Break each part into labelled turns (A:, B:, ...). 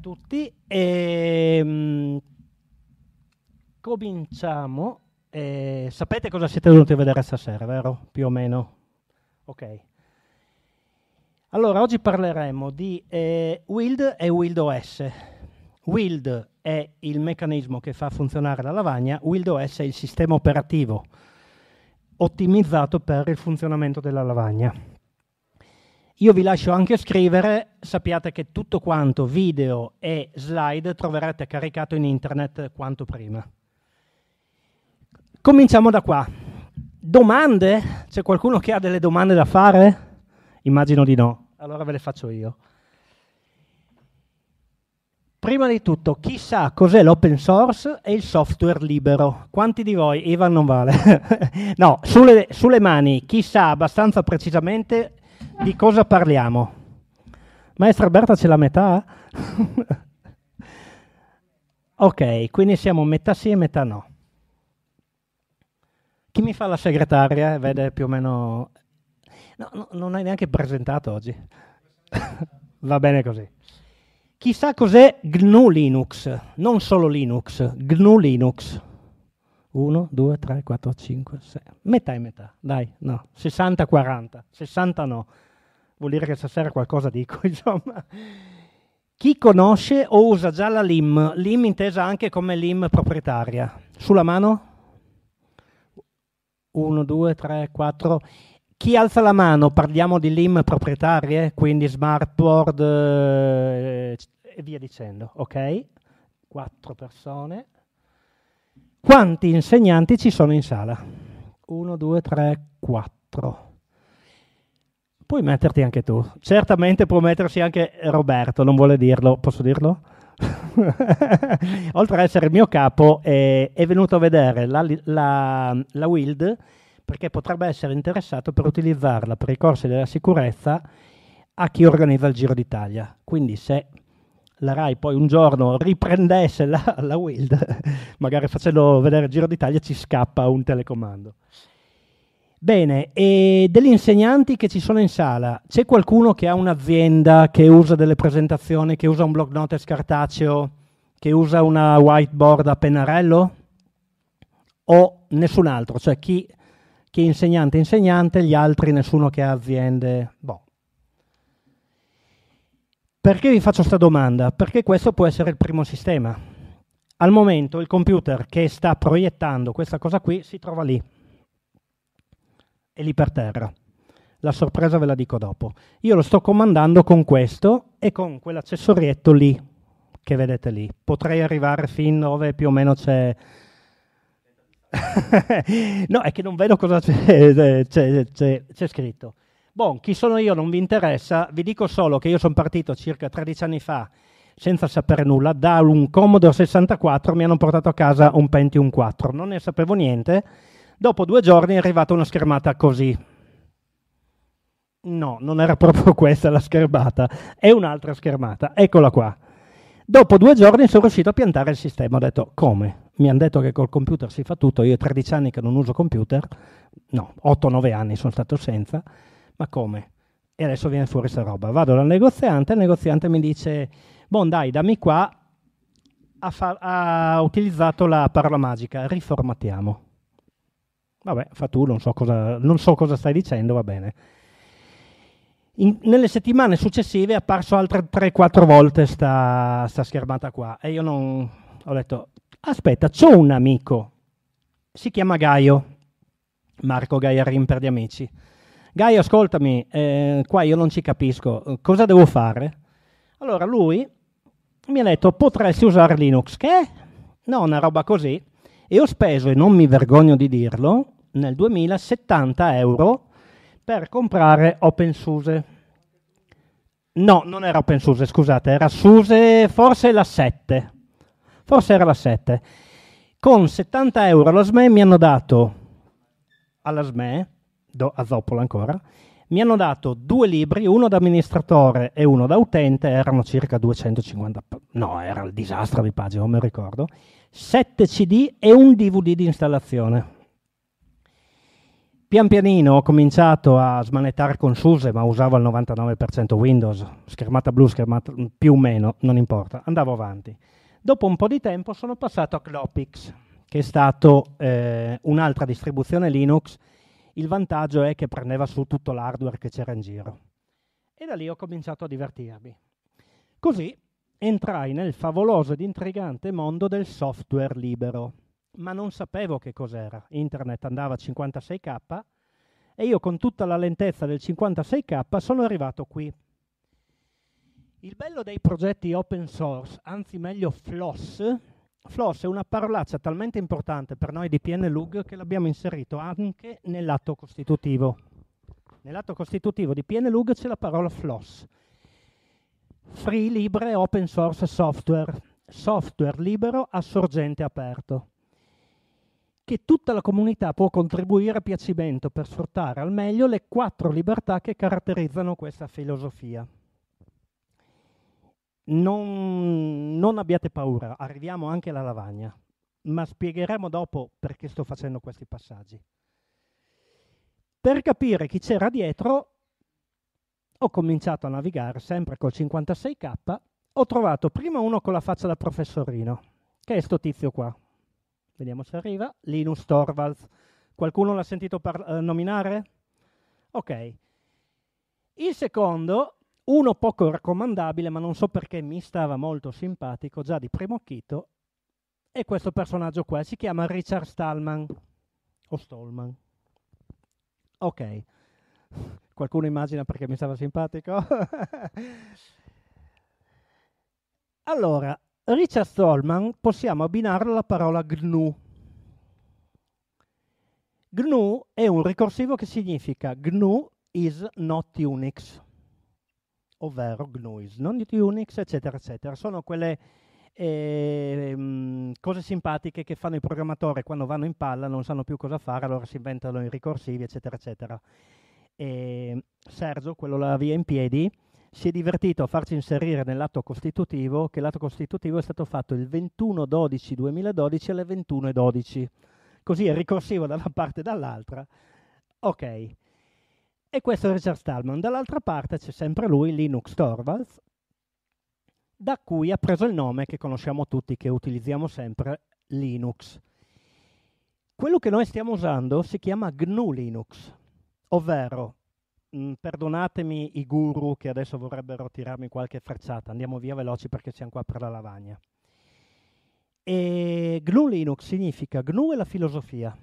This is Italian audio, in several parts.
A: tutti. E, mm, cominciamo. Eh, sapete cosa siete venuti a vedere stasera, vero? Più o meno. Ok. Allora, oggi parleremo di eh, Wild e Wild OS. Wild è il meccanismo che fa funzionare la lavagna, Wild OS è il sistema operativo ottimizzato per il funzionamento della lavagna. Io vi lascio anche scrivere, sappiate che tutto quanto video e slide troverete caricato in internet quanto prima. Cominciamo da qua. Domande? C'è qualcuno che ha delle domande da fare? Immagino di no, allora ve le faccio io. Prima di tutto, chi sa cos'è l'open source e il software libero? Quanti di voi? Ivan non vale. no, sulle, sulle mani, chi sa abbastanza precisamente di cosa parliamo? Maestra Berta c'è la metà? ok, quindi siamo metà sì e metà no. Chi mi fa la segretaria? Vede più o meno... No, no non hai neanche presentato oggi. Va bene così. Chissà cos'è GNU Linux, non solo Linux, GNU Linux. 1, 2, 3, 4, 5, 6. Metà e metà, dai, no, 60-40, 60 no. Vuol dire che stasera qualcosa dico, insomma. Chi conosce o usa già la LIM, LIM intesa anche come LIM proprietaria? Sulla mano? 1, 2, 3, 4. Chi alza la mano, parliamo di LIM proprietarie, quindi smartboard eh, e via dicendo, ok? Quattro persone. Quanti insegnanti ci sono in sala? Uno, due, tre, quattro. Puoi metterti anche tu. Certamente può mettersi anche Roberto, non vuole dirlo. Posso dirlo? Oltre ad essere il mio capo, è, è venuto a vedere la, la, la Wild perché potrebbe essere interessato per utilizzarla per i corsi della sicurezza a chi organizza il Giro d'Italia. Quindi se la RAI poi un giorno riprendesse la, la Wild, magari facendo vedere il Giro d'Italia ci scappa un telecomando. Bene, e degli insegnanti che ci sono in sala, c'è qualcuno che ha un'azienda che usa delle presentazioni, che usa un block notice cartaceo, che usa una whiteboard a pennarello? O nessun altro? Cioè chi chi è insegnante insegnante, gli altri nessuno che ha aziende. Boh. Perché vi faccio questa domanda? Perché questo può essere il primo sistema. Al momento il computer che sta proiettando questa cosa qui si trova lì, è lì per terra. La sorpresa ve la dico dopo. Io lo sto comandando con questo e con quell'accessorietto lì che vedete lì. Potrei arrivare fin dove più o meno c'è no, è che non vedo cosa c'è, c'è, c'è, c'è scritto. Bon, chi sono io non vi interessa, vi dico solo che io sono partito circa 13 anni fa senza sapere nulla, da un Commodore 64 mi hanno portato a casa un Pentium 4, non ne sapevo niente, dopo due giorni è arrivata una schermata così. No, non era proprio questa la schermata, è un'altra schermata, eccola qua. Dopo due giorni sono riuscito a piantare il sistema. Ho detto, come? Mi hanno detto che col computer si fa tutto. Io ho 13 anni che non uso computer. No, 8-9 anni sono stato senza. Ma come? E adesso viene fuori questa roba. Vado dal negoziante, il negoziante mi dice, bon dai, dammi qua, ha, fa- ha utilizzato la parola magica, riformatiamo. Vabbè, fa tu, non so cosa, non so cosa stai dicendo, va bene. In, nelle settimane successive è apparso altre 3-4 volte sta, schermata qua e io non ho detto aspetta c'ho un amico si chiama Gaio Marco Gaiarin per gli amici. Gaio ascoltami eh, qua io non ci capisco cosa devo fare? Allora lui mi ha detto potresti usare Linux. Che? No una roba così e ho speso e non mi vergogno di dirlo nel 2000 70 euro per comprare OpenSUSE. No, non era OpenSUSE, scusate, era SUSE, forse la 7. Forse era la 7. Con 70 euro alla SME mi hanno dato, alla SME, do, a Zoppola ancora, mi hanno dato due libri, uno da amministratore e uno da utente, erano circa 250, no, era il disastro di pagine, non mi ricordo, 7 CD e un DVD di installazione. Pian pianino ho cominciato a smanettare con SUSE, ma usavo al 99% Windows, schermata blu, schermata più o meno, non importa, andavo avanti. Dopo un po' di tempo sono passato a Clopix, che è stato eh, un'altra distribuzione Linux. Il vantaggio è che prendeva su tutto l'hardware che c'era in giro. E da lì ho cominciato a divertirmi. Così entrai nel favoloso ed intrigante mondo del software libero ma non sapevo che cos'era. Internet andava a 56k e io con tutta la lentezza del 56k sono arrivato qui. Il bello dei progetti open source, anzi meglio FLOSS, FLOSS è una parolaccia talmente importante per noi di PNLUG che l'abbiamo inserito anche nell'atto costitutivo. Nell'atto costitutivo di PNLUG c'è la parola FLOSS. Free, libre, open source software. Software libero a sorgente aperto che tutta la comunità può contribuire a piacimento per sfruttare al meglio le quattro libertà che caratterizzano questa filosofia. Non, non abbiate paura, arriviamo anche alla lavagna, ma spiegheremo dopo perché sto facendo questi passaggi. Per capire chi c'era dietro, ho cominciato a navigare sempre col 56k, ho trovato prima uno con la faccia da professorino, che è sto tizio qua, Vediamo se arriva. Linus Torvalds. Qualcuno l'ha sentito par- eh, nominare? Ok. Il secondo, uno poco raccomandabile, ma non so perché mi stava molto simpatico già di primo occhito, è questo personaggio qua. Si chiama Richard Stallman. O Stallman. Ok. Qualcuno immagina perché mi stava simpatico? allora, Richard Stallman possiamo abbinarlo alla parola GNU. GNU è un ricorsivo che significa GNU is not Unix, ovvero GNU is not Unix, eccetera, eccetera. Sono quelle eh, cose simpatiche che fanno i programmatori quando vanno in palla, non sanno più cosa fare, allora si inventano i ricorsivi, eccetera, eccetera. E Sergio, quello là via in piedi, si è divertito a farci inserire nell'atto costitutivo che l'atto costitutivo è stato fatto il 21-12-2012 alle 21.12. Così è ricorsivo da una parte e dall'altra. Ok. E questo è Richard Stallman. Dall'altra parte c'è sempre lui, Linux Torvalds, da cui ha preso il nome che conosciamo tutti, che utilizziamo sempre, Linux. Quello che noi stiamo usando si chiama GNU Linux, ovvero mh, mm, perdonatemi i guru che adesso vorrebbero tirarmi qualche frecciata, andiamo via veloci perché siamo qua per la lavagna. E GNU Linux significa GNU è la filosofia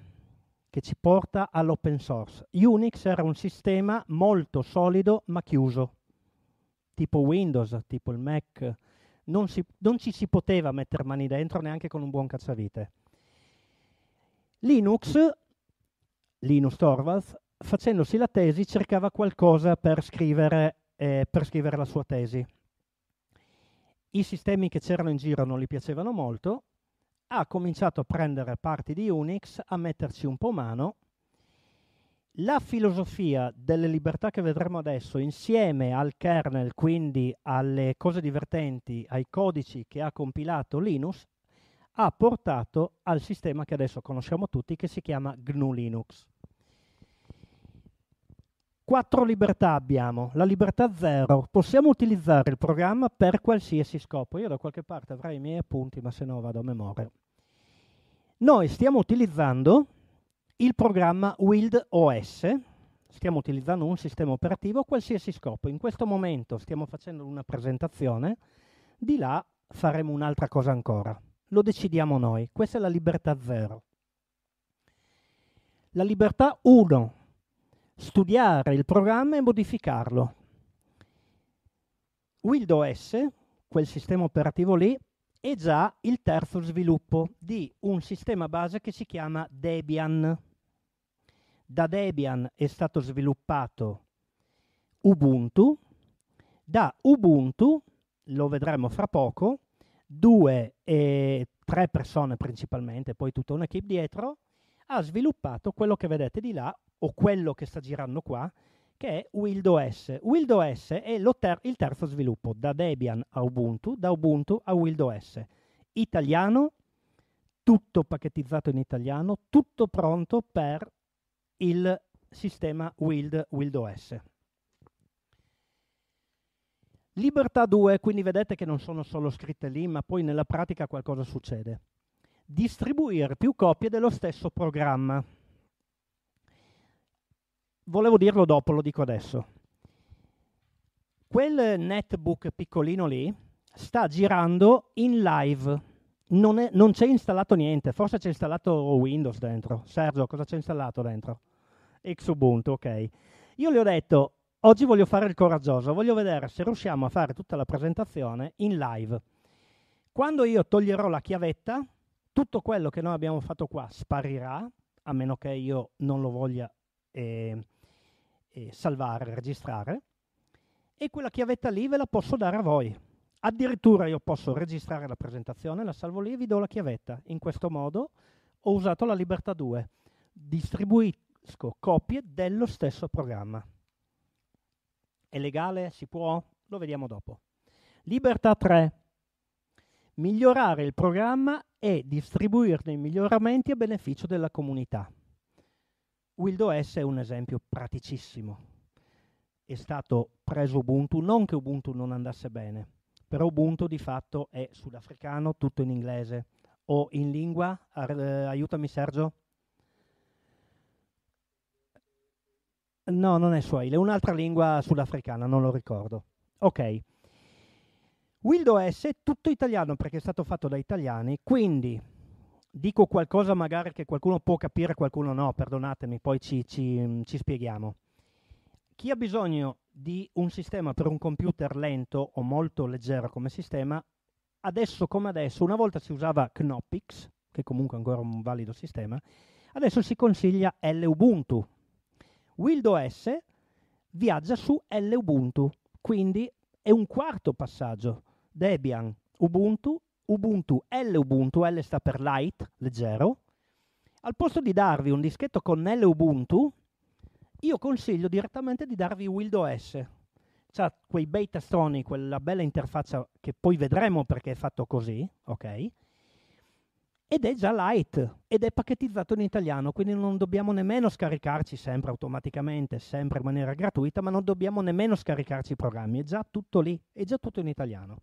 A: che ci porta all'open source. Unix era un sistema molto solido ma chiuso, tipo Windows, tipo il Mac. Non, si, non ci si poteva mettere mani dentro neanche con un buon cacciavite. Linux, Linus Torvalds, facendosi la tesi cercava qualcosa per scrivere, eh, per scrivere la sua tesi. I sistemi che c'erano in giro non gli piacevano molto, ha cominciato a prendere parti di Unix, a metterci un po' mano. La filosofia delle libertà che vedremo adesso, insieme al kernel, quindi alle cose divertenti, ai codici che ha compilato Linux, ha portato al sistema che adesso conosciamo tutti, che si chiama GNU Linux. Quattro libertà abbiamo. La libertà zero, possiamo utilizzare il programma per qualsiasi scopo. Io da qualche parte avrei i miei appunti, ma se no vado a memoria. Noi stiamo utilizzando il programma Wild OS, stiamo utilizzando un sistema operativo a qualsiasi scopo. In questo momento stiamo facendo una presentazione, di là faremo un'altra cosa ancora. Lo decidiamo noi. Questa è la libertà zero. La libertà 1 studiare il programma e modificarlo. Windows, quel sistema operativo lì, è già il terzo sviluppo di un sistema base che si chiama Debian. Da Debian è stato sviluppato Ubuntu, da Ubuntu, lo vedremo fra poco, due e tre persone principalmente, poi tutta un'equipe dietro, ha sviluppato quello che vedete di là, o quello che sta girando qua, che è WildOS. WildOS è ter- il terzo sviluppo, da Debian a Ubuntu, da Ubuntu a WildOS. Italiano, tutto pacchettizzato in italiano, tutto pronto per il sistema Wild, Wild OS. Libertà 2, quindi vedete che non sono solo scritte lì, ma poi nella pratica qualcosa succede. Distribuire più copie dello stesso programma. Volevo dirlo dopo, lo dico adesso. Quel netbook piccolino lì sta girando in live. Non, è, non c'è installato niente, forse c'è installato Windows dentro. Sergio, cosa c'è installato dentro? Xubuntu, ok. Io le ho detto, Oggi voglio fare il coraggioso, voglio vedere se riusciamo a fare tutta la presentazione in live. Quando io toglierò la chiavetta, tutto quello che noi abbiamo fatto qua sparirà, a meno che io non lo voglia eh, eh, salvare, registrare, e quella chiavetta lì ve la posso dare a voi. Addirittura io posso registrare la presentazione, la salvo lì e vi do la chiavetta. In questo modo ho usato la Libertà 2. Distribuisco copie dello stesso programma. È legale? Si può? Lo vediamo dopo. Libertà 3. Migliorare il programma e distribuirne i miglioramenti a beneficio della comunità. WildOS è un esempio praticissimo. È stato preso Ubuntu, non che Ubuntu non andasse bene, però Ubuntu di fatto è sudafricano, tutto in inglese o in lingua, eh, aiutami Sergio, No, non è Swahili, è un'altra lingua sudafricana, non lo ricordo. Ok. WildOS è tutto italiano perché è stato fatto da italiani, quindi dico qualcosa magari che qualcuno può capire, qualcuno no, perdonatemi, poi ci, ci, ci spieghiamo. Chi ha bisogno di un sistema per un computer lento o molto leggero come sistema, adesso come adesso, una volta si usava Knoppix, che comunque è ancora un valido sistema, adesso si consiglia L'Ubuntu, WildOS viaggia su L'Ubuntu, quindi è un quarto passaggio. Debian, Ubuntu, Ubuntu, L'Ubuntu, L sta per light, leggero. Al posto di darvi un dischetto con L'Ubuntu, io consiglio direttamente di darvi WildOS. C'ha quei bei tastoni, quella bella interfaccia che poi vedremo perché è fatto così, ok? ed è già light ed è pacchettizzato in italiano, quindi non dobbiamo nemmeno scaricarci sempre automaticamente, sempre in maniera gratuita, ma non dobbiamo nemmeno scaricarci i programmi, è già tutto lì, è già tutto in italiano.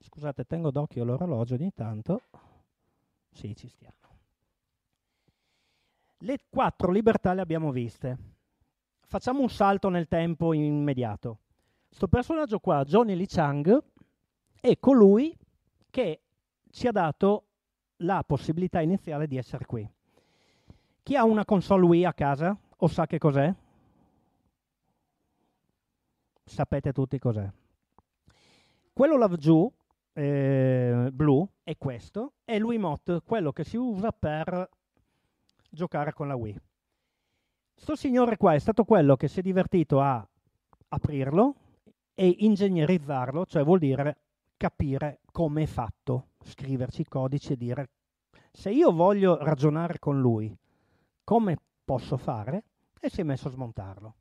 A: Scusate, tengo d'occhio l'orologio ogni tanto. Sì, ci stiamo. Le quattro libertà le abbiamo viste. Facciamo un salto nel tempo immediato. Questo personaggio qua, Johnny Lee Chang, è colui che ci ha dato la possibilità iniziale di essere qui. Chi ha una console Wii a casa o sa che cos'è? Sapete tutti cos'è. Quello laggiù, eh, blu, è questo, è l'Wiimote, quello che si usa per giocare con la Wii. Sto signore qua è stato quello che si è divertito a aprirlo e ingegnerizzarlo, cioè vuol dire capire come è fatto, scriverci i codici e dire se io voglio ragionare con lui, come posso fare? E si è messo a smontarlo.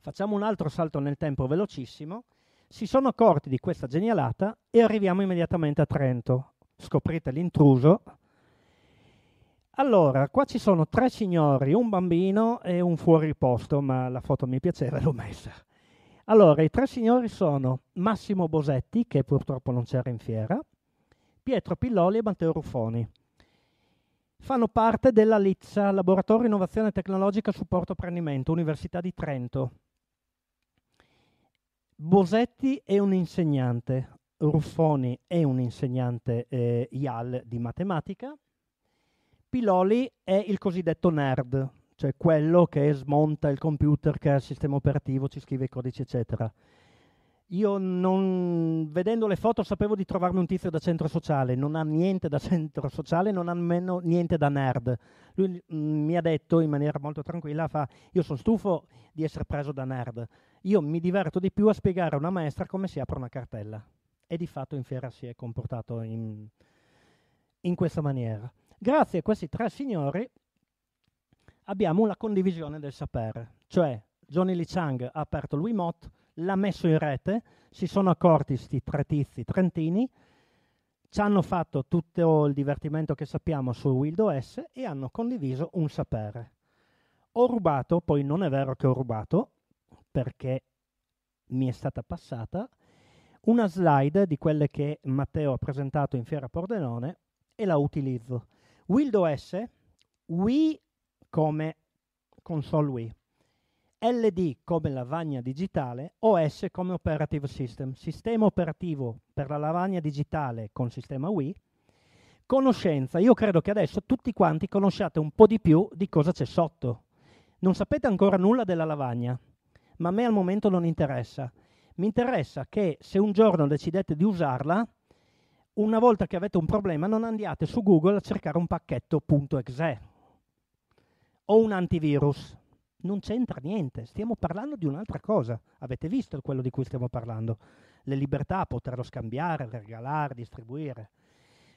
A: Facciamo un altro salto nel tempo velocissimo. Si sono accorti di questa genialata e arriviamo immediatamente a Trento. Scoprite l'intruso. Allora, qua ci sono tre signori, un bambino e un fuoriposto, ma la foto mi piaceva e l'ho messa. Allora, i tre signori sono Massimo Bosetti, che purtroppo non c'era in fiera, Pietro Pilloli e Matteo Ruffoni. Fanno parte della LITSA, Laboratorio Innovazione Tecnologica Supporto Apprendimento, Università di Trento. Bosetti è un insegnante, Ruffoni è un insegnante eh, IAL di matematica, Piloli è il cosiddetto nerd, cioè quello che smonta il computer, che ha il sistema operativo, ci scrive i codici, eccetera. Io non, vedendo le foto sapevo di trovarmi un tizio da centro sociale, non ha niente da centro sociale, non ha nemmeno niente da nerd. Lui mh, mm, mi ha detto in maniera molto tranquilla, fa, io sono stufo di essere preso da nerd, io mi diverto di più a spiegare a una maestra come si apre una cartella. E di fatto in fiera si è comportato in, in questa maniera. Grazie a questi tre signori abbiamo una condivisione del sapere, cioè Johnny Lee Chang ha aperto il Wiimote, l'ha messo in rete, si sono accorti questi tre tizi trentini, ci hanno fatto tutto il divertimento che sappiamo su WildOS e hanno condiviso un sapere. Ho rubato, poi non è vero che ho rubato, perché mi è stata passata una slide di quelle che Matteo ha presentato in Fiera Pordenone e la utilizzo. Windows Wii come console Wii, LD come lavagna digitale, OS come operative system, sistema operativo per la lavagna digitale con sistema Wii. Conoscenza, io credo che adesso tutti quanti conosciate un po' di più di cosa c'è sotto. Non sapete ancora nulla della lavagna, ma a me al momento non interessa. Mi interessa che se un giorno decidete di usarla, una volta che avete un problema non andiate su Google a cercare un pacchetto .exe o un antivirus. Non c'entra niente, stiamo parlando di un'altra cosa. Avete visto quello di cui stiamo parlando? Le libertà, poterlo scambiare, regalare, distribuire.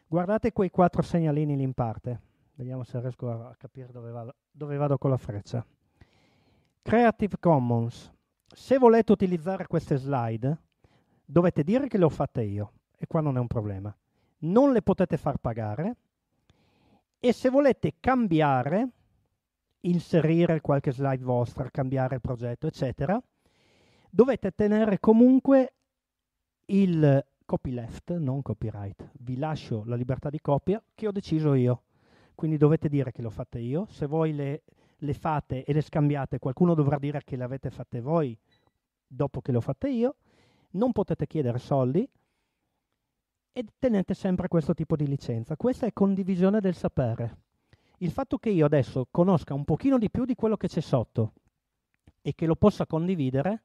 A: Guardate quei quattro segnalini lì in parte. Vediamo se riesco a capire dove vado, dove vado con la freccia. Creative Commons. Se volete utilizzare queste slide, dovete dire che le ho fatte io e qua non è un problema. Non le potete far pagare e se volete cambiare, inserire qualche slide vostra, cambiare il progetto, eccetera, dovete tenere comunque il copyleft, non copyright. Vi lascio la libertà di copia che ho deciso io. Quindi dovete dire che le ho fatte io. Se voi le le fate e le scambiate, qualcuno dovrà dire che le avete fatte voi dopo che le ho fatte io, non potete chiedere soldi e tenete sempre questo tipo di licenza. Questa è condivisione del sapere. Il fatto che io adesso conosca un pochino di più di quello che c'è sotto e che lo possa condividere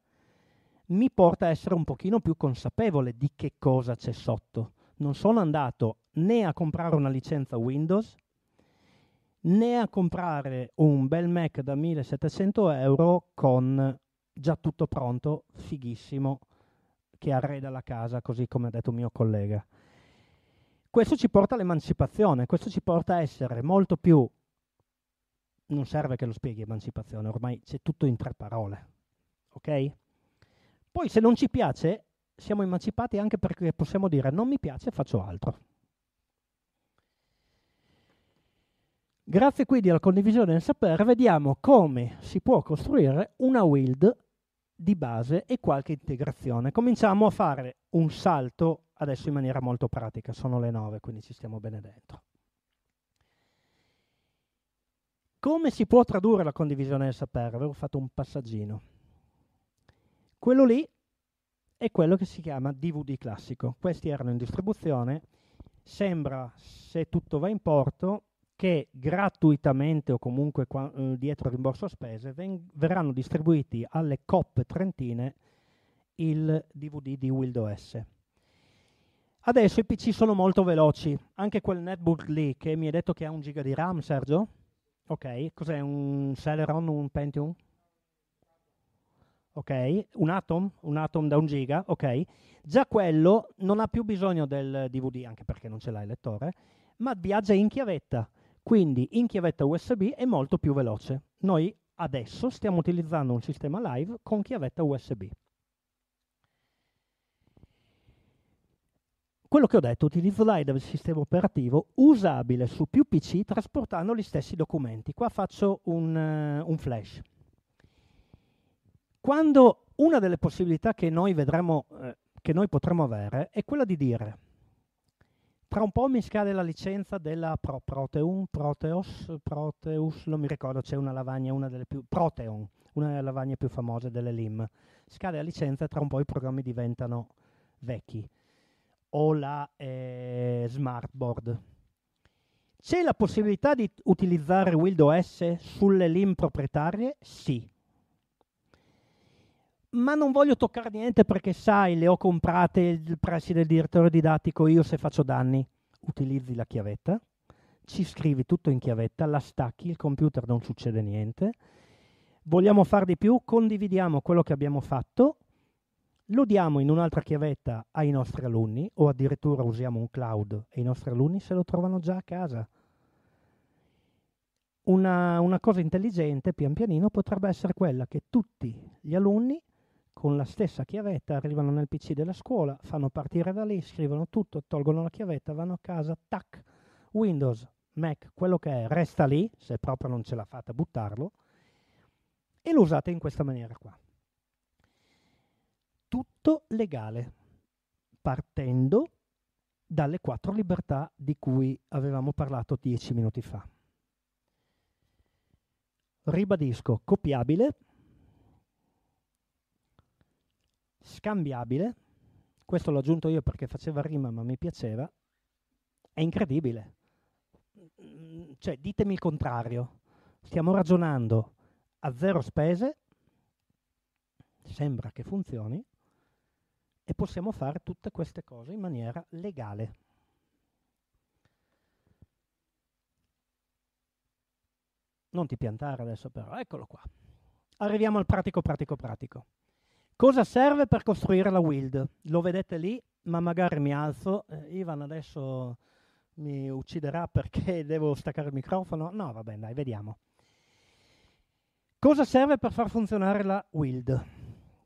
A: mi porta a essere un pochino più consapevole di che cosa c'è sotto. Non sono andato né a comprare una licenza Windows né a comprare un bel Mac da 1700 euro con già tutto pronto, fighissimo, che arreda la casa, così come ha detto mio collega. Questo ci porta all'emancipazione, questo ci porta a essere molto più... Non serve che lo spieghi emancipazione, ormai c'è tutto in tre parole, ok? Poi se non ci piace, siamo emancipati anche perché possiamo dire non mi piace, faccio altro. Grazie quindi alla condivisione del sapere vediamo come si può costruire una build di base e qualche integrazione. Cominciamo a fare un salto adesso in maniera molto pratica, sono le 9 quindi ci stiamo bene dentro. Come si può tradurre la condivisione del sapere? Avevo fatto un passaggino. Quello lì è quello che si chiama DVD classico. Questi erano in distribuzione. Sembra, se tutto va in porto, che gratuitamente o comunque qua, eh, dietro rimborso spese verranno distribuiti alle COP trentine il DVD di Windows. Adesso i PC sono molto veloci, anche quel netbook lì che mi hai detto che ha un giga di RAM, Sergio? Ok, cos'è un Celeron, un Pentium? Ok, un Atom, un Atom da un giga, ok. Già quello non ha più bisogno del DVD, anche perché non ce l'ha il lettore, ma viaggia in chiavetta quindi in chiavetta USB è molto più veloce. Noi adesso stiamo utilizzando un sistema live con chiavetta USB. Quello che ho detto, utilizzo live del sistema operativo usabile su più PC trasportando gli stessi documenti. Qua faccio un, uh, un flash. Quando una delle possibilità che noi vedremo, eh, che noi potremo avere è quella di dire tra un po' mi scade la licenza della Pro, Proteum, Proteus, Proteus, non mi ricordo, c'è una lavagna, una delle più, Proteon, una delle lavagne più famose delle LIM. Scade la licenza e tra un po' i programmi diventano vecchi. O la eh, smartboard. C'è la possibilità di utilizzare Windows sulle LIM proprietarie? Sì, ma non voglio toccare niente perché sai, le ho comprate il pressi del direttore didattico, io se faccio danni utilizzi la chiavetta, ci scrivi tutto in chiavetta, la stacchi, il computer non succede niente. Vogliamo fare di più? Condividiamo quello che abbiamo fatto, lo diamo in un'altra chiavetta ai nostri alunni o addirittura usiamo un cloud e i nostri alunni se lo trovano già a casa. Una, una cosa intelligente, pian pianino, potrebbe essere quella che tutti gli alunni con la stessa chiavetta arrivano nel PC della scuola, fanno partire da lì, scrivono tutto, tolgono la chiavetta, vanno a casa, tac, Windows, Mac, quello che è, resta lì, se proprio non ce l'ha fatta buttarlo, e lo usate in questa maniera qua. Tutto legale, partendo dalle quattro libertà di cui avevamo parlato dieci minuti fa. Ribadisco, copiabile, scambiabile, questo l'ho aggiunto io perché faceva rima ma mi piaceva, è incredibile. Cioè, ditemi il contrario. Stiamo ragionando a zero spese, sembra che funzioni, e possiamo fare tutte queste cose in maniera legale. Non ti piantare adesso però, eccolo qua. Arriviamo al pratico, pratico, pratico. Cosa serve per costruire la Wild? Lo vedete lì, ma magari mi alzo. Eh, Ivan adesso mi ucciderà perché devo staccare il microfono. No, va bene, dai, vediamo. Cosa serve per far funzionare la Wild?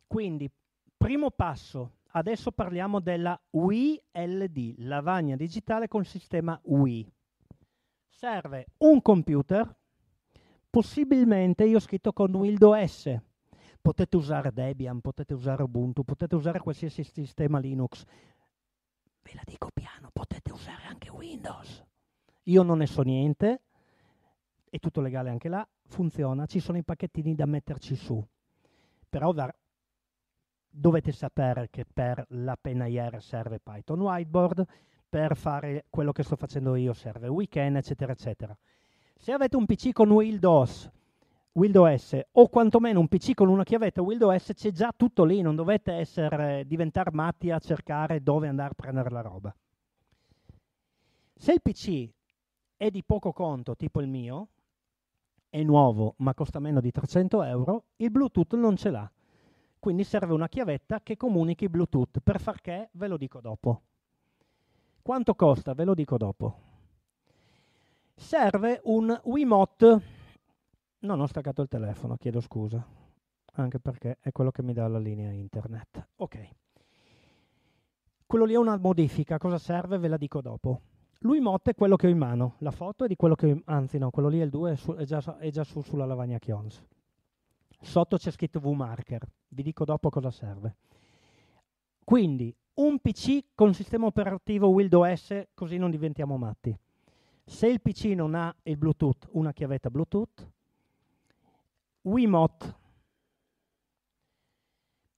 A: Quindi, primo passo, adesso parliamo della Wii LD, lavagna digitale con sistema Wii. Serve un computer, possibilmente io ho scritto con Windows. Potete usare Debian, potete usare Ubuntu, potete usare qualsiasi sistema Linux. Ve la dico piano, potete usare anche Windows. Io non ne so niente, è tutto legale anche là, funziona, ci sono i pacchettini da metterci su. Però dovete sapere che per la penna IR serve Python Whiteboard, per fare quello che sto facendo io serve Weekend, eccetera, eccetera. Se avete un PC con Windows, Windows o quantomeno un PC con una chiavetta Windows c'è già tutto lì, non dovete essere, diventare matti a cercare dove andare a prendere la roba. Se il PC è di poco conto, tipo il mio, è nuovo ma costa meno di 300 euro, il Bluetooth non ce l'ha. Quindi serve una chiavetta che comunichi Bluetooth. Per far che ve lo dico dopo. Quanto costa? Ve lo dico dopo. Serve un Wiimote. Non ho staccato il telefono, chiedo scusa. Anche perché è quello che mi dà la linea internet. Ok. Quello lì è una modifica. Cosa serve? Ve la dico dopo. L'Wiimote è quello che ho in mano, la foto è di quello che ho, anzi no, quello lì è il 2, è, già, è già su sulla lavagna Kions. Sotto c'è scritto VMarker, vi dico dopo cosa serve. Quindi un PC con sistema operativo Windows, così non diventiamo matti. Se il PC non ha il Bluetooth, una chiavetta Bluetooth, Wiimote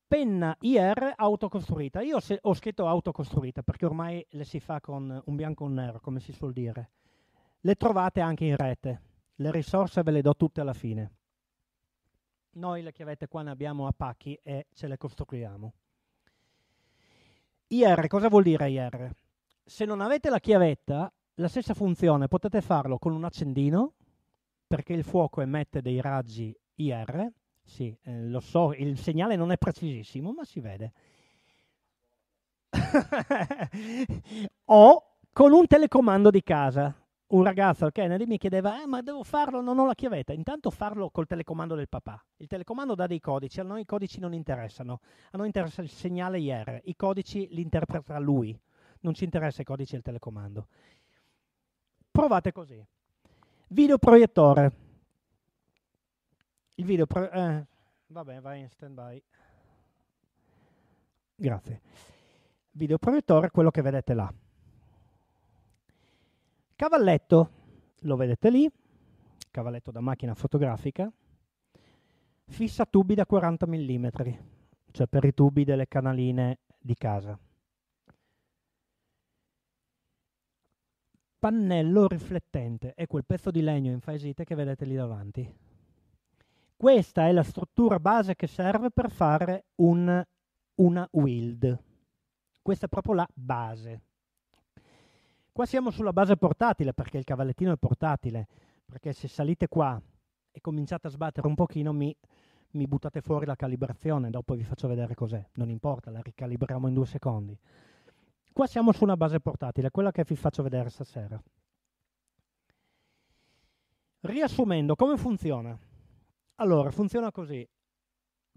A: penna IR autocostruita. Io ho scritto autocostruita perché ormai le si fa con un bianco e un nero, come si suol dire. Le trovate anche in rete. Le risorse ve le do tutte alla fine. Noi le chiavette qua ne abbiamo a pacchi e ce le costruiamo. IR, cosa vuol dire IR? Se non avete la chiavetta, la stessa funzione potete farlo con un accendino, perché il fuoco emette dei raggi IR, sì, eh, lo so, il segnale non è precisissimo, ma si vede. o con un telecomando di casa. Un ragazzo al Kennedy mi chiedeva, eh, ma devo farlo, non ho la chiavetta. Intanto farlo col telecomando del papà. Il telecomando dà dei codici, a noi i codici non interessano. A noi interessa il segnale IR, i codici li interpreta lui. Non ci interessa i codici del telecomando. Provate così. Videoproiettore il video... Pro- eh, vabbè, vai in stand by. Grazie. Video proiettore, quello che vedete là. Cavalletto, lo vedete lì, cavalletto da macchina fotografica, fissa tubi da 40 mm, cioè per i tubi delle canaline di casa. Pannello riflettente, è quel pezzo di legno infaesite che vedete lì davanti. Questa è la struttura base che serve per fare un, una wild. Questa è proprio la base. Qua siamo sulla base portatile perché il cavallettino è portatile, perché se salite qua e cominciate a sbattere un pochino mi, mi buttate fuori la calibrazione, dopo vi faccio vedere cos'è, non importa, la ricalibriamo in due secondi. Qua siamo su una base portatile, quella che vi faccio vedere stasera. Riassumendo, come funziona? Allora, funziona così.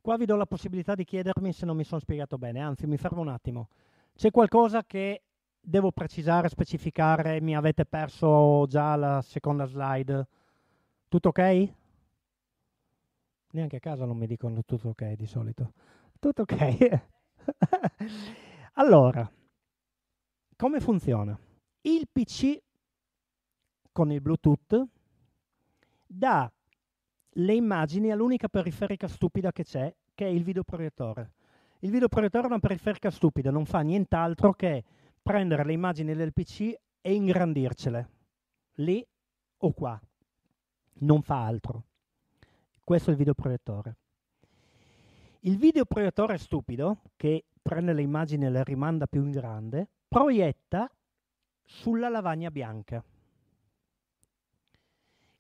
A: Qua vi do la possibilità di chiedermi se non mi sono spiegato bene, anzi mi fermo un attimo. C'è qualcosa che devo precisare, specificare? Mi avete perso già la seconda slide? Tutto ok? Neanche a casa non mi dicono tutto ok di solito. Tutto ok. allora, come funziona? Il PC con il Bluetooth dà le immagini all'unica periferica stupida che c'è, che è il videoproiettore. Il videoproiettore è una periferica stupida, non fa nient'altro che prendere le immagini del PC e ingrandircele, lì o qua. Non fa altro. Questo è il videoproiettore. Il videoproiettore stupido, che prende le immagini e le rimanda più in grande, proietta sulla lavagna bianca.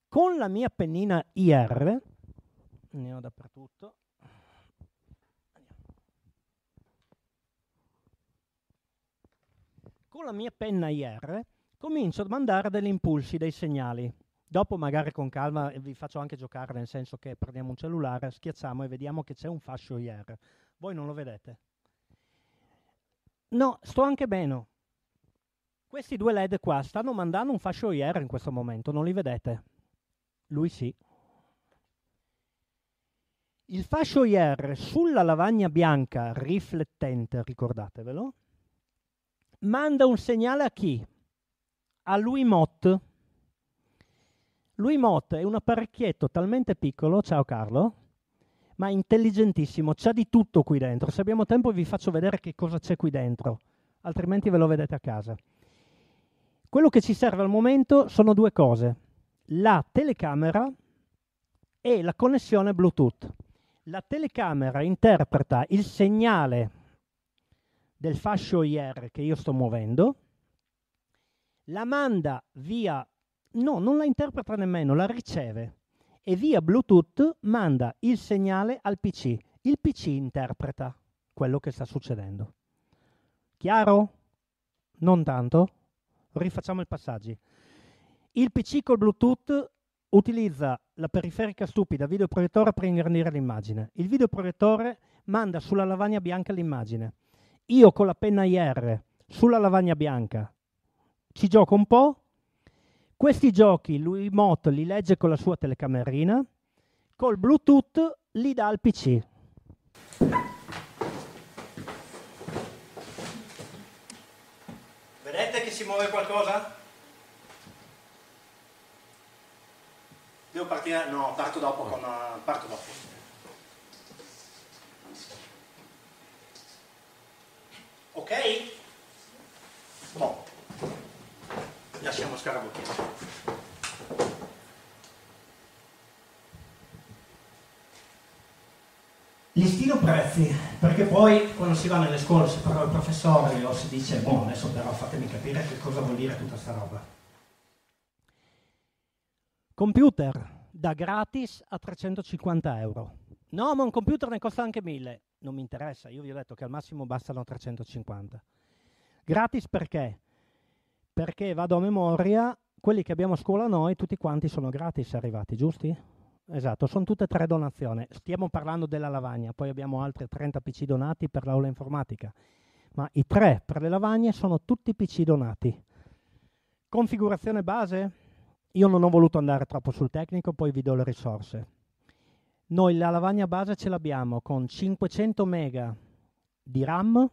A: Con la mia pennina IR, ne ho dappertutto, con la mia penna IR comincio a mandare degli impulsi, dei segnali. Dopo magari con calma vi faccio anche giocare, nel senso che prendiamo un cellulare, schiacciamo e vediamo che c'è un fascio IR. Voi non lo vedete? No, sto anche bene. Questi due LED qua stanno mandando un fascio IR in questo momento, non li vedete? Lui sì. Il fascio IR sulla lavagna bianca riflettente, ricordatevelo, manda un segnale a chi? A lui Mott. Lui Mott è un apparecchietto talmente piccolo, ciao Carlo, ma intelligentissimo, c'ha di tutto qui dentro. Se abbiamo tempo vi faccio vedere che cosa c'è qui dentro, altrimenti ve lo vedete a casa. Quello che ci serve al momento sono due cose la telecamera e la connessione Bluetooth. La telecamera interpreta il segnale del fascio IR che io sto muovendo, la manda via, no, non la interpreta nemmeno, la riceve e via Bluetooth manda il segnale al PC. Il PC interpreta quello che sta succedendo. Chiaro? Non tanto? Rifacciamo i passaggi. Il PC col Bluetooth utilizza la periferica stupida videoproiettore per ingrandire l'immagine. Il videoproiettore manda sulla lavagna bianca l'immagine. Io con la penna IR sulla lavagna bianca ci gioco un po'. Questi giochi lui Mott li legge con la sua telecamerina, col Bluetooth li dà al PC. Vedete che si muove qualcosa? Devo partire? No, parto dopo con... Parto dopo. Ok? Boh. Lasciamo scarabottino. Listino prezzi, perché poi quando si va nelle scuole si parla al professore o si dice, boh, adesso però fatemi capire che cosa vuol dire tutta sta roba. Computer da gratis a 350 euro. No, ma un computer ne costa anche 1000. Non mi interessa, io vi ho detto che al massimo bastano 350. Gratis perché? Perché vado a memoria, quelli che abbiamo a scuola noi, tutti quanti sono gratis arrivati, giusti? Esatto, sono tutte e tre donazioni. Stiamo parlando della lavagna, poi abbiamo altri 30 PC donati per l'aula informatica, ma i tre per le lavagne sono tutti PC donati. Configurazione base? Io non ho voluto andare troppo sul tecnico, poi vi do le risorse. Noi la lavagna base ce l'abbiamo con 500 mega di RAM,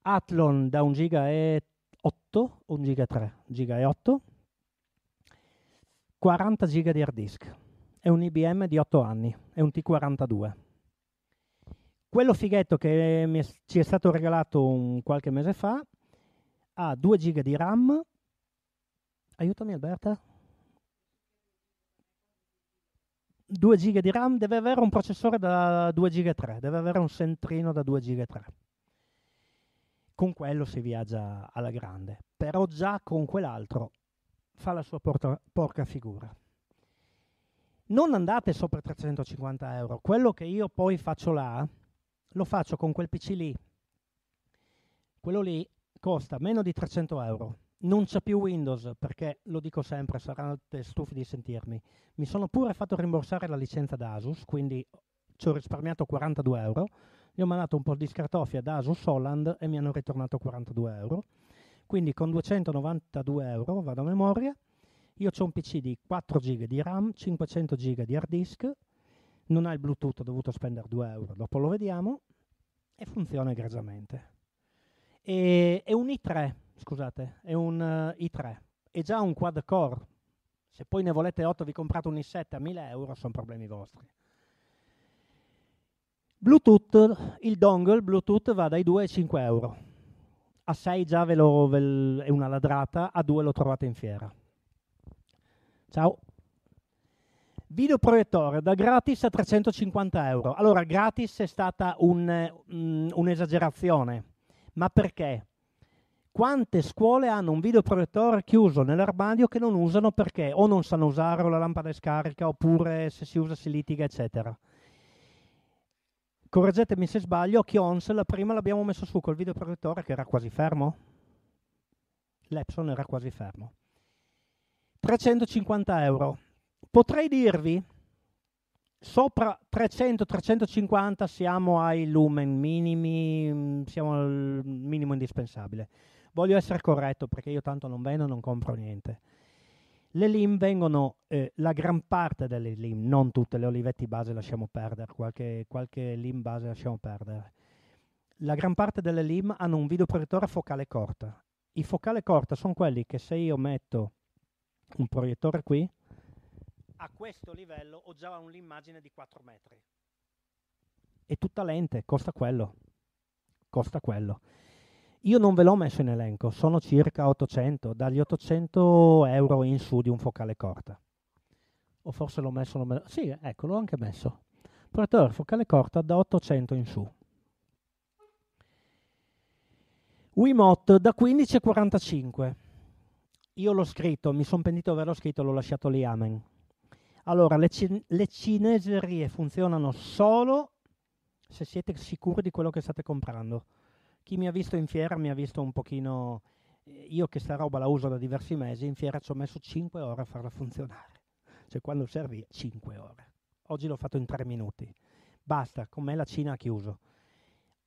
A: Athlon da 1 giga e 8, 1 giga 3, giga e 8, 40 giga di hard disk. È un IBM di 8 anni, è un T42. Quello fighetto che è, ci è stato regalato un qualche mese fa ha 2 giga di RAM, Aiutami Alberta. 2 giga di RAM deve avere un processore da 2 giga 3, deve avere un centrino da 2 giga 3. Con quello si viaggia alla grande, però già con quell'altro fa la sua porta, porca figura. Non andate sopra 350 euro, quello che io poi faccio là, lo faccio con quel PC lì. Quello lì costa meno di 300 euro non c'è più Windows perché, lo dico sempre, saranno stufi di sentirmi. Mi sono pure fatto rimborsare la licenza da Asus, quindi ci ho risparmiato 42 euro. Gli ho mandato un po' di scartoffia da Asus Holland e mi hanno ritornato 42 euro. Quindi con 292 euro, vado a memoria, io ho un PC di 4 GB di RAM, 500 GB di hard disk, non ha il Bluetooth, ho dovuto spendere 2 euro, dopo lo vediamo, e funziona egregiamente. E, è un i3, scusate, è un uh, i3, è già un quad core. Se poi ne volete 8 vi comprate un i7 a 1000 euro, sono problemi vostri. Bluetooth, il dongle Bluetooth va dai 2 ai 5 euro. A 6 già ve lo, ve è una ladrata, a 2 lo trovate in fiera. Ciao. Videoproiettore da gratis a 350 euro. Allora, gratis è stata un, um, un'esagerazione, ma perché? Quante scuole hanno un videoproiettore chiuso nell'armadio che non usano perché o non sanno usare o la lampada è scarica oppure se si usa si litiga, eccetera. Correggetemi se sbaglio, Kions la prima l'abbiamo messo su col videoproiettore che era quasi fermo. L'Epson era quasi fermo. 350 euro Potrei dirvi, sopra 300-350 siamo ai lumen minimi, mm, siamo al minimo indispensabile. Voglio essere corretto perché io tanto non vendo, non compro niente. Le LIM vengono, eh, la gran parte delle LIM, non tutte le olivetti base lasciamo perdere, qualche, qualche LIM base lasciamo perdere. La gran parte delle LIM hanno un videoproiettore focale corta. I focale corta sono quelli che se io metto un proiettore qui, a questo livello ho già un'immagine di 4 metri. È tutta lente, costa quello. Costa quello. Io non ve l'ho messo in elenco, sono circa 800, dagli 800 euro in su di un focale corta. O forse l'ho messo, non me sì, ecco, l'ho anche messo. Proiettore focale corta da 800 in su. Wiimote da 15 a 45. Io l'ho scritto, mi sono pentito di averlo scritto, l'ho lasciato lì, amen. Allora, le, cin- le cineserie funzionano solo se siete sicuri di quello che state comprando. Chi mi ha visto in fiera mi ha visto un pochino... Eh, io che sta roba la uso da diversi mesi, in fiera ci ho messo 5 ore a farla funzionare. Cioè quando servì 5 ore. Oggi l'ho fatto in 3 minuti. Basta, con me la Cina ha chiuso.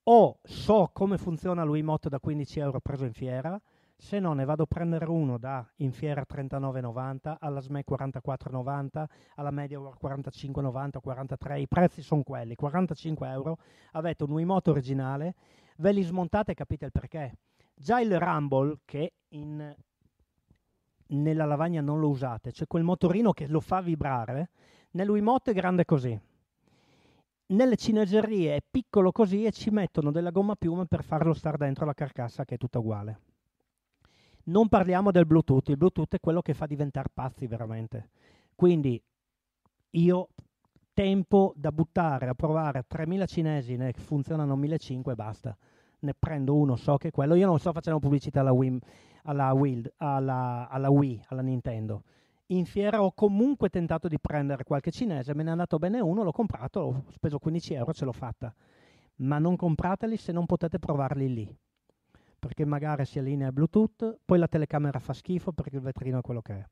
A: O so come funziona l'Wiimote da 15 euro preso in fiera, se no ne vado a prendere uno da in fiera 39,90 alla SME 44,90 alla Mediawar 45,90 43 i prezzi sono quelli 45 euro avete un Wiimote originale ve li smontate e capite il perché. Già il Rumble che in, nella lavagna non lo usate c'è quel motorino che lo fa vibrare nel Wiimote è grande così. Nelle cineggerie è piccolo così e ci mettono della gomma piuma per farlo stare dentro la carcassa che è tutta uguale. Non parliamo del Bluetooth, il Bluetooth è quello che fa diventare pazzi veramente. Quindi io tempo da buttare a provare 3000 cinesi, ne funzionano 1500 e basta. Ne prendo uno, so che è quello. Io non sto facendo pubblicità alla Wii, alla, Wii, alla, alla Wii, alla Nintendo. In fiera ho comunque tentato di prendere qualche cinese, me ne è andato bene uno, l'ho comprato, ho speso 15 euro, ce l'ho fatta. Ma non comprateli se non potete provarli lì perché magari si allinea Bluetooth, poi la telecamera fa schifo perché il vetrino è quello che è.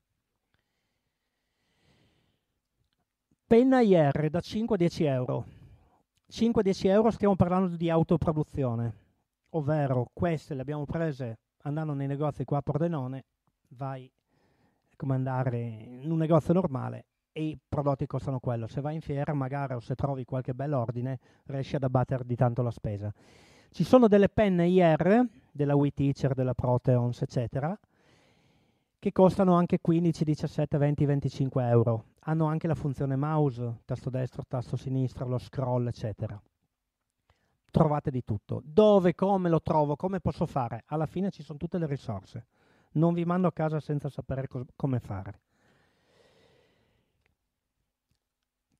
A: Penna IR da 5 a 10 euro. 5 a 10 euro stiamo parlando di autoproduzione, ovvero queste le abbiamo prese andando nei negozi qua a Pordenone, vai come andare in un negozio normale e i prodotti costano quello. Se vai in fiera magari o se trovi qualche bell'ordine riesci ad abbattere di tanto la spesa. Ci sono delle penne IR della WeTeacher, della Proteons, eccetera, che costano anche 15, 17, 20, 25 euro. Hanno anche la funzione mouse, tasto destro, tasto sinistro, lo scroll, eccetera. Trovate di tutto. Dove, come lo trovo, come posso fare? Alla fine ci sono tutte le risorse. Non vi mando a casa senza sapere co- come fare.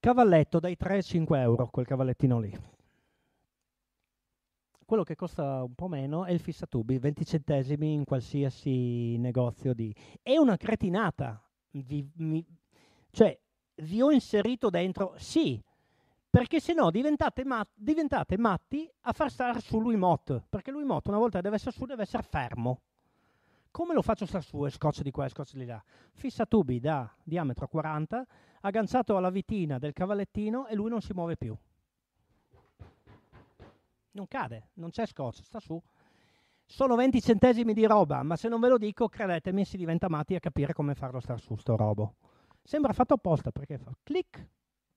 A: Cavalletto dai 3 ai 5 euro, quel cavallettino lì. Quello che costa un po' meno è il fissatubi, 20 centesimi in qualsiasi negozio di... È una cretinata. Vi, mi, cioè, vi ho inserito dentro... Sì, perché se no diventate, mat- diventate matti a far stare su Wiimote, perché Wiimote una volta deve essere su deve essere fermo. Come lo faccio stare su e scotch di qua e scotch di là? Fissatubi da diametro 40, agganciato alla vitina del cavallettino e lui non si muove più non cade, non c'è scotch, sta su. Sono 20 centesimi di roba, ma se non ve lo dico, credetemi, si diventa matti a capire come farlo star su sto robo. Sembra fatto apposta perché fa clic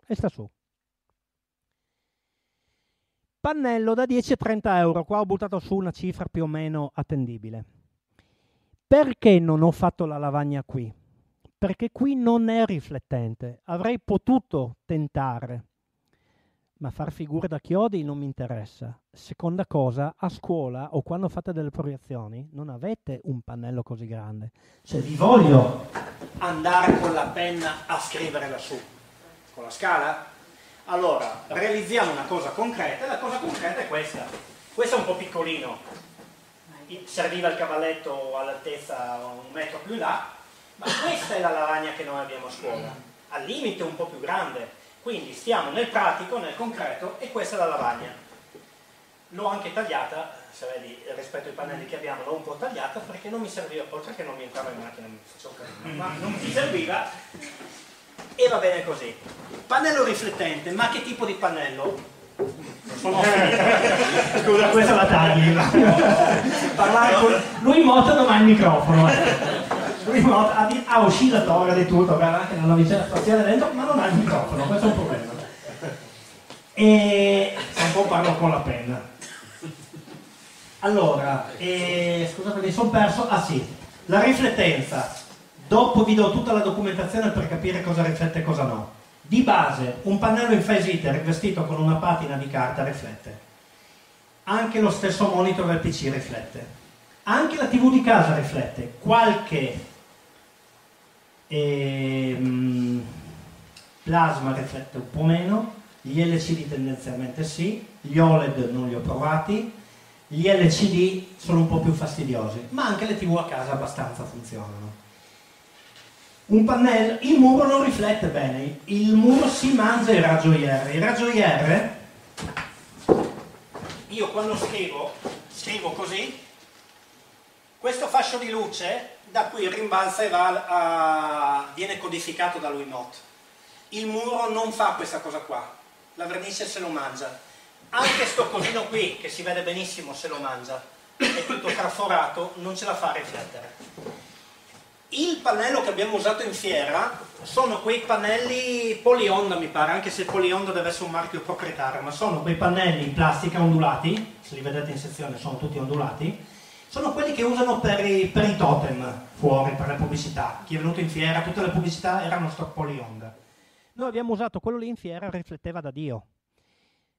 A: e sta su. Pannello da 10 a 30 euro, qua ho buttato su una cifra più o meno attendibile. Perché non ho fatto la lavagna qui? Perché qui non è riflettente. Avrei potuto tentare, ma far figure da chiodi non mi interessa. Seconda cosa, a scuola o quando fate delle proiezioni non avete un pannello così grande. Se vi voglio andare con la penna a scrivere lassù, con la scala, allora, realizziamo una cosa concreta la cosa concreta è questa. Questo è un po' piccolino, serviva il cavalletto all'altezza un metro più là, ma questa è la lavagna che noi abbiamo a scuola, al limite un po' più grande. Quindi stiamo nel pratico, nel concreto e questa è la lavagna. L'ho anche tagliata, se vedi rispetto ai pannelli che abbiamo, l'ho un po' tagliata perché non mi serviva, oltre che non mi entrava in macchina, mi faccio ma non mi serviva e va bene così. Pannello riflettente, ma che tipo di pannello? Sono Scusa, questa la tagli. con... Lui non ha il microfono. Motta ha, ha oscillatorio di tutto, guarda anche nella vicenda spaziale dentro, ma non ha il microfono, questo è un problema. E un po' parlo con la penna. Allora, eh, scusate, mi sono perso. Ah sì, la riflettenza Dopo vi do tutta la documentazione per capire cosa riflette e cosa no. Di base, un pannello in phase hitter rivestito con una patina di carta riflette. Anche lo stesso monitor del PC riflette. Anche la TV di casa riflette. Qualche ehm, plasma riflette un po' meno, gli LCD tendenzialmente sì, gli OLED non li ho provati, gli LCD sono un po' più fastidiosi, ma anche le TV a casa abbastanza funzionano un pannello, il muro non riflette bene, il muro si mangia il raggio IR. Il raggio IR, io quando scrivo, scrivo così, questo fascio di luce da qui rimbalza e va a, viene codificato da lui not. Il muro non fa questa cosa qua, la vernice se lo mangia. Anche sto cosino qui, che si vede benissimo se lo mangia, è tutto traforato, non ce la fa a riflettere. Il pannello che abbiamo usato in fiera sono quei pannelli Polionda mi pare, anche se Polionda deve essere un marchio proprietario, ma sono quei pannelli in plastica ondulati, se li vedete in sezione sono tutti ondulati, sono quelli che usano per i, per i totem fuori, per le pubblicità. Chi è venuto in fiera, tutte le pubblicità erano sto Polionda. Noi abbiamo usato quello lì in fiera, rifletteva da Dio.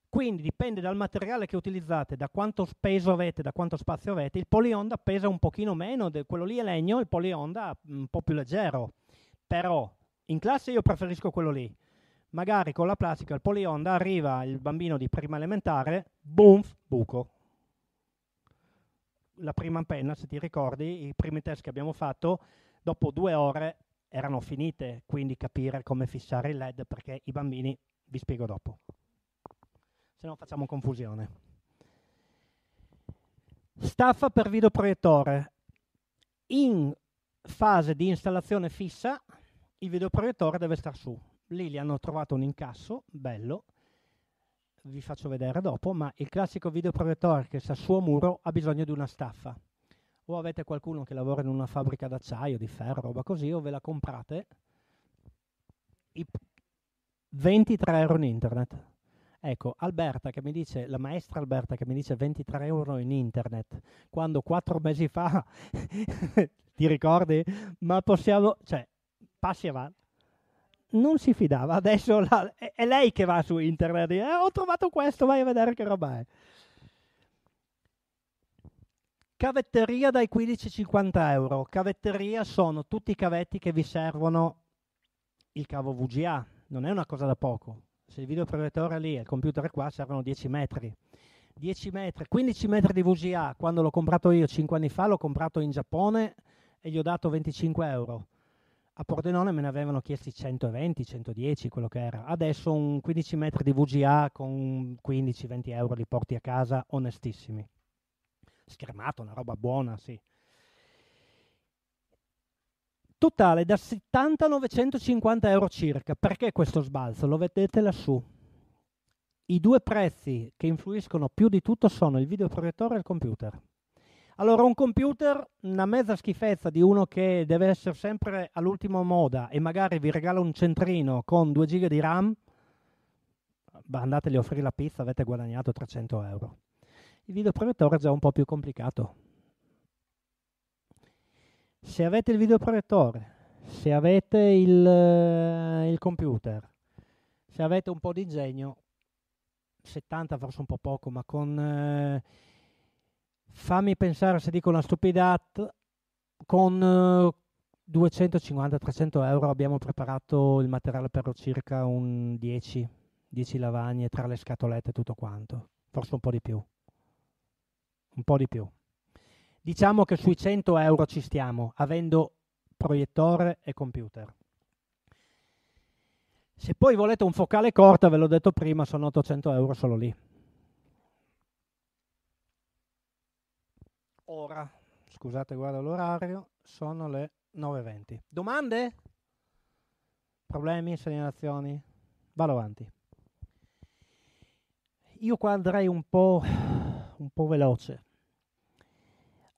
A: Quindi dipende dal materiale che utilizzate, da quanto peso avete, da quanto spazio avete. Il polionda pesa un pochino meno, quello lì è legno, il polionda un po' più leggero. Però in classe io preferisco quello lì. Magari con la plastica, il polionda, arriva il bambino di prima elementare, boom, buco. La prima penna, se ti ricordi, i primi test che abbiamo fatto, dopo due ore erano finite, quindi capire come fissare il LED perché i bambini, vi spiego dopo se no facciamo confusione. Staffa per videoproiettore. In fase di installazione fissa il videoproiettore deve stare su. Lì gli hanno trovato un incasso, bello, vi faccio vedere dopo, ma il classico videoproiettore che sta su a muro ha bisogno di una staffa. O avete qualcuno che lavora in una fabbrica d'acciaio, di ferro, roba così, o ve la comprate. I 23 euro in internet. Ecco, Alberta che mi dice, la maestra Alberta che mi dice 23 euro in internet, quando quattro mesi fa, ti ricordi? Ma possiamo, cioè, passi avanti. Non si fidava, adesso la, è, è, lei che va su internet e dice, eh, ho trovato questo, vai a vedere che roba è. Cavetteria dai 15-50 euro. Cavetteria sono tutti i cavetti che vi servono il cavo VGA, non è una cosa da poco se il videoproiettore lì e il computer è qua servono 10 metri. 10 metri, 15 metri di VGA, quando l'ho comprato io 5 anni fa, l'ho comprato in Giappone e gli ho dato 25 euro. A Pordenone me ne avevano chiesti 120, 110, quello che era. Adesso un 15 metri di VGA con 15-20 euro li porti a casa onestissimi. Schermato, una roba buona, sì totale da 70 a 950 euro circa. Perché questo sbalzo? Lo vedete lassù. I due prezzi che influiscono più di tutto sono il videoproiettore e il computer. Allora, un computer, una mezza schifezza di uno che deve essere sempre all'ultima moda e magari vi regala un centrino con 2 giga di RAM, andateli a offrire la pizza, avete guadagnato 300 euro. Il videoproiettore è già un po' più complicato. Se avete il videoproiettore, se avete il, eh, il computer, se avete un po' di ingegno, 70 forse un po' poco, ma con... Eh, fammi pensare se dico una stupidata, con eh, 250-300 euro abbiamo preparato il materiale per circa un 10, 10 lavagne tra le scatolette e tutto quanto, forse un po' di più. Un po' di più. Diciamo che sui 100 euro ci stiamo, avendo proiettore e computer. Se poi volete un focale corta, ve l'ho detto prima, sono 800 euro solo lì. Ora, scusate, guarda l'orario, sono le 9.20. Domande? Problemi, segnalazioni? Vado avanti. Io qua andrei un po', un po' veloce.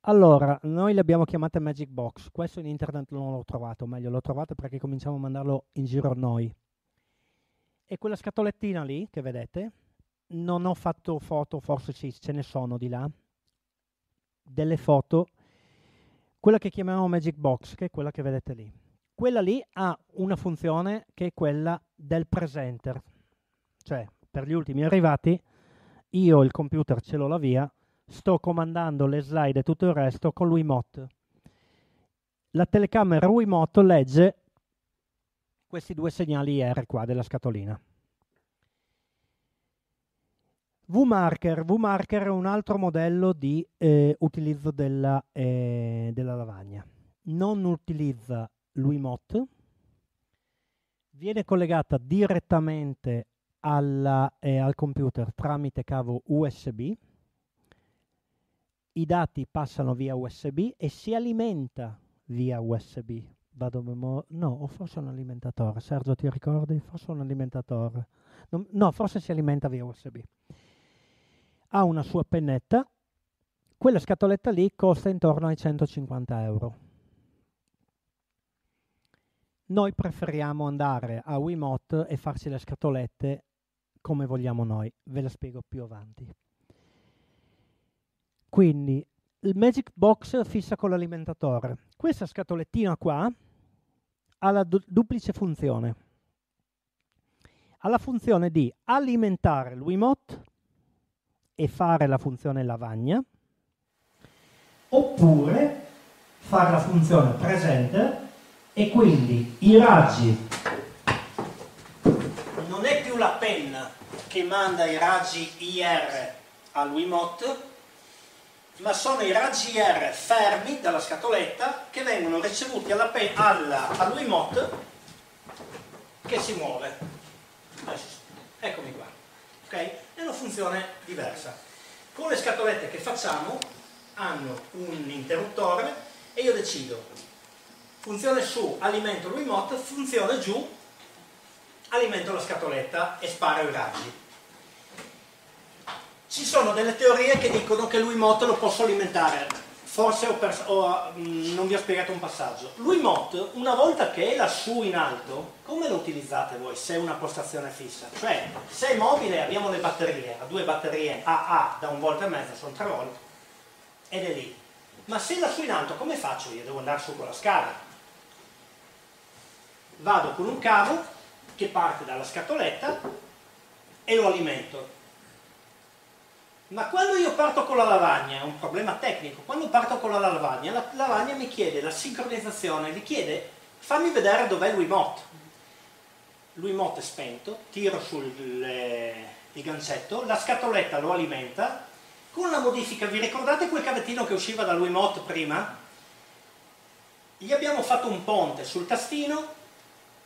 A: Allora, noi le abbiamo chiamate Magic Box. Questo in internet non l'ho trovato, meglio l'ho trovato perché cominciamo a mandarlo in giro noi. E quella scatolettina lì che vedete, non ho fatto foto, forse sì, ce ne sono di là, delle foto, quella che chiamiamo Magic Box, che è quella che vedete lì. Quella lì ha una funzione che è quella del presenter, cioè per gli ultimi arrivati io il computer ce l'ho là via, sto comandando le slide e tutto il resto con Wiimote. La telecamera Wiimote legge questi due segnali IR qua della scatolina. VMarker, VMarker è un altro modello di eh, utilizzo della, eh, della, lavagna. Non utilizza l'Wiimote, viene collegata direttamente alla, eh, al computer tramite cavo USB, i dati passano via USB e si alimenta via USB vado memo- no, o forse un alimentatore. Sergio, ti ricordi? Forse un alimentatore. Non, no, forse si alimenta via USB. Ha una sua pennetta. Quella scatoletta lì costa intorno ai 150 euro. Noi preferiamo andare a Wiimote e farci le scatolette come vogliamo noi. Ve la spiego più avanti. Quindi il Magic Box fissa con l'alimentatore. Questa scatolettina qua ha la du- duplice funzione. Ha la funzione di alimentare il Wiimote e fare la funzione lavagna, oppure fare la funzione presente e quindi i raggi non è più la penna che manda i raggi IR al Wiimote ma sono i raggi IR fermi dalla scatoletta che vengono ricevuti alla, alla, all'Wiimote che si muove. Eccomi qua. Okay? È una funzione diversa. Con le scatolette che facciamo hanno un interruttore e io decido funzione su, alimento il Wiimote, funzione giù, alimento la scatoletta e sparo i raggi ci sono delle teorie che dicono che l'Wiimote lo posso alimentare. Forse ho ho, mh, mm, non vi ho spiegato un passaggio. L'Wiimote, una volta che è lassù in alto, come lo utilizzate voi se è una postazione fissa? Cioè, se è mobile abbiamo le batterie, ha due batterie AA da un volt e mezzo, sono 3 volt, ed è lì. Ma se è lassù in alto, come faccio io? Devo andare su con la scala. Vado con un cavo che parte dalla scatoletta e lo alimento ma quando io parto con la lavagna, è un problema tecnico, quando parto con la lavagna, la lavagna mi chiede la sincronizzazione, mi chiede fammi vedere dov'è il Wiimote. Il Wiimote è spento, tiro sul il gancetto, la scatoletta lo alimenta, con la modifica, vi ricordate quel cavettino che usciva dal Wiimote prima? Gli abbiamo fatto un ponte sul tastino,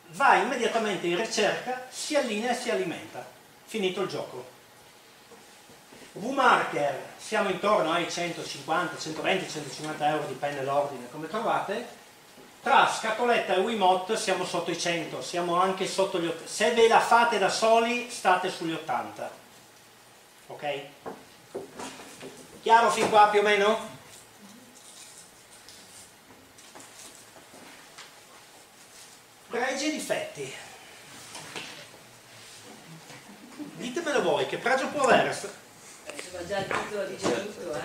A: va immediatamente in ricerca, si allinea e si alimenta. Finito il gioco. VMarker siamo intorno ai 150, 120, 150 euro, dipende l'ordine come trovate. Tra scatoletta e Wiimote siamo sotto i 100, siamo anche sotto gli 80. Se ve la fate da soli state sugli 80. Ok? Chiaro fin qua più o meno? Pregi e difetti. ditemelo voi, che pregio può avere?
B: Ma già il titolo dice tutto, eh?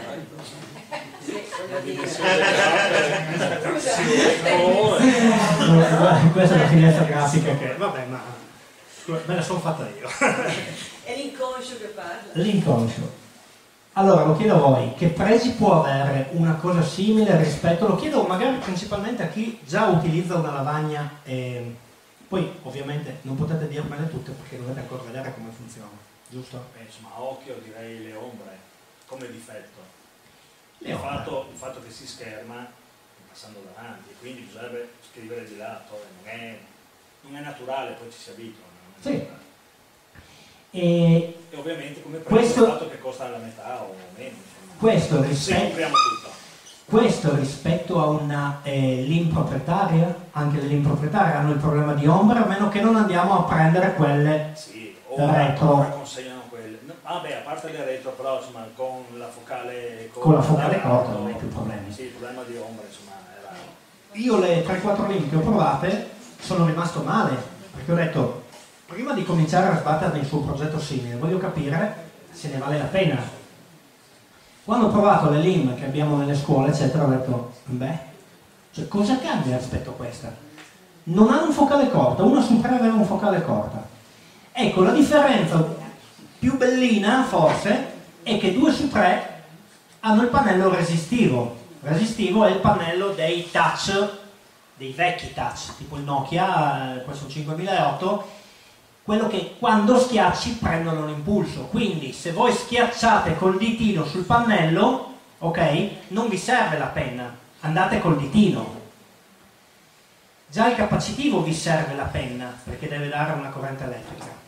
B: Sì, voglio dire.
A: Questa è la finestra grafica che... Vabbè, ma me la sono fatta io.
B: È l'inconscio che parla.
A: L'inconscio. Allora, lo chiedo a voi, che pregi può avere una cosa simile rispetto, lo chiedo magari principalmente a chi già utilizza una lavagna e poi ovviamente non potete dirmele tutte perché dovete ancora vedere come funziona, giusto?
C: Eh, insomma, a occhio direi le ombre come difetto.
A: Le
C: il, fatto, il fatto che si scherma passando davanti, quindi bisognerebbe scrivere di lato, non è, non è naturale, poi ci si abitua.
A: Sì. E
C: E ovviamente come
A: Questo-
C: il fatto che costa la metà o meno. Insomma.
A: questo rispetto... Questo rispetto a una eh, LIM proprietaria, anche le LIM proprietarie hanno il problema di ombra, a meno che non andiamo a prendere quelle
C: Sì,
A: Retro.
C: ora consegnano quelle. Ah beh, a parte le retro, però insomma con la focale
A: con la focale
C: corta,
A: corta non hai più problemi.
C: Sì, il problema di ombra insomma era...
A: Io le 3-4 LIM che ho provate sono rimasto male, perché ho detto, prima di cominciare a sbattere nel suo progetto simile, voglio capire se ne vale la pena. Quando ho provato le LIM che abbiamo nelle scuole, eccetera, ho detto, beh, cioè, cosa cambia rispetto a questa? Non hanno un focale corta, una su tre aveva un focale corta. Ecco, la differenza più bellina, forse, è che due su tre hanno il pannello resistivo. Resistivo è il pannello dei touch, dei vecchi touch, tipo il Nokia, eh, questo 5008, quello che quando schiacci prendono l'impulso. Quindi se voi schiacciate col ditino sul pannello, ok, non vi serve la penna, andate col ditino. Già il capacitivo vi serve la penna perché deve dare una corrente elettrica.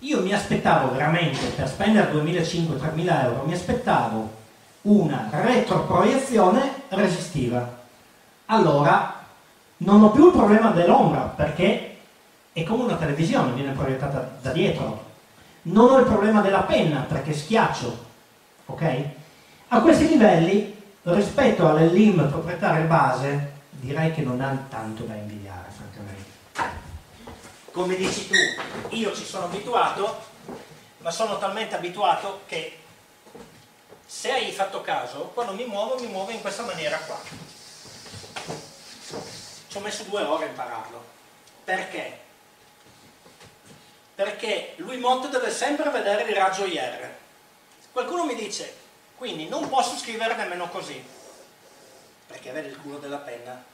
A: Io mi aspettavo veramente, per spendere 2.500-3.000 euro, mi aspettavo una retroproiezione resistiva. Allora, non ho più il problema dell'ombra, perché è come una televisione, viene proiettata da dietro. Non ho il problema della penna, perché schiaccio. Ok? A questi livelli, rispetto alle LIM proprietarie base, direi che non hanno tanto da invidiare, francamente come dici tu, io ci sono abituato, ma sono talmente abituato che se hai fatto caso, quando mi muovo, mi muovo in questa maniera qua. Ci ho messo due ore a impararlo. Perché? Perché l'Wiimote deve sempre vedere il raggio IR. Qualcuno mi dice, quindi non posso scrivere nemmeno così, perché vede il culo della penna.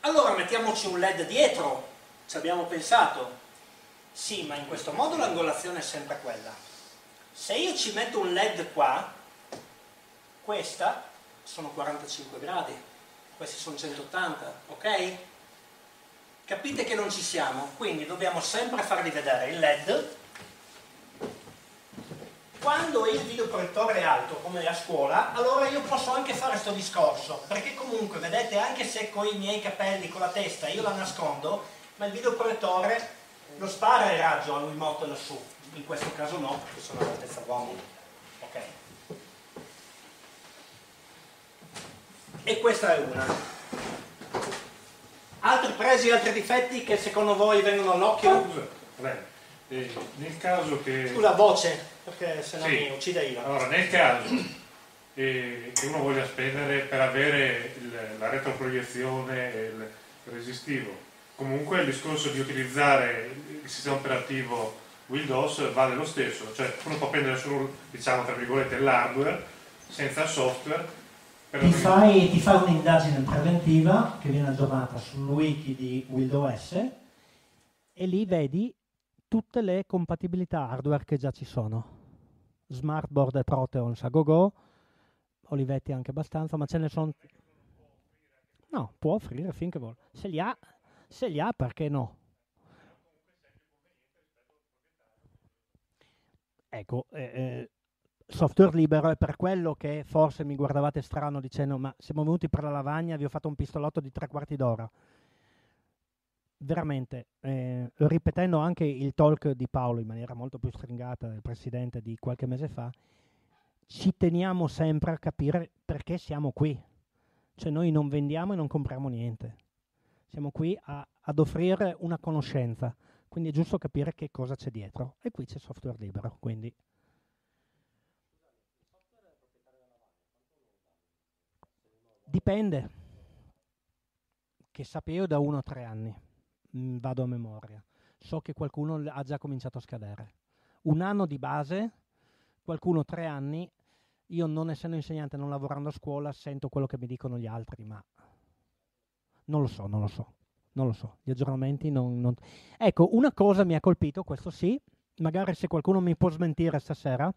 A: Allora mettiamoci un LED dietro, ci abbiamo pensato. Sì, ma in questo modo l'angolazione è sempre quella. Se io ci metto un LED qua, questa sono 45 gradi, questi sono 180, ok? Capite che non ci siamo, quindi dobbiamo sempre farvi vedere il LED. Quando il videoproiettore è alto, come a scuola, allora io posso anche fare questo discorso, perché comunque, vedete, anche se con i miei capelli, con la testa, io la nascondo, ma il videoproiettore lo spara il raggio al Wiimote lassù. In questo caso no, perché sono all'altezza uomo. Ok. E questa è una. Altri presi, altri difetti che secondo voi vengono all'occhio?
D: Eh, nel caso che...
A: Scusa, voce, perché se no
D: Sì.
A: mi uccide io.
D: Allora, nel caso eh, che uno voglia spendere per avere il- la retroproiezione e il resistivo, comunque il discorso di utilizzare il sistema operativo Windows vale lo stesso, cioè uno può prendere solo, diciamo, tra virgolette, l'hardware senza il software
A: Ti fai, ti fai un'indagine preventiva che viene aggiornata sul wiki di Windows e lì vedi tutte le compatibilità hardware che già ci sono. Smartboard e Proteons a go-go, Olivetti anche abbastanza, ma ce ne sono... No, può offrire finché vuole. Se li ha, se li ha perché no? Ecco, eh, eh, software libero è per quello che forse mi guardavate strano dicendo ma siamo venuti per la lavagna, vi ho fatto un pistolotto di tre quarti d'ora. Veramente, eh, ripetendo anche il talk di Paolo in maniera molto più stringata del presidente di qualche mese fa, ci teniamo sempre a capire perché siamo qui. Cioè noi non vendiamo e non compriamo niente. Siamo qui a- ad offrire una conoscenza. Quindi è giusto capire che cosa c'è dietro. E qui c'è software libero, quindi Dipende. Che sappia io da uno a tre anni, mm, vado a memoria. So che qualcuno ha già cominciato a scadere. Un anno di base, qualcuno tre anni. Io non essendo insegnante, non lavorando a scuola, sento quello che mi dicono gli altri, ma non lo so, non lo so, non lo so. Gli aggiornamenti non... non- Ecco, una cosa mi ha colpito, questo sì, magari se qualcuno mi può smentire stasera.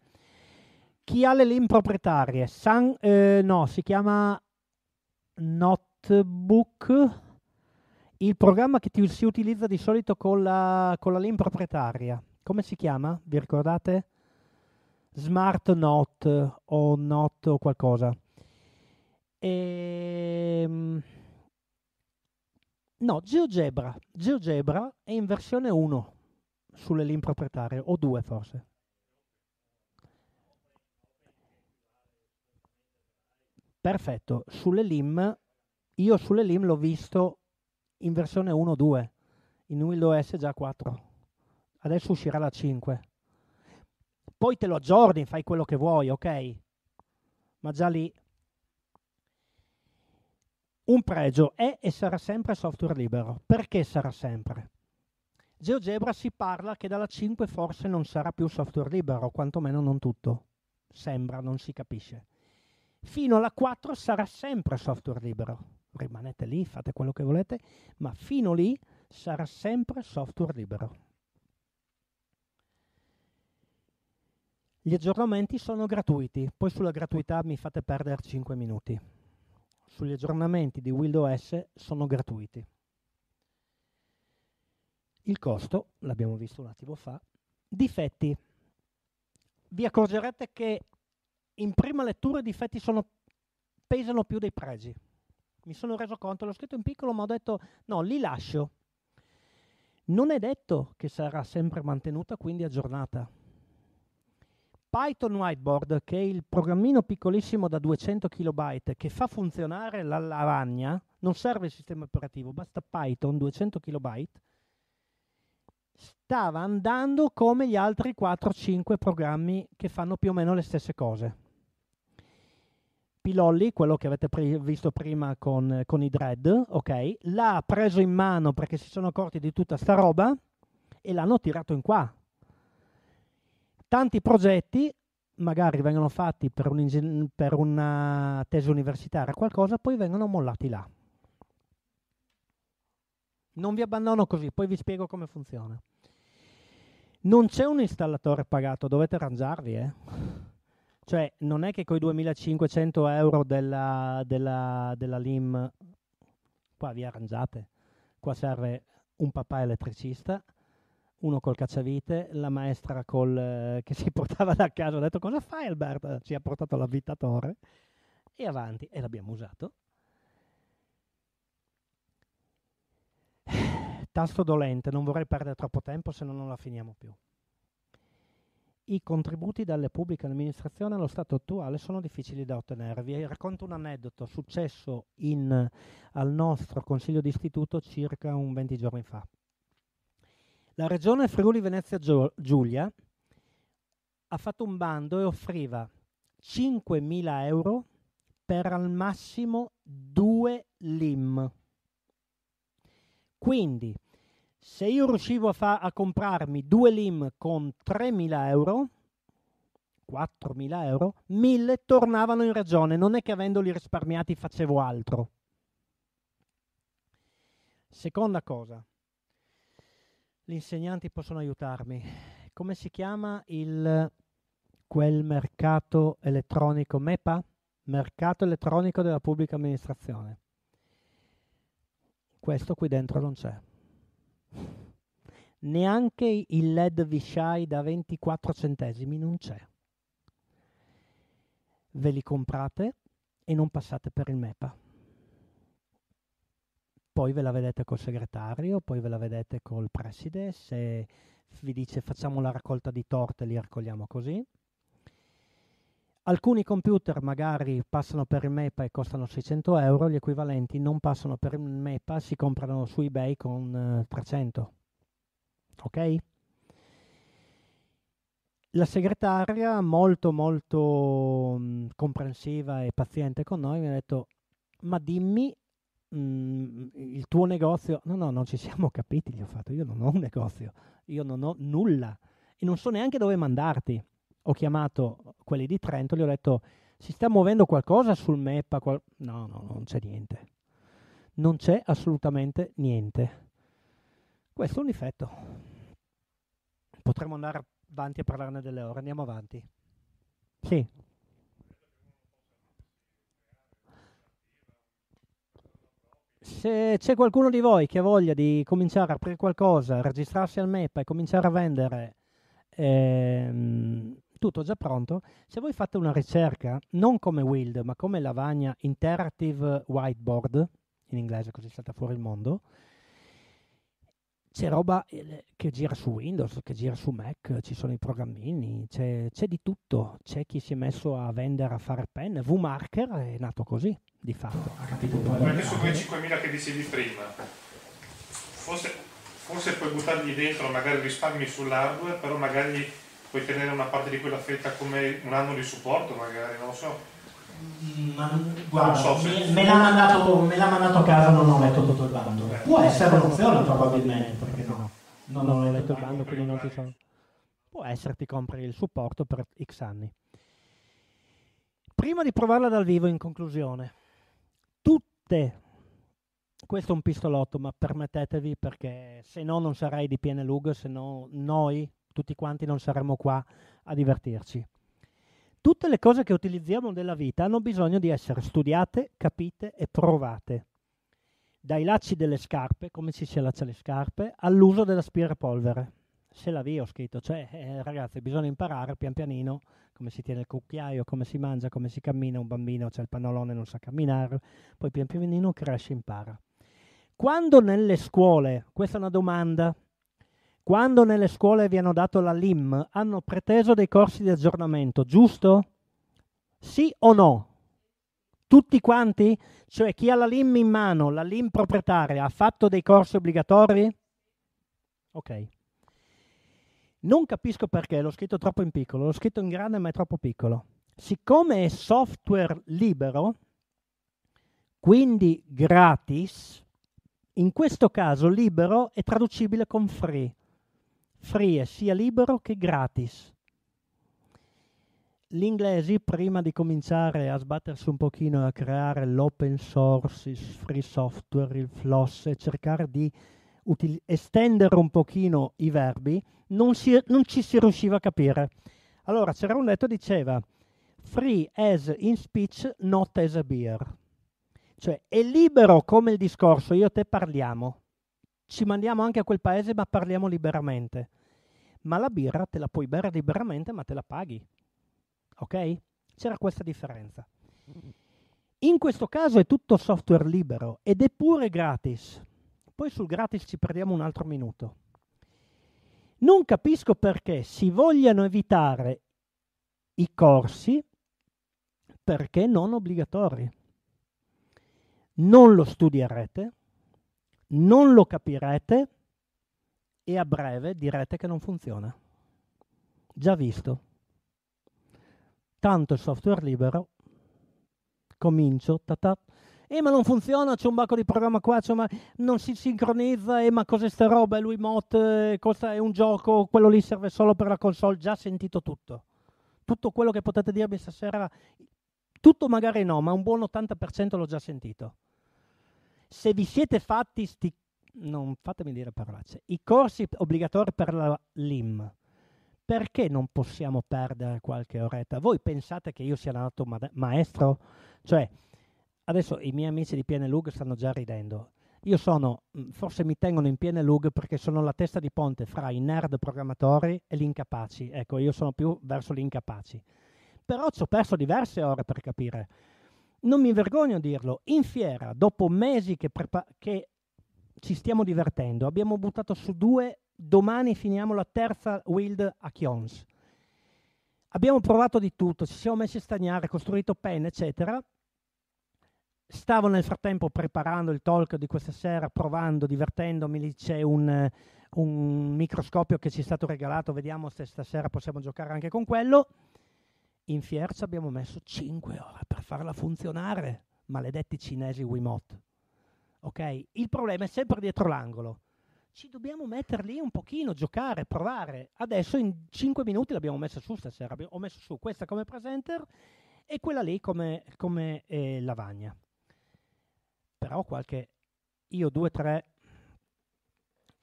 A: Chi ha le link proprietarie? San, eh, no, si chiama Notebook, il programma che ti- si utilizza di solito con la, con la link proprietaria. Come si chiama? Vi ricordate? Smart Note o Note o qualcosa. Ehm, no, GeoGebra. GeoGebra è in versione 1 sulle link proprietarie, o 2 forse. Perfetto, sulle LIM, io sulle LIM l'ho visto in versione 1.2, in Windows già 4, adesso uscirà la 5. Poi te lo aggiorni, fai quello che vuoi, ok? Ma già lì un pregio è e sarà sempre software libero. Perché sarà sempre? GeoGebra si parla che dalla 5 forse non sarà più software libero, quantomeno non tutto. Sembra, non si capisce fino alla 4 sarà sempre software libero. Rimanete lì, fate quello che volete, ma fino lì sarà sempre software libero. Gli aggiornamenti sono gratuiti, poi sulla gratuità mi fate perdere 5 minuti. Sugli aggiornamenti di Windows sono gratuiti. Il costo, l'abbiamo visto un attimo fa, difetti. Vi accorgerete che in prima lettura i difetti sono, pesano più dei pregi. Mi sono reso conto, l'ho scritto in piccolo, ma ho detto no, li lascio. Non è detto che sarà sempre mantenuta, quindi aggiornata. Python Whiteboard, che è il programmino piccolissimo da 200 KB che fa funzionare la lavagna, non serve il sistema operativo, basta Python 200 KB, stava andando come gli altri 4-5 programmi che fanno più o meno le stesse cose. Pilolli, quello che avete pri- visto prima con, con i dread, ok, l'ha preso in mano perché si sono accorti di tutta sta roba e l'hanno tirato in qua. Tanti progetti magari vengono fatti per, un ingen- per una tesi universitaria, qualcosa, poi vengono mollati là. Non vi abbandono così, poi vi spiego come funziona. Non c'è un installatore pagato, dovete arrangiarvi, eh. Cioè, non è che con i 2500 euro della, della, della LIM qua vi arrangiate. Qua serve un papà elettricista, uno col cacciavite, la maestra col, eh, che si portava da casa. Ho detto, cosa fai Alberto? Ci ha portato l'avvitatore e avanti. E l'abbiamo usato. Tasto dolente, non vorrei perdere troppo tempo se no non la finiamo più. I contributi dalle pubbliche amministrazioni allo stato attuale sono difficili da ottenere. Vi racconto un aneddoto successo in, al nostro consiglio d'istituto circa un 20 giorni fa. La regione Friuli Venezia Giulia ha fatto un bando e offriva 5.000 euro per al massimo due LIM. Quindi, se io riuscivo a, fa- a comprarmi due LIM con 3.000 euro, 4.000 euro, 1.000 tornavano in regione, non è che avendoli risparmiati facevo altro. Seconda cosa, gli insegnanti possono aiutarmi. Come si chiama il, quel mercato elettronico MEPA? Mercato elettronico della pubblica amministrazione. Questo qui dentro non c'è. Neanche il LED Vishai da 24 centesimi non c'è. Ve li comprate e non passate per il MEPA. Poi ve la vedete col segretario, poi ve la vedete col preside, se vi dice facciamo la raccolta di torte li raccogliamo così. Alcuni computer magari passano per il MEPA e costano 600 euro, gli equivalenti non passano per il MEPA, si comprano su eBay con eh, 300. ok? La segretaria, molto molto mh, comprensiva e paziente con noi, mi ha detto, ma dimmi mh, il tuo negozio. No, no, non ci siamo capiti, gli ho fatto, io non ho un negozio, io non ho nulla e non so neanche dove mandarti. Ho chiamato quelli di Trento, gli ho detto, si sta muovendo qualcosa sul MEPA? Qual-? No, no, non c'è niente. Non c'è assolutamente niente. Questo è un difetto. Potremmo andare avanti a parlarne delle ore. Andiamo avanti. Sì. Se c'è qualcuno di voi che ha voglia di cominciare a aprire qualcosa, registrarsi al MEP e cominciare a vendere ehm, tutto già pronto, se voi fate una ricerca, non come Wild, ma come Lavagna Interactive Whiteboard, in inglese così salta fuori il mondo, c'è roba eh, che gira su Windows, che gira su Mac, ci sono i programmini, c'è, c'è di tutto. C'è chi si è messo a vendere, a fare pen. VMarker è nato così, di fatto. Ha capito
D: Anche su quei 5.000 che dicevi prima, forse, forse puoi buttargli dentro magari risparmi sull'hardware, però magari puoi tenere una parte di quella fetta come un anno di supporto, magari, non lo so.
A: Ma, guarda, so me, me, l'ha mandato, me, l'ha mandato, a casa, non ho letto tutto il bando. Può essere un'opzione probabilmente, perché no? Non ho letto il bando, quindi non ti so. Può essere ti compri il supporto per X anni. Prima di provarla dal vivo, in conclusione, tutte, questo è un pistolotto, ma permettetevi perché se no non sarei di PNLUG, se no noi, tutti quanti, non saremmo qua a divertirci tutte le cose che utilizziamo nella vita hanno bisogno di essere studiate, capite e provate. Dai lacci delle scarpe, come ci si allaccia le scarpe, all'uso dell'aspirapolvere. Se la via ho scritto, cioè eh, ragazzi bisogna imparare pian pianino come si tiene il cucchiaio, come si mangia, come si cammina, un bambino c'è il pannolone non sa camminare, poi pian pianino cresce e impara. Quando nelle scuole, questa è una domanda, quando nelle scuole vi hanno dato la LIM, hanno preteso dei corsi di aggiornamento, giusto? Sì o no? Tutti quanti? Cioè chi ha la LIM in mano, la LIM proprietaria, ha fatto dei corsi obbligatori? Ok. Non capisco perché, l'ho scritto troppo in piccolo, l'ho scritto in grande ma è troppo piccolo. Siccome è software libero, quindi gratis, in questo caso libero è traducibile con free free è sia libero che gratis. Gli inglesi, prima di cominciare a sbattersi un pochino a creare l'open source, il free software, il floss e cercare di util- estendere un pochino i verbi, non, si, non ci si riusciva a capire. Allora c'era un detto che diceva free as in speech, not as a beer. Cioè è libero come il discorso, io e te parliamo, ci mandiamo anche a quel paese ma parliamo liberamente. Ma la birra te la puoi bere liberamente ma te la paghi. Ok? C'era questa differenza. In questo caso è tutto software libero ed è pure gratis. Poi sul gratis ci perdiamo un altro minuto. Non capisco perché si vogliano evitare i corsi perché non obbligatori. Non lo studierete, non lo capirete e a breve direte che non funziona. Già visto. Tanto il software libero, comincio, ta Eh, ma non funziona, c'è un bacco di programma qua, cioè, ma non si sincronizza, eh, ma cos'è sta roba? È lui mod, eh, cosa è un gioco, quello lì serve solo per la console, già sentito tutto. Tutto quello che potete dirmi stasera, tutto magari no, ma un buon 80% l'ho già sentito se vi siete fatti sti, non fatemi dire parolacce, i corsi obbligatori per la LIM, perché non possiamo perdere qualche oretta? Voi pensate che io sia nato ma- maestro? Cioè, adesso i miei amici di PNLUG stanno già ridendo. Io sono, mm, forse mi tengono in PNLUG perché sono la testa di ponte fra i nerd programmatori e gli incapaci. Ecco, io sono più verso gli incapaci. Però ci ho perso diverse ore per capire non mi vergogno a dirlo, in fiera, dopo mesi che, che ci stiamo divertendo, abbiamo buttato su due, domani finiamo la terza Wild a Chions. Abbiamo provato di tutto, ci siamo messi a stagnare, costruito pen, eccetera. stavo nel frattempo preparando il talk di questa sera, provando, divertendomi, lì c'è un, un microscopio che ci è stato regalato, vediamo se stasera possiamo giocare anche con quello. In Fierce abbiamo messo 5 ore per farla funzionare, maledetti cinesi Wiimote. Ok? Il problema è sempre dietro l'angolo. Ci dobbiamo mettere lì un pochino, giocare, provare. Adesso in 5 minuti l'abbiamo messa su stasera. Ho messo su questa come presenter e quella lì come, come eh, lavagna. Però qualche... Io due, tre...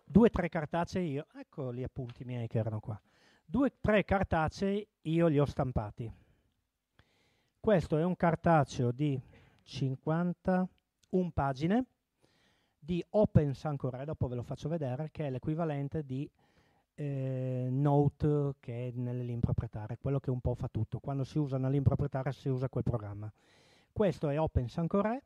A: Due, tre cartacei io... Ecco gli appunti miei che erano qua. Due, tre cartacei io li ho stampati. Questo è un cartaceo di 51 pagine di Open Sancore, dopo ve lo faccio vedere, che è l'equivalente di eh, Note che è nelle proprietarie, quello che un po' fa tutto. Quando si usa una proprietaria si usa quel programma. Questo è Open Sancore,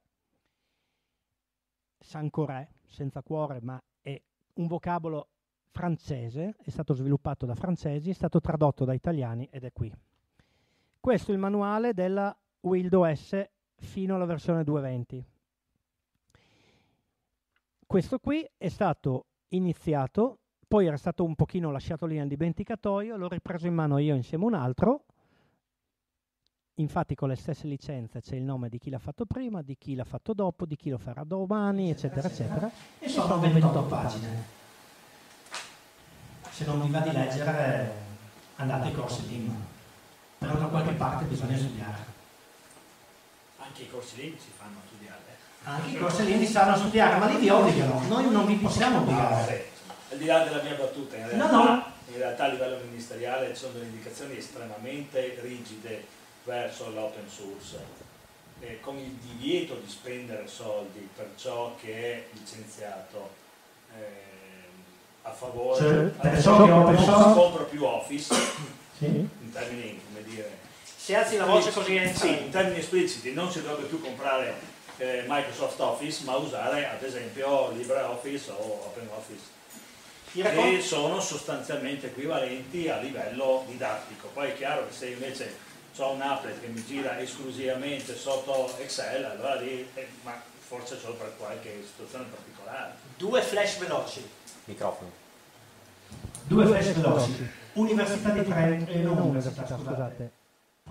A: Sancore senza cuore, ma è un vocabolo francese, è stato sviluppato da francesi, è stato tradotto da italiani ed è qui. Questo è il manuale della Windows fino alla versione 220 questo qui è stato iniziato, poi era stato un pochino lasciato lì nel dimenticatoio, l'ho ripreso in mano io insieme a un altro, infatti con le stesse licenze c'è il nome di chi l'ha fatto prima, di chi l'ha fatto dopo, di chi lo farà domani, eccetera, eccetera, eccetera. e sono 28 pagine. Se non vi va di leggere, andate ai corsi LIM, però da qualche parte bisogna studiare.
C: Anche i corsi LIM si fanno studiare
A: anche i corsellini sanno studiare, ma lì vi obbligano, noi non vi possiamo obbligare.
C: Al di là della mia battuta, in realtà, no, no. in realtà a livello ministeriale ci sono delle indicazioni estremamente rigide verso l'open source, eh, con il divieto di spendere soldi per ciò che è licenziato eh, a favore, cioè, per ciò che non si compra più Office, sì. in termini, come dire,
A: se alzi la voce così.
C: Sì, in termini espliciti non si dovrebbe più comprare eh, Microsoft Office, ma usare ad esempio LibreOffice o OpenOffice che sono sostanzialmente equivalenti a livello didattico. Poi è chiaro che se invece ho un applet che mi gira esclusivamente sotto Excel, allora lì, eh, ma forse solo per qualche situazione particolare.
A: Due flash veloci.
E: Microfono.
A: Due flash veloci. Università di Trento, eh, non università, scusate.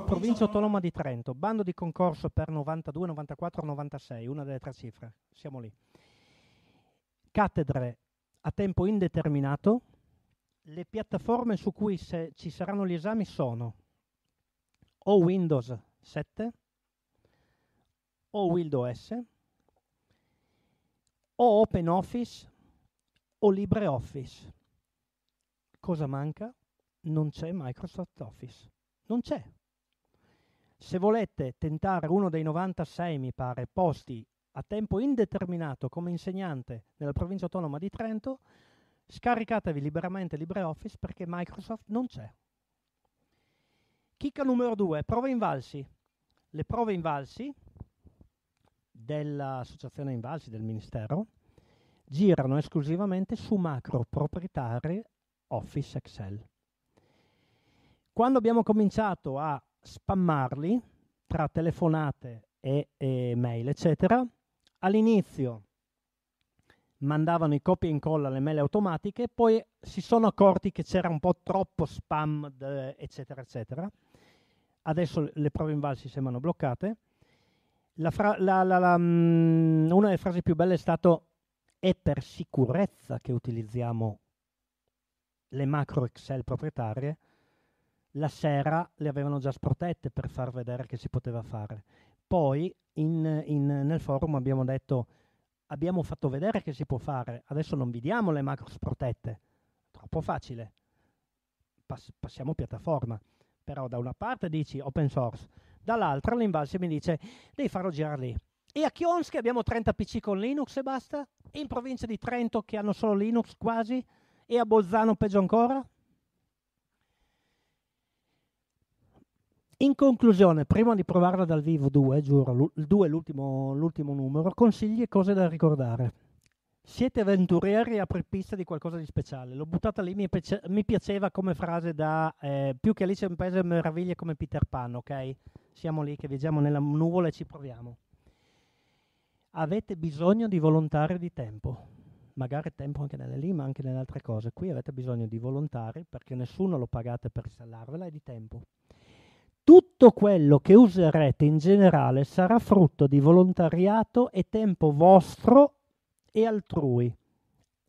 A: Provincia Autonoma di Trento, bando di concorso per 92, 94, 96, una delle tre cifre, siamo lì. Cattedre a tempo indeterminato, le piattaforme su cui ci saranno gli esami sono o Windows 7 o Windows S o OpenOffice o LibreOffice. Cosa manca? Non c'è Microsoft Office. Non c'è. Se volete tentare uno dei 96, mi pare, posti a tempo indeterminato come insegnante nella provincia autonoma di Trento, scaricatevi liberamente LibreOffice perché Microsoft non c'è. Chicca numero 2, prove invalsi. Le prove invalsi dell'associazione invalsi del Ministero girano esclusivamente su macro proprietari Office Excel. Quando abbiamo cominciato a spammarli tra telefonate e, e mail, eccetera. All'inizio mandavano i copia e incolla alle mail automatiche, poi si sono accorti che c'era un po' troppo spam, eccetera, eccetera. Adesso le prove invalsi sembrano bloccate. La fra, la, la, mm, una delle frasi più belle è stato è per sicurezza che utilizziamo le macro Excel proprietarie la sera le avevano già sprotette per far vedere che si poteva fare. Poi in, in, nel forum abbiamo detto abbiamo fatto vedere che si può fare, adesso non vi diamo le macro sprotette, troppo facile, Pass- passiamo piattaforma. Però da una parte dici open source, dall'altra l'invalsi mi dice devi farlo girare lì. E a Chions che abbiamo 30 PC con Linux e basta? E in provincia di Trento che hanno solo Linux quasi? E a Bolzano peggio ancora? In conclusione, prima di provarla dal vivo 2, giuro, il 2 è l'ultimo, l'ultimo numero, consigli e cose da ricordare. Siete avventurieri a pista di qualcosa di speciale. L'ho buttata lì, mi, piace, mi piaceva come frase da eh, più che Alice in Paese Meraviglie come Peter Pan, ok? Siamo lì che viaggiamo nella nuvola e ci proviamo. avete bisogno di volontari di tempo. Magari tempo anche nelle lì, ma anche nelle altre cose. Qui avete bisogno di volontari perché nessuno lo pagate per installarvela, è di tempo. Tutto quello che userete in generale sarà frutto di volontariato e tempo vostro e altrui.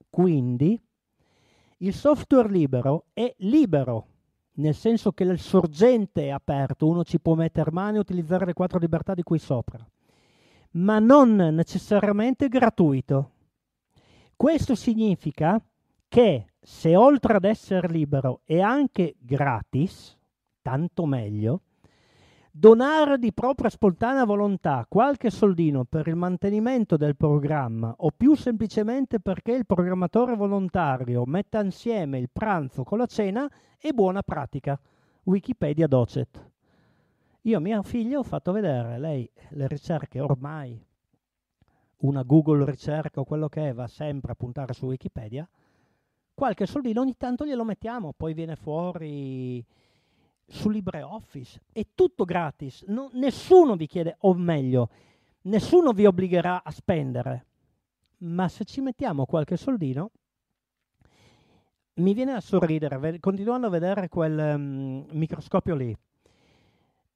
A: Quindi il software libero è libero, nel senso che il sorgente è aperto, uno ci può mettere mano e utilizzare le quattro libertà di qui sopra, ma non necessariamente gratuito. Questo significa che se oltre ad essere libero è anche gratis, tanto meglio, donare di propria spontanea volontà qualche soldino per il mantenimento del programma o più semplicemente perché il programmatore volontario metta insieme il pranzo con la cena è buona pratica. Wikipedia Docet. Io a mia figlia ho fatto vedere, lei le ricerche ormai, una Google ricerca o quello che è, va sempre a puntare su Wikipedia, qualche soldino ogni tanto glielo mettiamo, poi viene fuori su LibreOffice, è tutto gratis, no, nessuno vi chiede, o meglio, nessuno vi obbligherà a spendere, ma se ci mettiamo qualche soldino, mi viene a sorridere, continuando a vedere quel um, microscopio lì.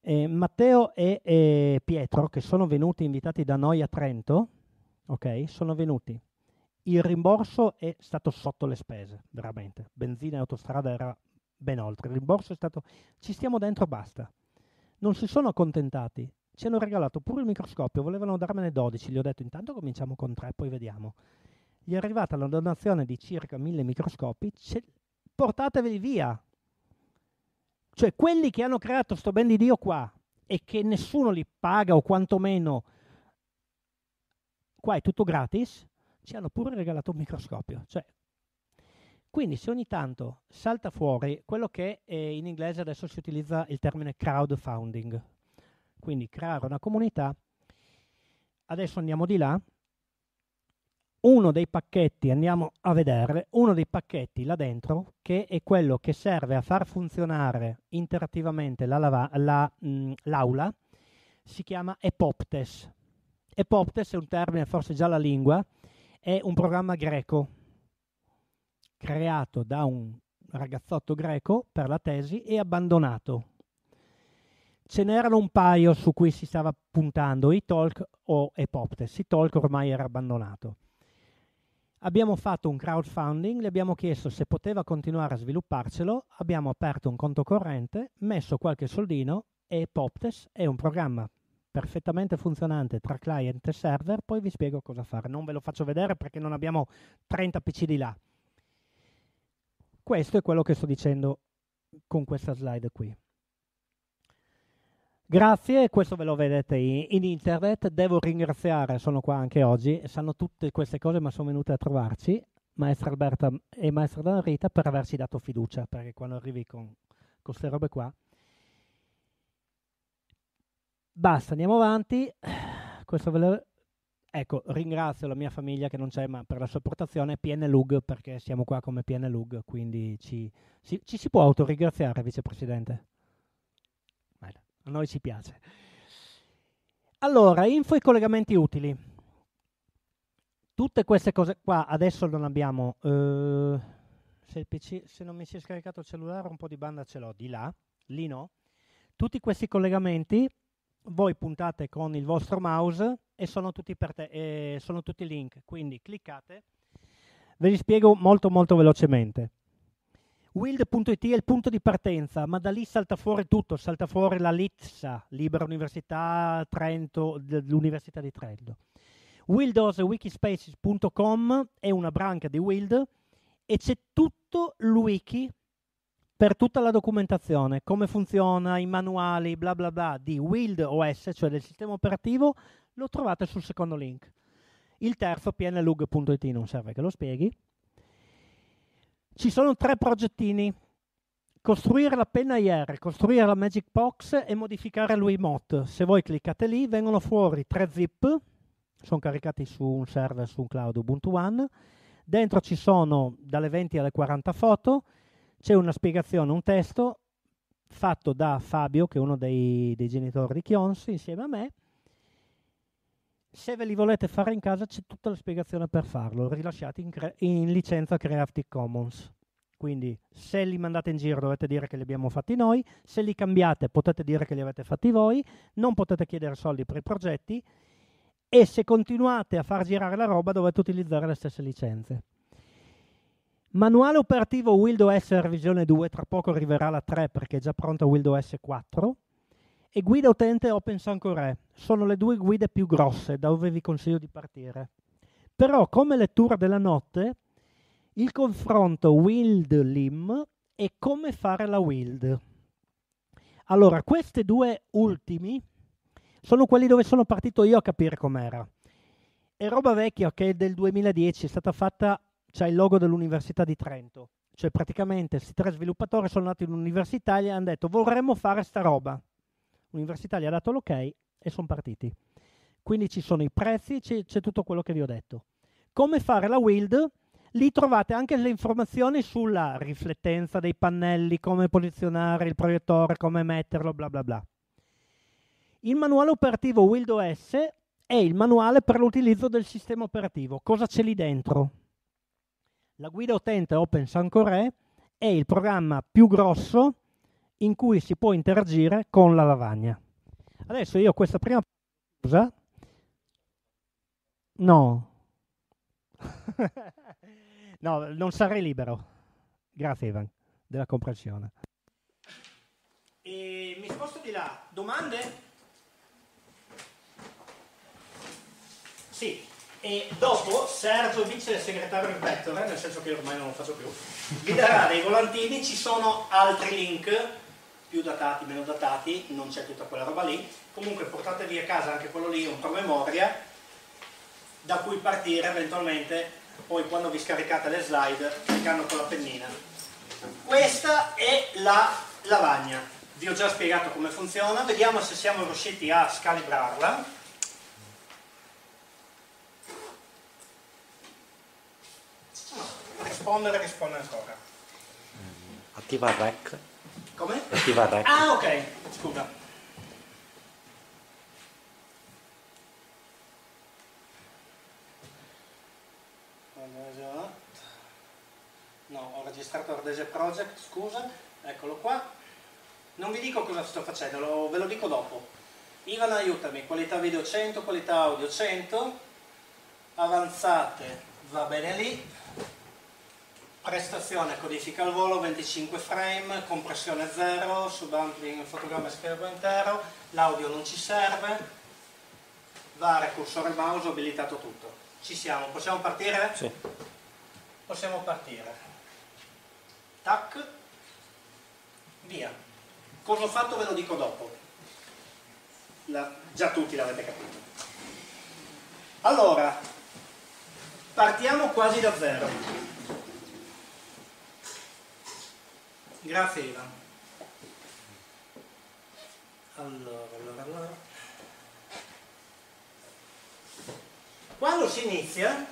A: Eh, Matteo e, e, Pietro, che sono venuti invitati da noi a Trento, ok, sono venuti. Il rimborso è stato sotto le spese, veramente. Benzina e autostrada era ben oltre. Il rimborso è stato ci stiamo dentro, basta. Non si sono accontentati. Ci hanno regalato pure il microscopio, volevano darmene 12. Gli ho detto intanto cominciamo con 3, poi vediamo. Gli è arrivata la donazione di circa 1000 microscopi, portateveli via. Cioè quelli che hanno creato sto ben di Dio qua e che nessuno li paga o quantomeno qua è tutto gratis, ci hanno pure regalato un microscopio. Cioè, quindi se ogni tanto salta fuori quello che in inglese adesso si utilizza il termine crowdfunding, quindi creare una comunità, adesso andiamo di là, uno dei pacchetti, andiamo a vedere, uno dei pacchetti là dentro che è quello che serve a far funzionare interattivamente la lava, la, mh, l'aula, si chiama Epoptes. Epoptes è un termine, forse già la lingua, è un programma greco creato da un ragazzotto greco per la tesi e abbandonato. Ce n'erano un paio su cui si stava puntando, i talk o Epoptes. I talk ormai era abbandonato. Abbiamo fatto un crowdfunding, le abbiamo chiesto se poteva continuare a svilupparcelo, abbiamo aperto un conto corrente, messo qualche soldino e Poptes è un programma perfettamente funzionante tra client e server, poi vi spiego cosa fare. Non ve lo faccio vedere perché non abbiamo 30 PC di là. Questo è quello che sto dicendo con questa slide qui. Grazie, questo ve lo vedete in, internet. Devo ringraziare, sono qua anche oggi, sanno tutte queste cose, ma sono venute a trovarci, maestra Alberta e maestra Donna Rita, per averci dato fiducia, perché quando arrivi con queste robe qua... Basta, andiamo avanti. Questo ve lo, Ecco, ringrazio la mia famiglia che non c'è, ma per la sua portazione, PNLUG, perché siamo qua come PNLUG, quindi ci, ci, ci si può autoringraziare, vicepresidente. Bene, a noi ci piace. Allora, info e collegamenti utili. Tutte queste cose qua adesso non abbiamo. Uh, se, PC, se non mi si è scaricato il cellulare, un po' di banda ce l'ho di là, lì no. Tutti questi collegamenti voi puntate con il vostro mouse e sono tutti, te, eh, sono tutti link, quindi cliccate. Ve li spiego molto molto velocemente. Wild.it è il punto di partenza, ma da lì salta fuori tutto, salta fuori la LITSA, Libera Università Trento, l'Università di Trento. Wildos wikispaces.com è una branca di Wild e c'è tutto il wiki per tutta la documentazione, come funziona, i manuali, bla bla bla di Wild OS, cioè del sistema operativo, lo trovate sul secondo link. Il terzo, pnlug.it, non serve che lo spieghi. Ci sono tre progettini. Costruire la penna IR, costruire la Magic Box e modificare l'Wiimote. Se voi cliccate lì, vengono fuori tre zip, sono caricati su un server su un cloud Ubuntu One. Dentro ci sono dalle 20 alle 40 foto c'è una spiegazione, un testo fatto da Fabio, che è uno dei, dei genitori di Chions, insieme a me, Se ve li volete fare in casa c'è tutta la spiegazione per farlo, rilasciati in, in licenza Creative Commons. Quindi se li mandate in giro dovete dire che li abbiamo fatti noi, se li cambiate potete dire che li avete fatti voi, non potete chiedere soldi per i progetti e se continuate a far girare la roba dovete utilizzare le stesse licenze. Manuale operativo Windows revisione 2, tra poco arriverà la 3 perché è già pronta Windows 4 e guida utente Open Sancore. Sono le due guide più grosse da dove vi consiglio di partire. Però come lettura della notte il confronto Wild-Lim e come fare la Wild. Allora, questi due ultimi sono quelli dove sono partito io a capire com'era. È roba vecchia che è del 2010, è stata fatta, c'è il logo dell'Università di Trento. Cioè praticamente questi tre sviluppatori sono andati in università e hanno detto vorremmo fare sta roba. L'università gli ha dato l'ok e sono partiti. Quindi ci sono i prezzi, c'è, c'è tutto quello che vi ho detto. Come fare la Wild? Lì trovate anche le informazioni sulla riflettenza dei pannelli, come posizionare il proiettore, come metterlo, bla bla bla. Il manuale operativo Windows è il manuale per l'utilizzo del sistema operativo. Cosa c'è lì dentro? La guida utente Open Sancore è il programma più grosso in cui si può interagire con la lavagna. Adesso io questa prima cosa no No, non sarei libero. Grazie Ivan della comprensione. E mi sposto di là. Domande? Sì. E dopo Sergio, vice segretario del Vector, nel senso che ormai non lo faccio più, vi darà dei volantini, ci sono altri link, più datati, meno datati, non c'è tutta quella roba lì. Comunque portatevi a casa anche quello lì, un promemoria, da cui partire eventualmente poi quando vi scaricate le slide cliccando con la pennina. Questa è la lavagna, vi ho già spiegato come funziona, vediamo se siamo riusciti a scalibrarla. Rispondere, risponde ancora.
E: Attiva il rec.
A: Come?
E: Attiva il rec.
A: Ah ok, scusa. No, ho registrato Ardese Project, scusa, eccolo qua. Non vi dico cosa sto facendo, lo, ve lo dico dopo. Ivan aiutami, qualità video 100, qualità audio 100, avanzate, va bene lì, prestazione codifica al volo 25 frame, compressione 0, subampling fotogramma e schermo intero, l'audio non ci serve, vare cursore mouse, ho abilitato tutto. Ci siamo, possiamo partire?
E: Sì.
A: Possiamo partire. Tac, via. Cosa ho fatto ve lo dico dopo. La, già tutti l'avete capito. Allora, partiamo quasi da zero. Grazie Ivan. Allora, allora, allora. Quando si inizia,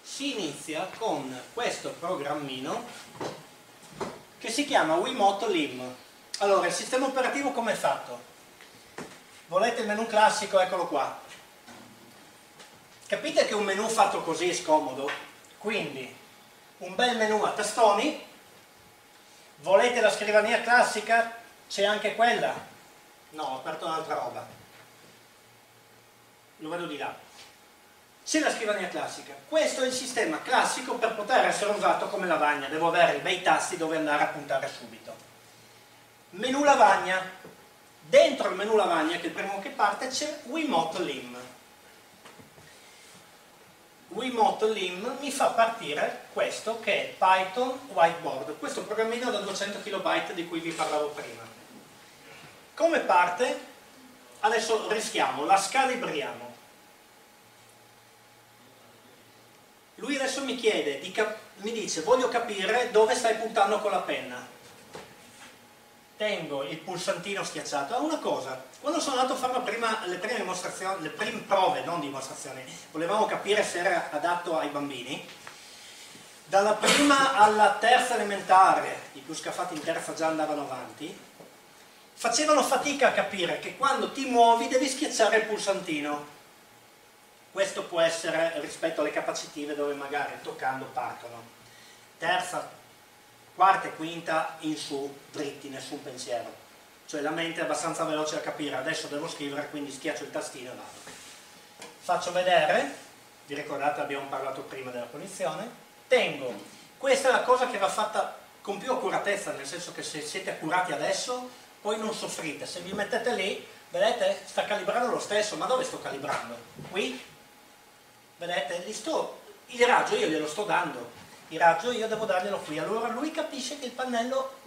A: si inizia con questo programmino che si chiama Wiimote Lim. Allora, il sistema operativo come è fatto? Volete il menu classico? Eccolo qua. Capite che un menu fatto così è scomodo? Quindi, un bel menu a tastoni. Volete la scrivania classica? C'è anche quella. No, ho aperto un'altra roba. Lo vedo di là c'è la scrivania classica. Questo è il sistema classico per poter essere usato come lavagna. Devo avere i bei tasti dove andare a puntare subito. Menu lavagna. Dentro il menu lavagna, che è il primo che parte, c'è Wiimote Lim. Wiimote Lim mi fa partire questo che è Python Whiteboard. Questo programmino da 200 KB di cui vi parlavo prima. Come parte? Adesso rischiamo, la scalibriamo Lui adesso mi chiede, mi dice, voglio capire dove stai puntando con la penna. Tengo il pulsantino schiacciato. Ah, una cosa, quando sono andato a fare prima, le prime dimostrazioni, le prime prove, non dimostrazioni, volevamo capire se era adatto ai bambini, dalla prima alla terza elementare, i più scaffati in terza già andavano avanti, facevano fatica a capire che quando ti muovi devi schiacciare il pulsantino. Questo può essere rispetto alle capacitive dove magari toccando partono. Terza, quarta e quinta in su, dritti, nessun pensiero. Cioè la mente è abbastanza veloce a capire, adesso devo scrivere, quindi schiaccio il tastino e vado. Faccio vedere, vi ricordate abbiamo parlato prima della cognizione, tengo, questa è la cosa che va fatta con più accuratezza, nel senso che se siete accurati adesso, poi non soffrite, se vi mettete lì, vedete, sta calibrando lo stesso, ma dove sto calibrando? Qui? Vedete, sto, il raggio io glielo sto dando, il raggio io devo darglielo qui, allora lui capisce che il pannello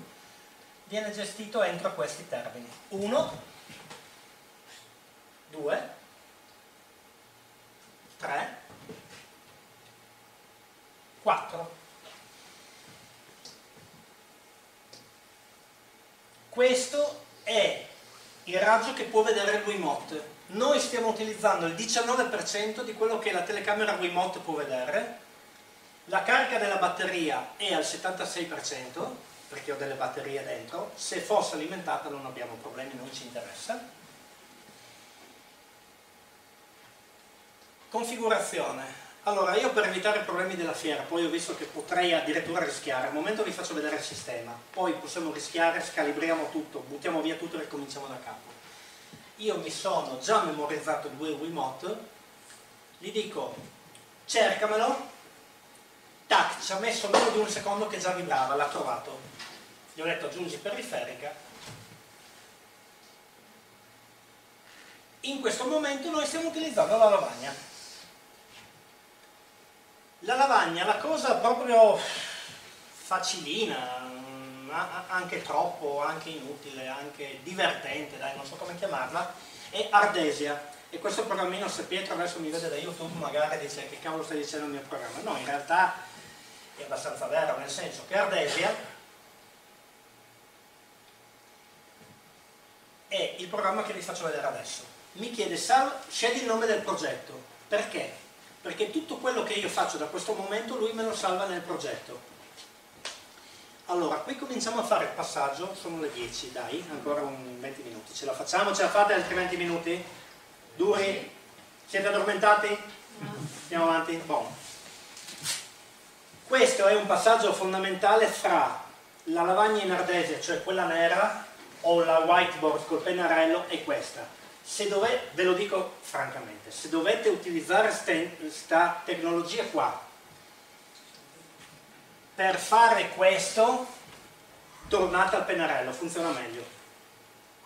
A: viene gestito entro questi termini. 1, 2, 3, 4. Questo è il raggio che può vedere il Wiimote. Noi stiamo utilizzando il 19% di quello che la telecamera Wiimote può vedere. La carica della batteria è al 76%, perché ho delle batterie dentro. Se fosse alimentata non abbiamo problemi, non ci interessa. Configurazione. Allora, io per evitare problemi della fiera, poi ho visto che potrei addirittura rischiare, al momento vi faccio vedere il sistema, poi possiamo rischiare, scalibriamo tutto, buttiamo via tutto e ricominciamo da capo. Io mi sono già memorizzato due Wiimote, gli dico cercamelo, tac, ci ha messo meno di un secondo che già vibrava, l'ha trovato. Gli ho detto aggiungi periferica. In questo momento noi stiamo utilizzando la lavagna la lavagna, la cosa proprio facilina, mm, anche troppo, anche inutile, anche divertente, dai, non so come chiamarla, è Ardesia. E questo programmino, se Pietro adesso mi vede da YouTube, magari dice che cavolo stai dicendo il mio programma. No, in realtà è abbastanza vero, nel senso che Ardesia è il programma che vi faccio vedere adesso. Mi chiede, Sal, scegli il nome del progetto. Perché? perché tutto quello che io faccio da questo momento lui me lo salva nel progetto. Allora, qui cominciamo a fare il passaggio, sono le 10, dai, ancora un 20 minuti, ce la facciamo? Ce la fate altri 20 minuti? Duri? Siete addormentati? Andiamo avanti? Buono. Questo è un passaggio fondamentale fra la lavagna in ardesia, cioè quella nera, o la whiteboard col pennarello, e questa se dovete, ve lo dico francamente, se dovete utilizzare questa tecnologia qua per fare questo, tornate al pennarello, funziona meglio.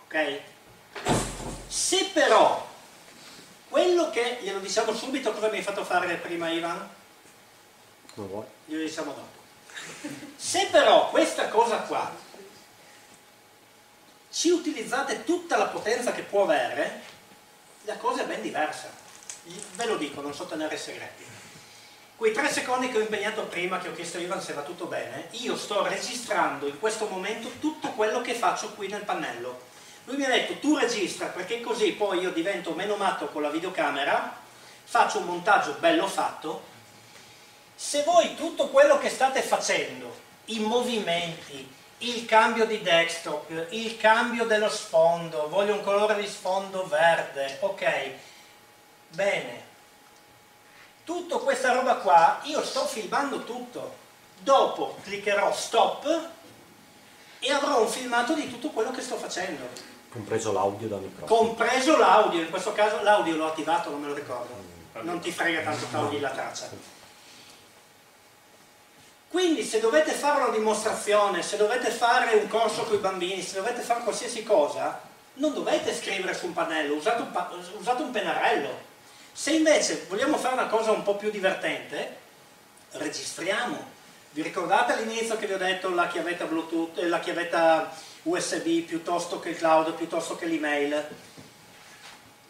A: Ok? Se però quello che, glielo diciamo subito cosa mi hai fatto fare prima Ivan?
E: Come vuoi.
A: Glielo diciamo dopo. Se però questa cosa qua ci utilizzate tutta la potenza che può avere, la cosa è ben diversa. Ve lo dico, non so tenere segreti. Quei tre secondi che ho impegnato prima, che ho chiesto a Ivan se va tutto bene, io sto registrando in questo momento tutto quello che faccio qui nel pannello. Lui mi ha detto tu registra perché così poi io divento meno matto con la videocamera, faccio un montaggio bello fatto. Se voi tutto quello che state facendo, i movimenti, il cambio di desktop, il cambio dello sfondo, voglio un colore di sfondo verde, ok, bene. Tutta questa roba qua, io sto filmando tutto. Dopo cliccherò stop e avrò un filmato di tutto quello che sto facendo.
E: Compreso l'audio da microfono.
A: Compreso l'audio, in questo caso l'audio l'ho attivato, non me lo ricordo. Mm. Non ti frega tanto togli la traccia. Quindi se dovete fare una dimostrazione, se dovete fare un corso con i bambini, se dovete fare qualsiasi cosa, non dovete scrivere su un pannello, usate un, usate un pennarello. Se invece vogliamo fare una cosa un po' più divertente, registriamo. Vi ricordate all'inizio che vi ho detto la chiavetta Bluetooth, la chiavetta USB piuttosto che il cloud, piuttosto che l'email?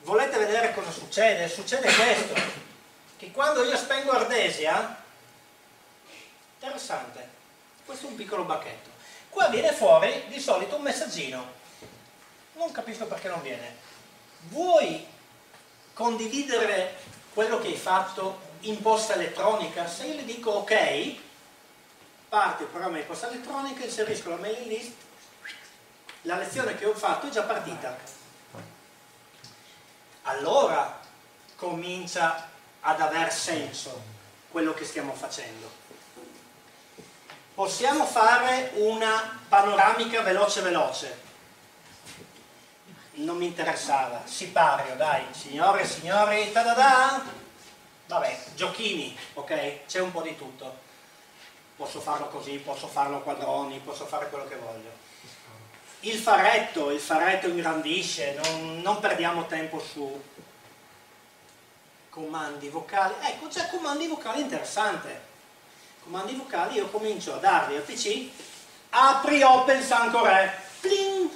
A: Volete vedere cosa succede? Succede questo, che quando io spengo Ardesia, Interessante. Questo è un piccolo bacchetto. Qua viene fuori di solito un messaggino. Non capisco perché non viene. Vuoi condividere quello che hai fatto in posta elettronica? Se io le dico ok, parte il programma di posta elettronica, inserisco la mailing list la lezione che ho fatto è già partita. Allora comincia ad aver senso quello che stiamo facendo. Possiamo fare una panoramica veloce veloce. Non mi interessava. Sipario, dai, signore e signori, ta-da-da! Vabbè, giochini, ok? C'è un po' di tutto. Posso farlo così, posso farlo a quadroni, posso fare quello che voglio. Il faretto, il faretto ingrandisce, non, non perdiamo tempo su comandi vocali. Ecco, c'è comandi vocali interessante comandi vocali io comincio a darli al PC apri Open Sancore Pling!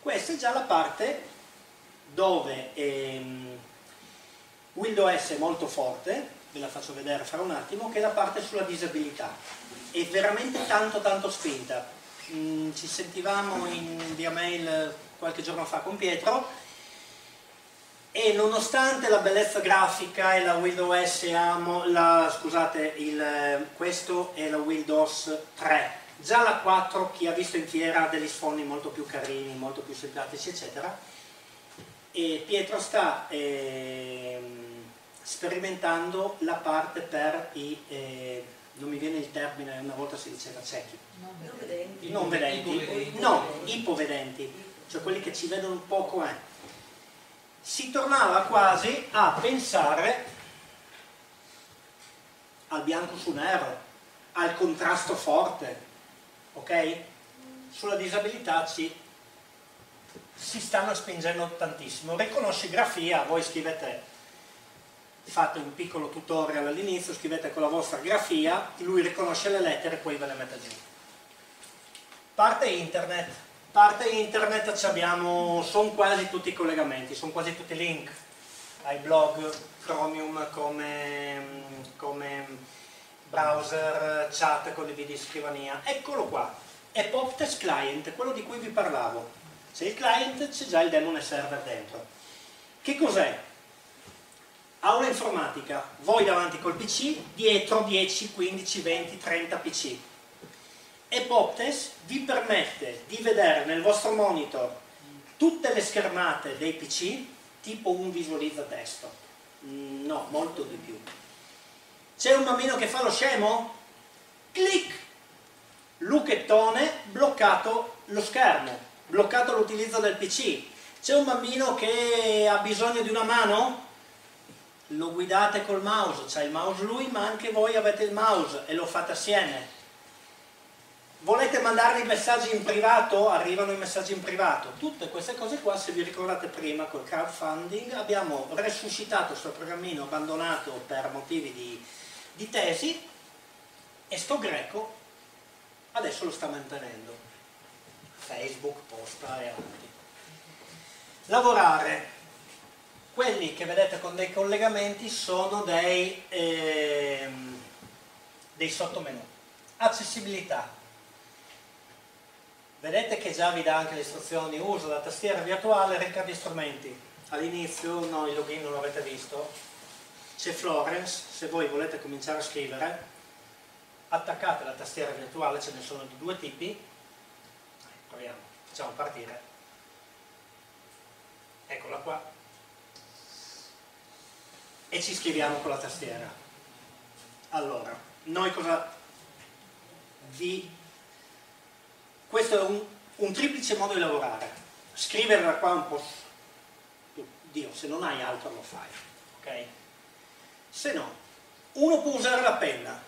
A: questa è già la parte dove ehm, Windows è molto forte ve la faccio vedere fra un attimo che è la parte sulla disabilità è veramente tanto tanto spinta mm, ci sentivamo in via mail qualche giorno fa con Pietro e nonostante la bellezza grafica e la Windows la, scusate, il, questo è la Windows 3 già la 4 chi ha visto in fiera ha degli sfondi molto più carini, molto più simpatici eccetera. E Pietro sta eh, sperimentando la parte per i eh, non mi viene il termine, una volta si diceva ciechi.
B: Non vedenti,
A: non vedenti. Ipovedenti. no, ipovedenti. Cioè quelli che ci vedono poco eh si tornava quasi a pensare al bianco su nero, al contrasto forte, ok? Sulla disabilità ci, si stanno spingendo tantissimo. Riconosci grafia, voi scrivete, fate un piccolo tutorial all'inizio, scrivete con la vostra grafia, lui riconosce le lettere e poi ve le mette giù. Parte internet, parte internet abbiamo, sono quasi tutti i collegamenti, sono quasi tutti i link ai blog Chromium come, come browser, chat, condividi scrivania. Eccolo qua, è PopTest Client, quello di cui vi parlavo. C'è il client, c'è già il daemon server dentro. Che cos'è? Aula informatica, voi davanti col PC, dietro 10, 15, 20, 30 PC e Poptest vi permette di vedere nel vostro monitor tutte le schermate dei PC tipo un visualizza desktop. Mm, no, molto di più. C'è un bambino che fa lo scemo? Clic! Lucchettone, bloccato lo schermo, bloccato l'utilizzo del PC. C'è un bambino che ha bisogno di una mano? Lo guidate col mouse, c'è il mouse lui ma anche voi avete il mouse e lo fate assieme Volete mandarvi messaggi in privato? Arrivano i messaggi in privato. Tutte queste cose qua, se vi ricordate prima col crowdfunding, abbiamo resuscitato questo programmino abbandonato per motivi di, di tesi e sto greco adesso lo sta mantenendo. Facebook, posta e avanti. Lavorare. Quelli che vedete con dei collegamenti sono dei, ehm, dei sottomenu. Accessibilità Vedete che già vi dà anche le istruzioni, uso la tastiera virtuale, ricca di strumenti. All'inizio, no, il login non l'avete visto, c'è Florence, se voi volete cominciare a scrivere, attaccate la tastiera virtuale, ce ne sono di due tipi, proviamo, facciamo partire, eccola qua, e ci scriviamo con la tastiera. Allora, noi cosa vi questo è un, un triplice modo di lavorare. Scrivere da qua un po'... Dio, se non hai altro lo fai, ok? Se no, uno può usare la penna,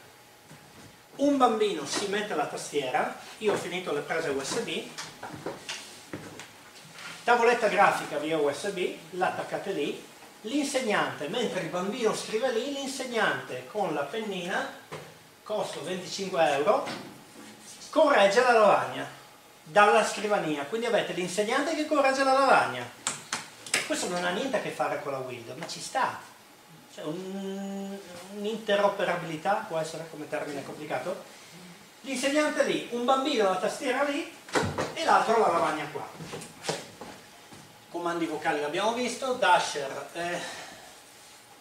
A: un bambino si mette la tastiera, io ho finito le prese USB, tavoletta grafica via USB, l'attaccate lì, l'insegnante, mentre il bambino scrive lì, l'insegnante con la pennina, costo 25 euro, corregge la lavagna dalla scrivania, quindi avete l'insegnante che corregge la lavagna. Questo non ha niente a che fare con la Windows, ma ci sta. Cioè, un'interoperabilità può essere come termine complicato. L'insegnante lì, un bambino la tastiera lì e l'altro la lavagna qua. Comandi vocali l'abbiamo visto, Dasher, eh,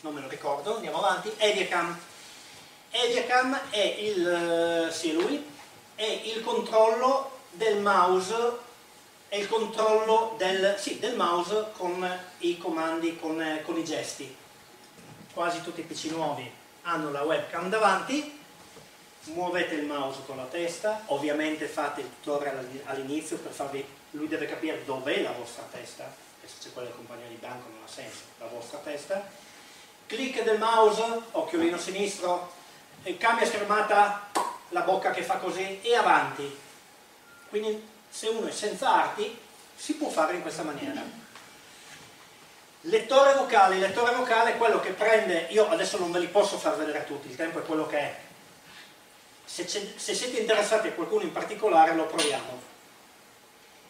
A: non me lo ricordo, andiamo avanti, Ediacam. Ediacam è il, eh, sì lui, è il controllo del mouse e il controllo del, sì, del mouse con i comandi, con, eh, con i gesti. Quasi tutti i PC nuovi hanno la webcam davanti, muovete il mouse con la testa, ovviamente fate il tutorial all'inizio per farvi, lui deve capire dov'è la vostra testa, e se c'è quella del compagno di banco non ha senso, la vostra testa, clic del mouse, occhiolino sinistro, cambia schermata, la bocca che fa così e avanti. Quindi se uno è senza arti si può fare in questa maniera. Lettore vocale, il lettore vocale è quello che prende, io adesso non ve li posso far vedere tutti, il tempo è quello che è. Se, se siete interessati a qualcuno in particolare lo proviamo.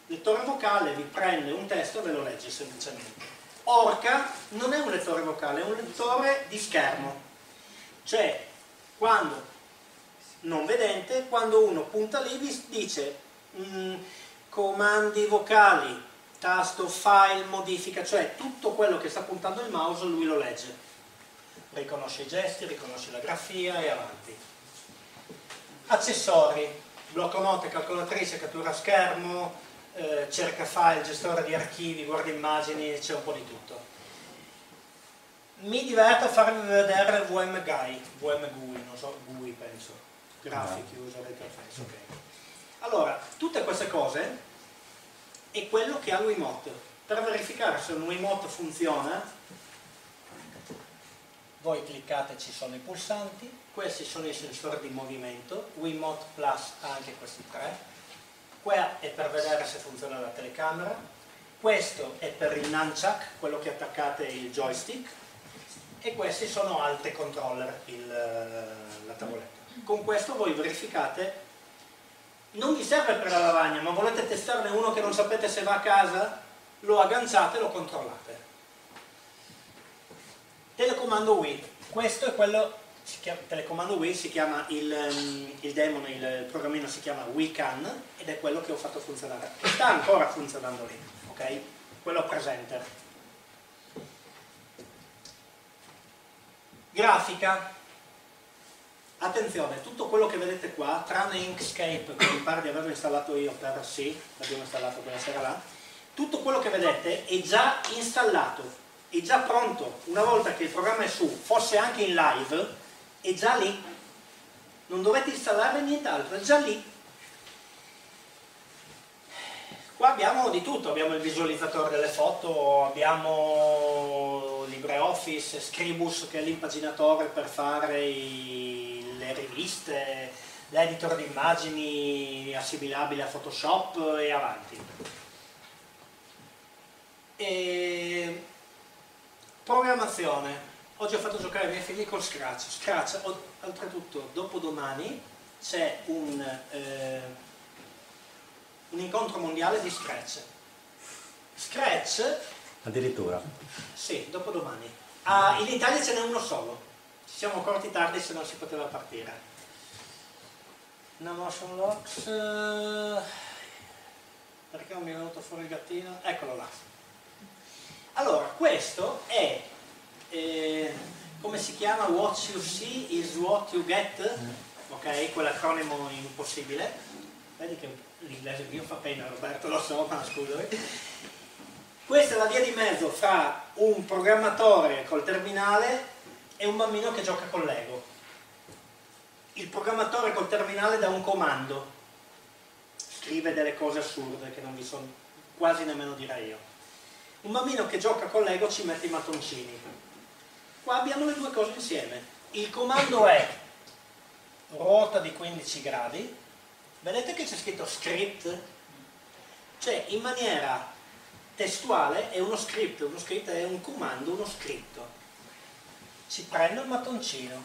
A: Lettore vocale vi prende un testo e ve lo legge semplicemente. Orca non è un lettore vocale, è un lettore di schermo. Cioè, quando non vedente, quando uno punta lì dice mh, comandi vocali, tasto, file, modifica, cioè tutto quello che sta puntando il mouse lui lo legge. Riconosce i gesti, riconosce la grafia e avanti. Accessori, blocco note, calcolatrice, cattura schermo, eh, cerca file, gestore di archivi, guarda immagini, c'è un po' di tutto. Mi diverto a farvi vedere VMGUI, VMGUI, non so, GUI penso, Graphic User Interface, ok. Allora, tutte queste cose è quello che ha Wiimote. Per verificare se un Wiimote funziona, voi cliccate, ci sono i pulsanti, questi sono i sensori di movimento, Wiimote Plus ha anche questi tre, qua è per vedere se funziona la telecamera, questo è per il nunchuck, quello che attaccate il joystick, e questi sono altri controller, il, la tavoletta. Con questo voi verificate non vi serve per la lavagna, ma volete testarne uno che non sapete se va a casa, lo agganciate e lo controllate. Telecomando Wii, questo è quello, chiama, telecomando Wii si chiama il, um, il demon, il programmino si chiama WiiCan ed è quello che ho fatto funzionare. Sta ancora funzionando lì, ok? Quello presente. Grafica, Attenzione, tutto quello che vedete qua, tranne Inkscape, che mi pare di averlo installato io per sì, l'abbiamo installato quella sera là, tutto quello che vedete è già installato, è già pronto. Una volta che il programma è su, fosse anche in live, è già lì. Non dovete installare nient'altro, è già lì. Abbiamo di tutto, abbiamo il visualizzatore delle foto, abbiamo LibreOffice, Scribus che è l'impaginatore per fare i le riviste, l'editor di immagini assimilabile a Photoshop e avanti. E... Programmazione. Oggi ho fatto giocare i miei figli con Scratch. Scratch, oltretutto, dopodomani c'è un, eh, un incontro mondiale di Scratch. Scratch...
E: Addirittura?
A: Sì, dopodomani. Ah, in Italia ce n'è uno solo ci siamo accorti tardi se non si poteva partire. No motion locks, perché non mi è venuto fuori il gattino? Eccolo là. Allora, questo è, eh, come si chiama? What you see is what you get, ok? Quell'acronimo impossibile. Vedi che l'inglese mio fa pena, Roberto, lo so, ma scusami. Questa è la via di mezzo fra un programmatore col terminale è un bambino che gioca con Lego. Il programmatore col terminale dà un comando, scrive delle cose assurde che non vi sono quasi nemmeno direi io. Un bambino che gioca con Lego ci mette i mattoncini. Qua abbiamo le due cose insieme. Il comando è ruota di 15 gradi, vedete che c'è scritto script? Cioè in maniera testuale è uno script, uno script è un comando, uno scritto si prende il mattoncino,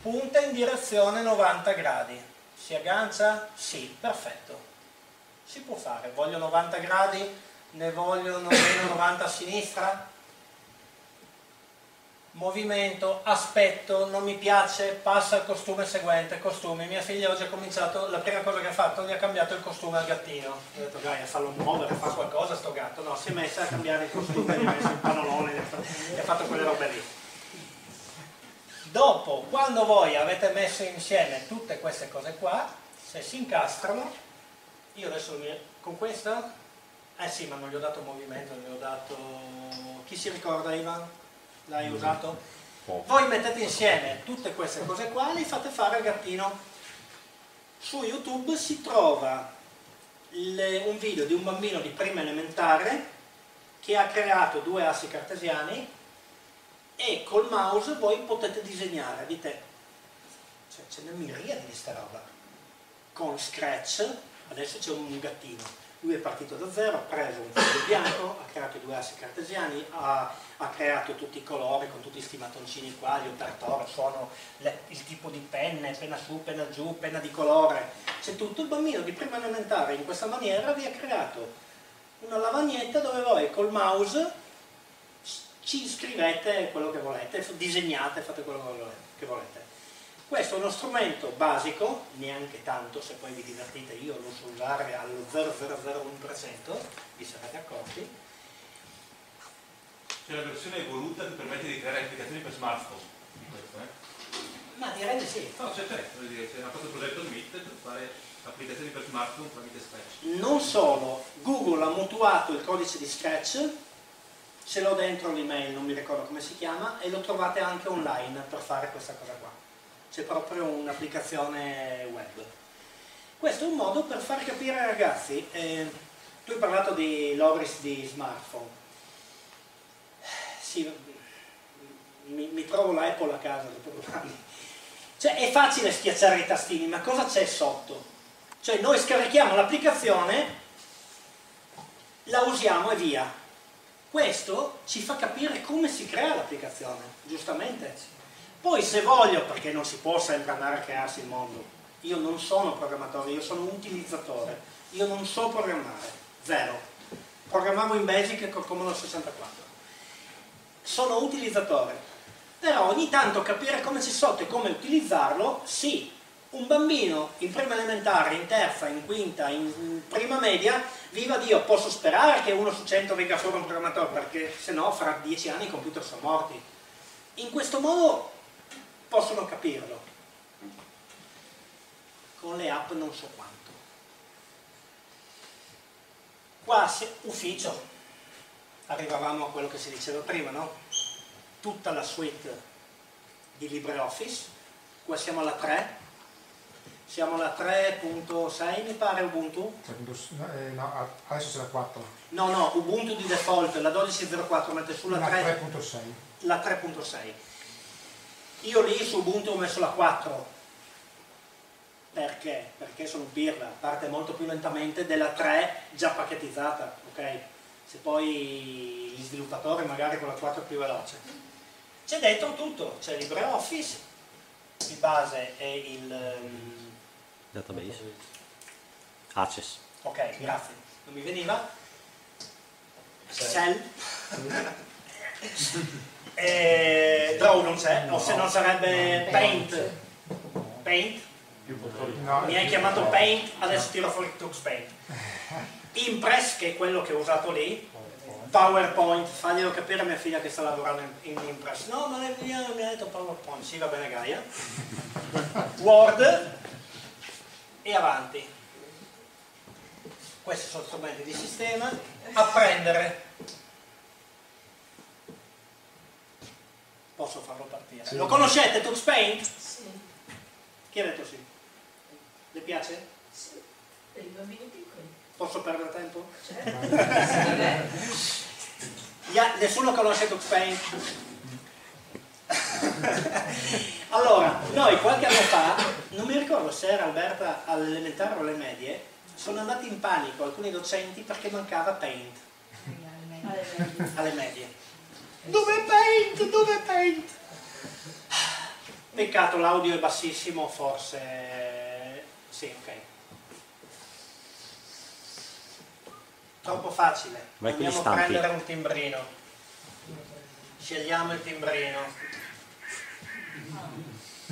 A: punta in direzione 90 gradi, si aggancia? Sì, perfetto, si può fare, voglio 90 gradi, ne vogliono meno 90 a sinistra, movimento, aspetto, non mi piace, passa al costume seguente, costume. Mia figlia oggi ha cominciato, la prima cosa che ha fatto, gli ha cambiato il costume al gattino. Ho detto, dai, a farlo muovere, fa qualcosa sto gatto. No, si è messa a cambiare il costume, gli ha messo il panolone, gli ha fatto quelle robe lì. Dopo, quando voi avete messo insieme tutte queste cose qua, se si incastrano, io adesso mi... con questo? Eh sì, ma non gli ho dato movimento, gli ho dato... Chi si ricorda Ivan? L'hai
E: Mm.
A: usato?
E: Poco.
A: Voi mettete insieme tutte queste cose qua e li fate fare al gattino. Su YouTube si trova il- un video di un bambino di prima elementare che ha creato due assi cartesiani e col mouse voi potete disegnare, dite, cioè, ce n'è miriade di sta roba. Con Scratch, adesso c'è un gattino, lui è partito da zero, ha preso un foglio bianco, ha creato due assi cartesiani, ha, ha creato tutti i colori con tutti questi mattoncini qua, gli operatori sono le- il tipo di penne, penna su, penna giù, penna di colore, c'è tutto. Il bambino di prima elementare in questa maniera vi ha creato una lavagnetta dove voi col mouse ci scrivete quello che volete, disegnate, fate quello che volete. Questo è uno strumento basico, neanche tanto, se poi vi divertite io lo so usare allo 0001%, vi sarete accorti.
F: C'è la versione evoluta che permette di creare applicazioni per smartphone. di questo, eh?
A: Ma direi di sì.
F: No, c'è certo, c'è una il progetto MIT per fare applicazioni per smartphone tramite Scratch.
A: Non solo, Google ha mutuato il codice di Scratch, ce l'ho dentro l'email, non mi ricordo come si chiama, e lo trovate anche online per fare questa cosa qua. C'è proprio un'applicazione web. Questo è un modo per far capire ai ragazzi, eh, tu hai parlato di Loris di smartphone. Sì, mi, mi trovo l'Apple a casa dopo due anni. Cioè è facile schiacciare i tastini, ma cosa c'è sotto? Cioè noi scarichiamo l'applicazione, la usiamo e via. Questo ci fa capire come si crea l'applicazione, giustamente. Poi se voglio, perché non si può sempre andare a crearsi il mondo, io non sono programmatore, io sono un utilizzatore, io non so programmare, zero. Programmavo in Basic con Commodore 64. Sono utilizzatore, però ogni tanto capire come c'è sotto e come utilizzarlo, sì, un bambino in prima elementare, in terza, in quinta, in prima media, viva Dio, posso sperare che uno su cento venga fuori un programmatore, perché se no fra dieci anni i computer sono morti. In questo modo possono capirlo. Con le app non so quanto. Qua se- ufficio, arrivavamo a quello che si diceva prima, no? Tutta la suite di LibreOffice, qua siamo alla 3, siamo alla 3.6 mi pare Ubuntu,
G: No, eh, adesso c'è la 4.
A: no no, Ubuntu di default, la 12.04 mette sulla
G: La
A: 3,
G: 3.6.
A: la 3.6. Io lì su Ubuntu ho messo la 4. Perché? Perché sono birra, parte molto più lentamente della 3 già pacchettizzata, ok? Se poi gli sviluppatori magari con la 4 è più veloce. C'è dentro tutto, c'è LibreOffice, di base è il... ehm,
E: Database. Access.
A: Ok, grazie. Non mi veniva? Cell. e Draw non c'è, o se no sarebbe Paint. Paint?
G: No,
A: Mi hai chiamato Paint, adesso tiro fuori Tux Paint. Impress, che è quello che ho usato lì. PowerPoint, faglielo capire a mia figlia che sta lavorando in, in Impress. No, ma lei mi ha detto PowerPoint, sì va bene Gaia. Word e avanti. Questi sono strumenti di sistema. Apprendere. Posso farlo partire. Lo conoscete Tux Paint?
B: Sì,
A: Chi ha detto sì? Le piace?
B: sì, per i bambini piccoli.
A: Posso perdere tempo?
B: Certo. Sì.
A: Ya- nessuno conosce Tux Paint? allora, noi qualche anno fa, non mi ricordo se era Alberta all'elementare o alle medie, sono andati in panico alcuni docenti perché mancava Paint alle medie. Dove Paint? Dove Paint? Peccato, l'audio è bassissimo, forse... Sì, ok. Troppo facile.
E: Vai
A: Andiamo a prendere un timbrino. Scegliamo il timbrino.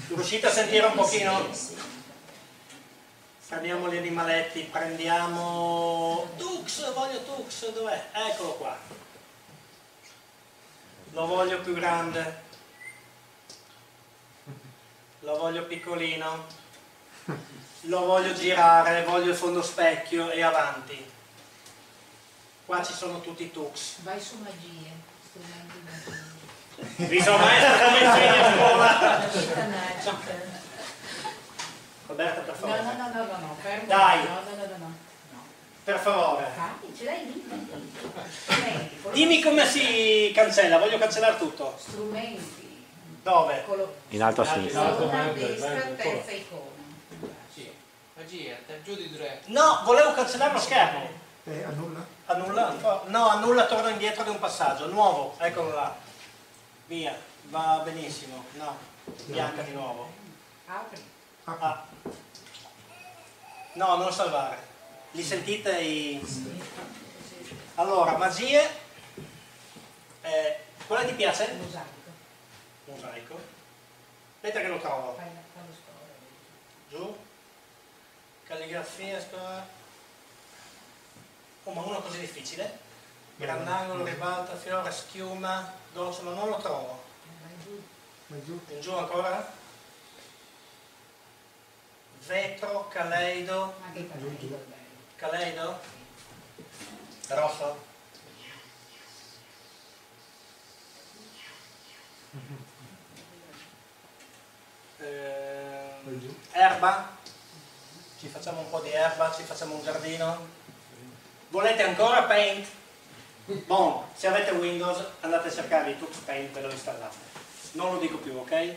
A: Riuscite a sentire un pochino? Prendiamo gli animaletti, prendiamo... Tux, voglio Tux, dov'è? Eccolo qua. Lo voglio più grande. Lo voglio piccolino. lo voglio girare, voglio il fondo specchio e avanti. Qua ci sono tutti i tux.
H: Vai su magie, strumenti magie.
A: Viso maestro come insegni a scuola. Roberta, per
H: No,
A: favore.
H: no, no, no, no, no, fermo.
A: Dai.
H: No, no, no, no, no.
A: Per favore. Dimmi come si cancella, voglio cancellare tutto.
H: Strumenti.
A: Dove?
E: In alto a sinistra.
H: Terza icona.
I: Sì. Magia, te giù di tre.
A: No, volevo cancellare lo schermo.
G: Eh, annulla?
A: Annulla? No, annulla, torna indietro di un passaggio. Nuovo, eccolo là. Via, va benissimo. No, bianca di nuovo.
H: Apri.
A: Ah. No, non salvare. Li sentite i... Allora, magie. Eh, quella ti piace?
H: Mosaico.
A: Mosaico. Aspetta che lo trovo. Giù. Calligrafia, scuola. Oh, ma uno così difficile? Grandangolo, ribalta, fiore, schiuma, dolce, ma non lo trovo.
H: Vai giù.
G: Vai giù.
A: In giù ancora? Vetro, caleido,
H: Ma che caleido?
A: Rosso?
G: Giù.
A: erba? Ci facciamo un po' di erba, ci facciamo un giardino? Volete ancora Paint? Bon, se avete Windows andate a cercare di Tux Paint, ve lo installate. Non lo dico più, ok?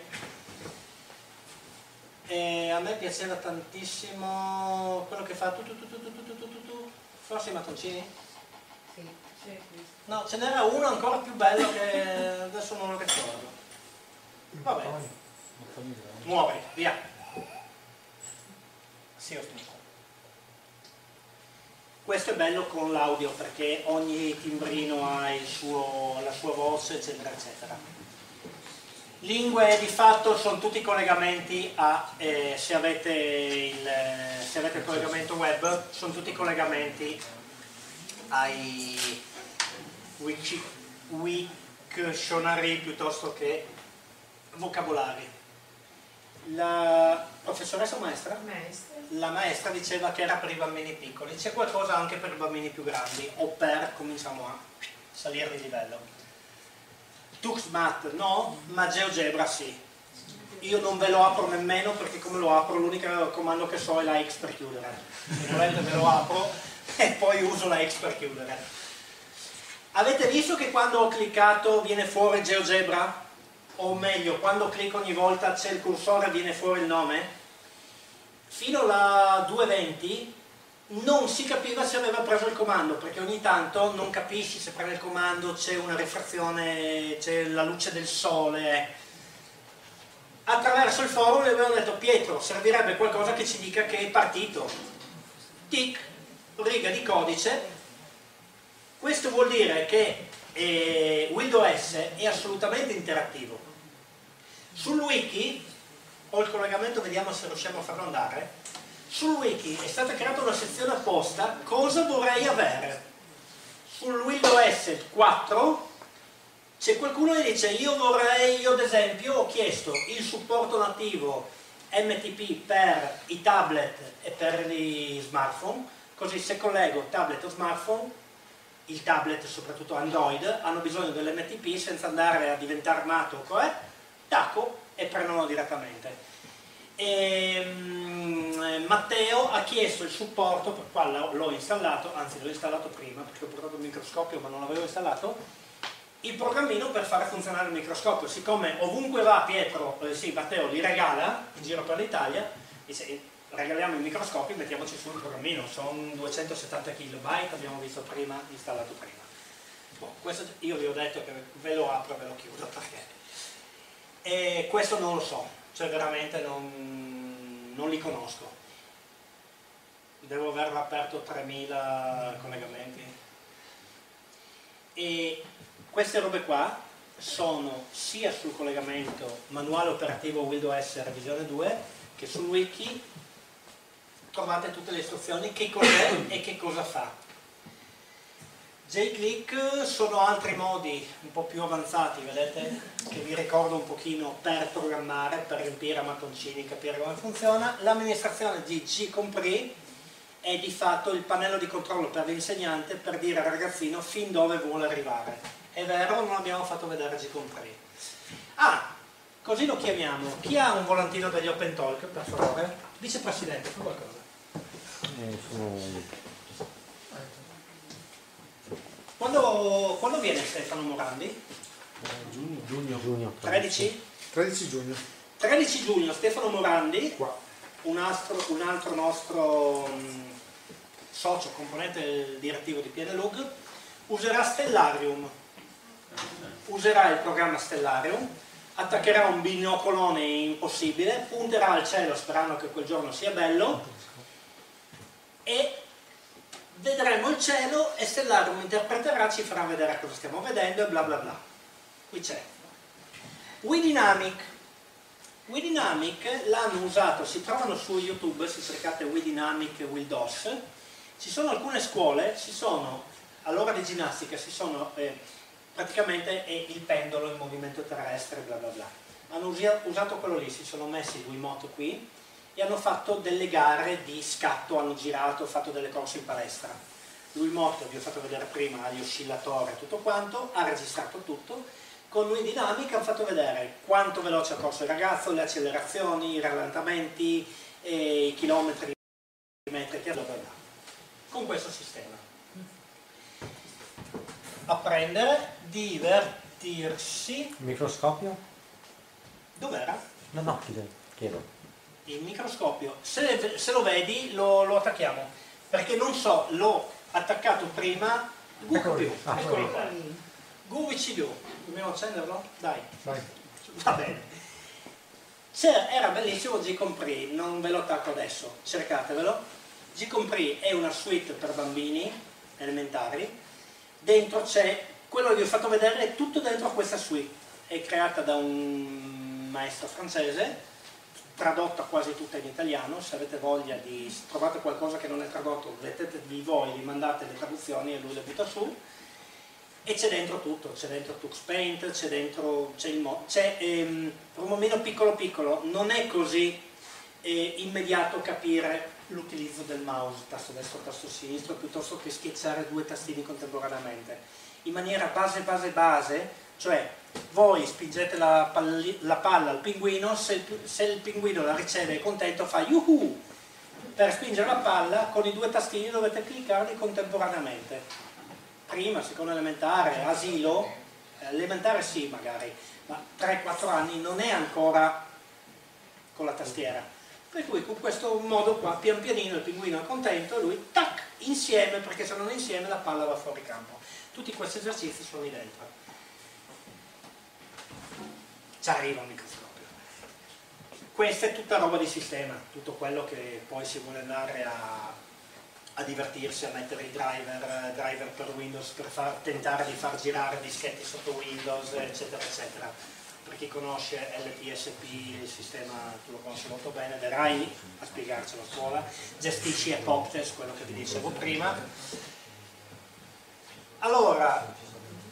A: E a me piaceva tantissimo quello che fa tu tu tu tu tu tu tu tu tu tu forse i mattoncini?
H: Sì.
A: No, ce n'era uno ancora più bello che adesso non lo ricordo. Vabbè. Muovi, via. Sì, ho finito. Questo è bello con l'audio perché ogni timbrino ha il suo- la sua voce, eccetera, eccetera. Lingue di fatto sono tutti collegamenti a, eh, se, avete il, eh, se avete il collegamento web, sono tutti collegamenti ai wiki, wiktionary piuttosto che vocabolari. La professoressa maestra?
H: Maestra.
A: La maestra diceva che era per i bambini piccoli, c'è qualcosa anche per i bambini più grandi o per, cominciamo a salire di livello. Tuxmat no, ma GeoGebra sì. Io non ve lo apro nemmeno perché come lo apro l'unico comando che so è la X per chiudere. Se ve lo apro e poi uso la X per chiudere. Avete visto che quando ho cliccato viene fuori GeoGebra? O meglio, quando clicco ogni volta c'è il cursore e viene fuori il nome? Fino alla 2.20 non si capiva se aveva preso il comando perché ogni tanto non capisci se prende il comando c'è una rifrazione c'è la luce del sole. Attraverso il forum le avevano detto Pietro servirebbe qualcosa che ci dica che è partito. Tic riga di codice. Questo vuol dire che eh, Windows è assolutamente interattivo. Sul wiki ho il collegamento vediamo se riusciamo a farlo andare sul wiki è stata creata una sezione apposta cosa vorrei avere? Sul Windows 4 c'è qualcuno che dice io vorrei io ad esempio ho chiesto il supporto nativo MTP per i tablet e per gli smartphone così se collego tablet o smartphone il tablet soprattutto Android hanno bisogno dell'MTP senza andare a diventare armato cioè, tacco e prendono direttamente e, mm, Matteo ha chiesto il supporto, qua l'ho installato, anzi l'ho installato prima perché ho portato il microscopio ma non l'avevo installato, il programmino per fare funzionare il microscopio. Siccome ovunque va Pietro, eh, sì, Matteo li regala in giro per l'Italia, dice regaliamo il microscopio e mettiamoci su il programmino, sono 270 KB, abbiamo visto prima, installato prima. Boh, questo io vi ho detto che ve lo apro e ve lo chiudo perché... E questo non lo so, cioè veramente non, non li conosco. Devo aver aperto 3000 collegamenti. E queste robe qua sono sia sul collegamento manuale operativo Windows revisione 2 che sul wiki trovate tutte le istruzioni che cos'è e che cosa fa. J-Click sono altri modi un po' più avanzati, vedete, che vi ricordo un pochino per programmare, per riempire a mattoncini, capire come funziona. L'amministrazione di G-Compris è di fatto il pannello di controllo per l'insegnante per dire al ragazzino fin dove vuole arrivare. È vero, non abbiamo fatto vedere G-Compris. Ah, così lo chiamiamo. Chi ha un volantino degli Open Talk, per favore? Vicepresidente, fa qualcosa. Quando, quando viene Stefano Morandi?
E: Giugno. Giugno.
A: 13?
G: 13 giugno.
A: 13 giugno Stefano Morandi,
G: Qua.
A: un, astro- un altro nostro mh, socio, componente direttivo di PNLUG, userà Stellarium. Userà il programma Stellarium, attaccherà un binocolone impossibile, punterà al cielo sperando che quel giorno sia bello e vedremo il cielo e Stellarium interpreterà, ci farà vedere cosa stiamo vedendo e bla bla bla. Qui c'è. WeDynamic. WeDynamic l'hanno usato, si trovano su YouTube, se cercate WeDynamic e WillDOS. Ci sono alcune scuole, ci sono, all'ora di ginnastica, si sono eh, praticamente è il pendolo in movimento terrestre, bla bla bla. Hanno usato quello lì, si sono messi due moto qui e hanno fatto delle gare di scatto, hanno girato, fatto delle corse in palestra. Lui morto, vi ho fatto vedere prima gli oscillatori e tutto quanto, ha registrato tutto. Con lui dinamica hanno fatto vedere quanto veloce ha corso il ragazzo, le accelerazioni, i rallentamenti, e i chilometri, i metri, bla bla bla. Con questo sistema. Apprendere, divertirsi.
E: Microscopio?
A: Dov'era?
E: No, no, chiedo.
A: il microscopio, se, se lo vedi lo, lo attacchiamo, perché non so, l'ho attaccato prima,
G: lì.
A: più,
G: Ah,
A: eccolo qua, dobbiamo accenderlo? Dai,
G: Vai.
A: va bene. C'era- era bellissimo G-Compris, non ve lo attacco adesso, cercatevelo. G-Compris è una suite per bambini elementari, dentro c'è, quello che vi ho fatto vedere è tutto dentro questa suite, è creata da un maestro francese, tradotta quasi tutta in italiano, se avete voglia di, se trovate qualcosa che non è tradotto, mettetevi voi, gli mandate le traduzioni e lui le butta su, e c'è dentro tutto, c'è dentro TuxPaint, c'è dentro, c'è il mo- c'è ehm, momento piccolo piccolo, non è così eh, immediato capire l'utilizzo del mouse, tasto destro, tasto sinistro, piuttosto che schiacciare due tastini contemporaneamente, in maniera base base base, cioè voi spingete la, la palla al pinguino, se il, se il pinguino la riceve è contento fa yuhu! Per spingere la palla con i due tastini dovete cliccarli contemporaneamente prima, seconda elementare, asilo, elementare sì magari, ma 3-4 anni non è ancora con la tastiera. Per cui con questo modo qua, pian pianino il pinguino è contento lui, tac, insieme, perché se non è insieme la palla va fuori campo. Tutti questi esercizi sono lì dentro. Ci arriva un microscopio. Questa è tutta roba di sistema, tutto quello che poi si vuole andare a, a divertirsi, a mettere i driver, driver per Windows per far- tentare di far girare dischetti sotto Windows, eccetera, eccetera. Per chi conosce LTSP, il sistema tu lo conosci molto bene, verrai a spiegarcelo a scuola, gestisci Epoptes, quello che vi dicevo prima. Allora,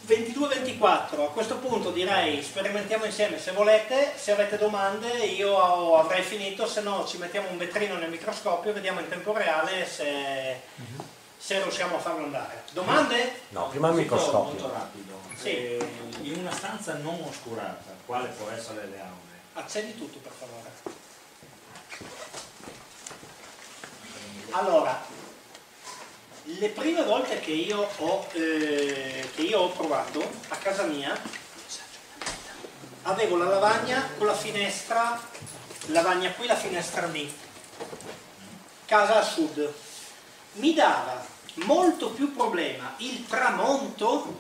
A: 22-24, a questo punto direi sperimentiamo insieme se volete, se avete domande io avrei finito, se no ci mettiamo un vetrino nel microscopio, vediamo in tempo reale se, se riusciamo a farlo andare. Domande?
E: No, prima il microscopio.
C: Molto rapido.
A: Sì.
C: Eh, in una stanza non oscurata, quale può essere le aule?
A: Accendi tutto per favore. Allora, le prime volte che io ho, eh, che io ho provato a casa mia, avevo la lavagna con la finestra, lavagna qui, la finestra lì, casa a sud. Mi dava molto più problema il tramonto,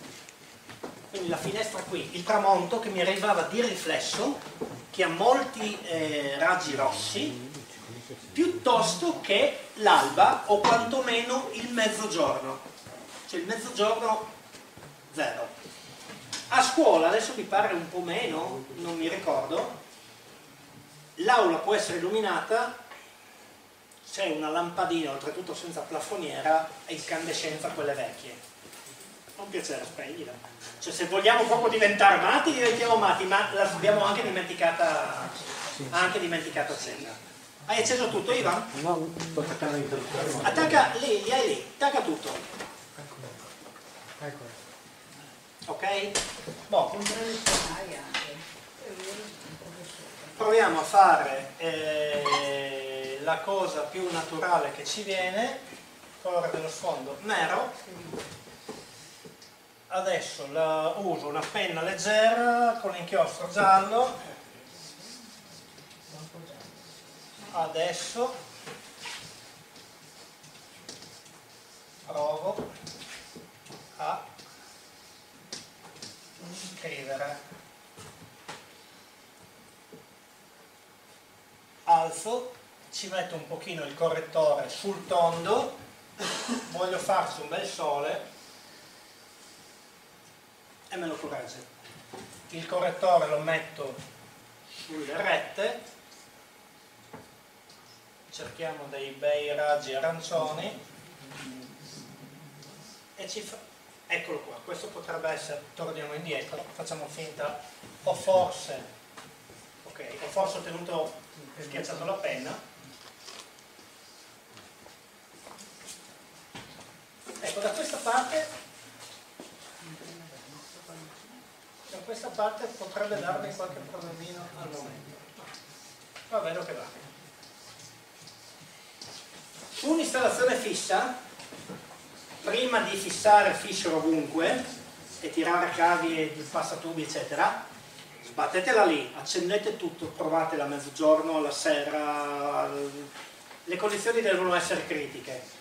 A: quindi la finestra qui, il tramonto che mi arrivava di riflesso, che ha molti eh, raggi rossi, piuttosto che l'alba o quantomeno il mezzogiorno. Cioè il mezzogiorno zero. A scuola, adesso mi pare un po' meno, non mi ricordo, l'aula può essere illuminata, c'è una lampadina, oltretutto senza plafoniera, e incandescenza quelle vecchie. un piacere, spegnila. Cioè se vogliamo proprio diventare matti, diventiamo matti, ma l'abbiamo anche dimenticata, anche dimenticata accesa. Hai acceso tutto, Ivan?
E: No, sto attaccando l'interruttore.
A: Attacca lì, li hai lì, attacca tutto.
G: Ecco.
A: Ok? Boh, proviamo a fare eh, la cosa più naturale che ci viene, colore dello sfondo nero. Adesso la- uso una penna leggera con l'inchiostro giallo. Adesso provo a scrivere alzo ci metto un pochino il correttore sul tondo voglio farci un bel sole e me lo corregge. Il correttore lo metto sulle rette cerchiamo dei bei raggi arancioni e ci fa... eccolo qua, questo potrebbe essere, torniamo indietro, facciamo finta, o forse, ok, o forse ho tenuto schiacciato la penna, ecco da questa parte, da questa parte potrebbe darmi qualche problemino al momento, ma vedo che va. Su un'installazione fissa, prima di fissare fisher ovunque e tirare cavi e passatubi eccetera sbattetela lì, accendete tutto, provatela a mezzogiorno, alla sera le condizioni devono essere critiche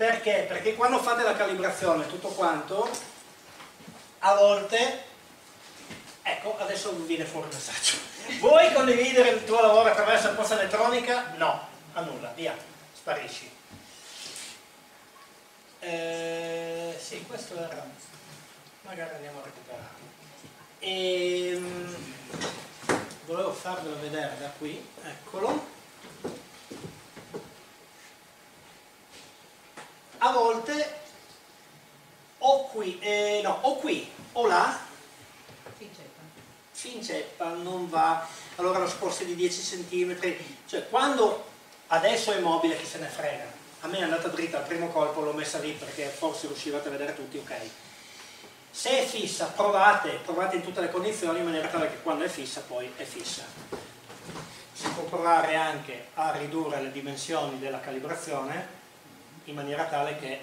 A: perché? perché quando fate la calibrazione tutto quanto a volte ecco adesso vi viene fuori il messaggio vuoi condividere il tuo lavoro attraverso la posta elettronica? no, annulla, via, sparisci eh, sì, questo era. Magari andiamo a recuperarlo. E, volevo farvelo vedere da qui, eccolo. A volte o qui, eh, no, o qui o là. Si inceppa, non va, allora lo sposti di 10 cm, cioè quando adesso è mobile chi se ne frega, a me è andata dritta al primo colpo, l'ho messa lì perché forse riuscivate a vedere tutti, ok. Se è fissa, provate, provate in tutte le condizioni in maniera tale che quando è fissa poi è fissa. Si può provare anche a ridurre le dimensioni della calibrazione in maniera tale che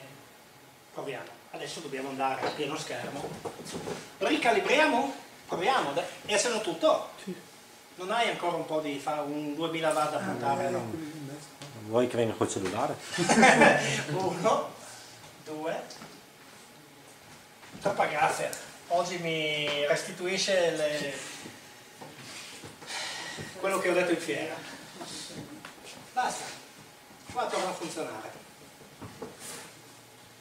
A: proviamo. Adesso dobbiamo andare a pieno schermo. Ricalibriamo? Proviamo, è acceso tutto? Non hai ancora un po' di fa un 2000 watt da puntare? No.
E: Vuoi che venga col cellulare?
A: Uno, due, troppa grazia. Oggi mi restituisce le- quello che ho detto in fiera. Basta, qua torna a funzionare.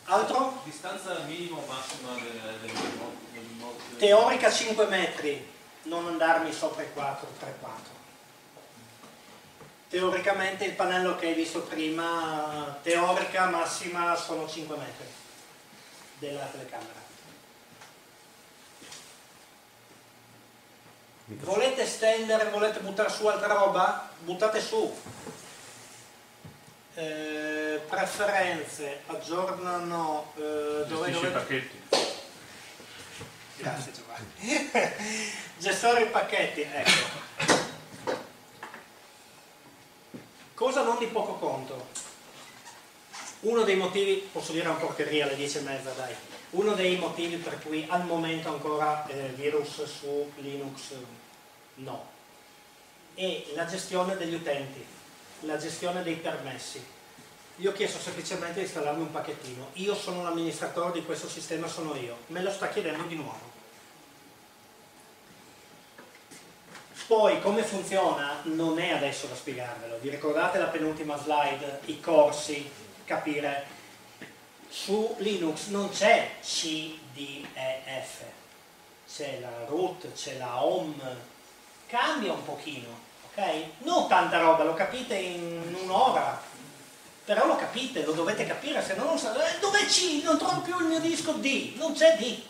A: Altro?
F: Distanza minima o massima del, del, mo- del mo-
A: Teorica 5 metri, non andarmi sopra i 4, 3, 4. Teoricamente il pannello che hai visto prima, teorica massima sono 5 metri della telecamera. Volete stendere, volete buttare su altra roba? Buttate su. Eh, preferenze, aggiornano, eh, dove, dove,
D: pacchetti.
A: Grazie Giovanni. Gestore pacchetti, ecco. Cosa non di poco conto? Uno dei motivi, posso dire una porcheria alle 10 e mezza, dai. Uno dei motivi per cui al momento ancora eh, virus su Linux no. È la gestione degli utenti, la gestione dei permessi. Io ho chiesto semplicemente di installarmi un pacchettino. Io sono l'amministratore di questo sistema, sono io. Me lo sta chiedendo di nuovo. Poi come funziona non è adesso da spiegarvelo. Vi ricordate la penultima slide, i corsi, capire. Su Linux non c'è C, D, E, F. C'è la root, c'è la home. Cambia un pochino, ok? Non tanta roba, lo capite in un'ora. Però lo capite, lo dovete capire, se no non sapete. Eh, dov'è C? Non trovo più il mio disco D, non c'è D.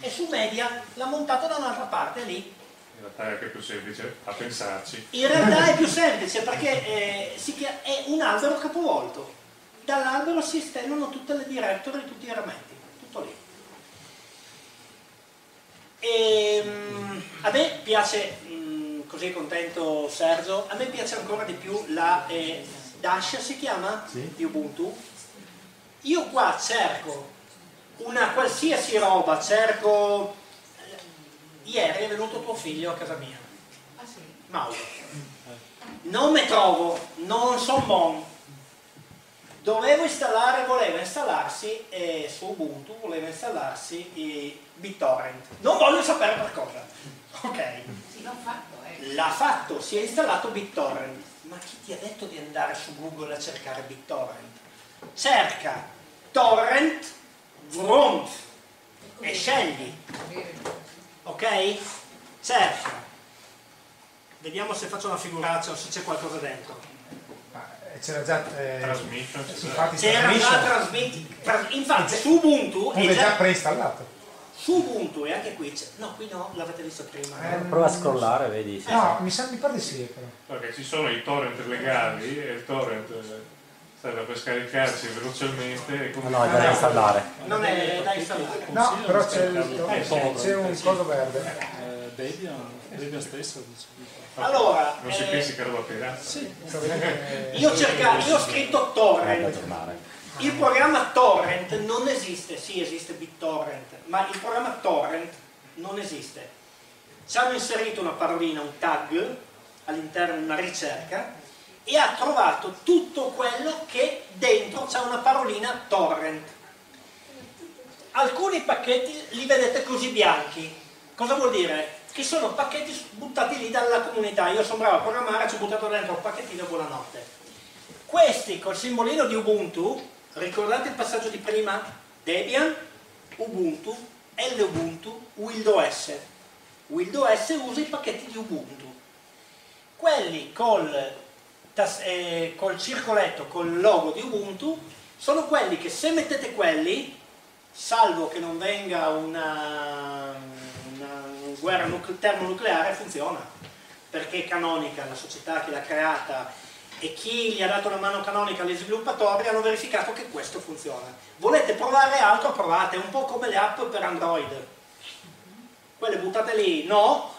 A: È su media, l'ha montato da un'altra parte lì.
D: In realtà è anche più semplice a pensarci.
A: In realtà è più semplice perché eh, è un albero capovolto. Dall'albero si estendono tutte le directory, tutti i rametti, tutto lì. E, mm, a me piace, così è contento Sergio, a me piace ancora di più la eh, Dash, si chiama? Di Ubuntu. Io qua cerco una qualsiasi roba, cerco... Ieri è venuto tuo figlio a casa mia,
H: Ah sì?
A: Mauro. Non mi trovo, non sono buono. Dovevo installare, voleva installarsi eh, su Ubuntu, voleva installarsi i BitTorrent. Non voglio sapere per cosa. Ok.
H: Sì, l'ho fatto, eh.
A: L'ha fatto, si è installato BitTorrent. Ma chi ti ha detto di andare su Google a cercare BitTorrent? Cerca torrent vroom e scegli, ok? Cerca. Vediamo se faccio una figuraccia o se c'è qualcosa dentro.
G: Eh, c'era già... eh,
D: Transmission,
A: C'era
G: transmission.
A: già trasmetti. tra- infatti su Ubuntu è
G: già, preinstallato.
A: Su Ubuntu e anche qui c'è. No, qui no, l'avete visto prima.
G: Eh,
E: Prova a scrollare, vedi. sì.
G: No, mi, sa, mi pare di sì, però.
D: Perché ci sono i torrent legali e il torrent eh, serve per scaricarsi velocemente e
E: No, no, è da installare.
A: Non è da installare.
G: No, però c'è, il-
J: Eh,
G: c'è un coso verde.
J: Eh, Debian, Debian stesso.
A: Allora,
D: non si
A: eh,
D: pensi che roba pirata.
J: Sì,
A: io, ho cercato, io ho scritto torrent. Il programma torrent non esiste, sì esiste BitTorrent, ma il programma torrent non esiste. Ci hanno inserito una parolina, un tag all'interno di una ricerca e ha trovato tutto quello che dentro c'è una parolina torrent. Alcuni pacchetti li vedete così bianchi. Cosa vuol dire? Che sono pacchetti buttati lì dalla comunità. Io sono bravo a programmare, ci ho buttato dentro un pacchettino buonanotte. Questi col simbolino di Ubuntu, ricordate il passaggio di prima? Debian, Ubuntu, Lubuntu, Windows. Windows usa i pacchetti di Ubuntu. Quelli col, eh, col circoletto, col logo di Ubuntu, sono quelli che se mettete quelli, salvo che non venga una, una guerra nucle- termonucleare, funziona. Perché Canonica, la società che l'ha creata e chi gli ha dato la mano canonica agli sviluppatori hanno verificato che questo funziona. Volete provare altro? Provate, è un po' come le app per Android. Quelle buttate lì, no,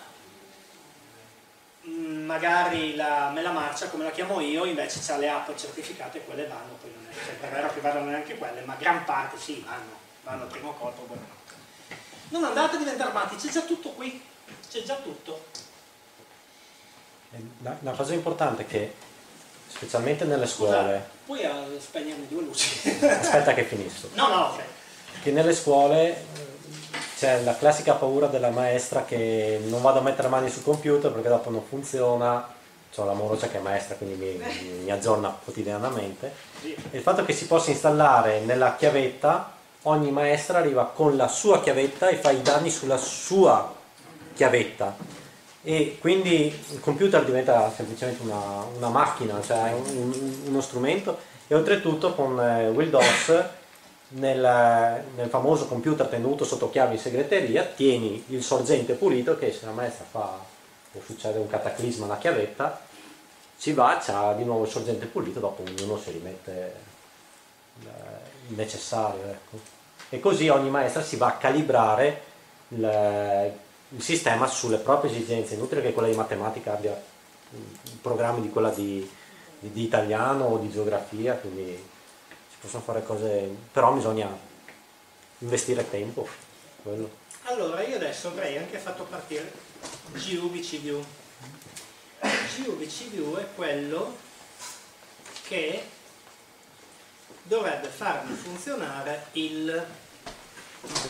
A: Mm, magari la mela marcia come la chiamo io, invece c'ha le app certificate quelle vanno, poi non è sempre vero che vadano neanche quelle, ma gran parte sì, vanno, vanno al primo colpo, buonanotte. Non andate a diventare matti, c'è già tutto qui, c'è già tutto.
E: La, la cosa importante è che, specialmente nelle scuole,
A: Poi a spegnermi due luci.
E: aspetta che finisco,
A: no, no, ok.
E: che nelle scuole eh, c'è la classica paura della maestra che non vado a mettere mani sul computer perché dopo non funziona, ho la morosa che è maestra quindi mi, mi aggiorna quotidianamente,
A: Sì.
E: e il fatto che si possa installare nella chiavetta, ogni maestra arriva con la sua chiavetta e fa i danni sulla sua chiavetta e quindi il computer diventa semplicemente una, una macchina, cioè un- un- uno strumento e oltretutto con eh, Windows nel, nel famoso computer tenuto sotto chiave in segreteria tieni il sorgente pulito che se la maestra fa o succede un cataclisma alla chiavetta si va, c'ha di nuovo il sorgente pulito, dopo ognuno si rimette il il necessario. Ecco. E così ogni maestra si va a calibrare il, il sistema sulle proprie esigenze. Inutile che quella di matematica abbia mm, programmi di quella di, di- di italiano o di geografia, quindi si possono fare cose, però bisogna investire tempo. Quello.
A: Allora, io adesso avrei anche fatto partire GUBCView. GUBCView è quello che dovrebbe farmi funzionare il...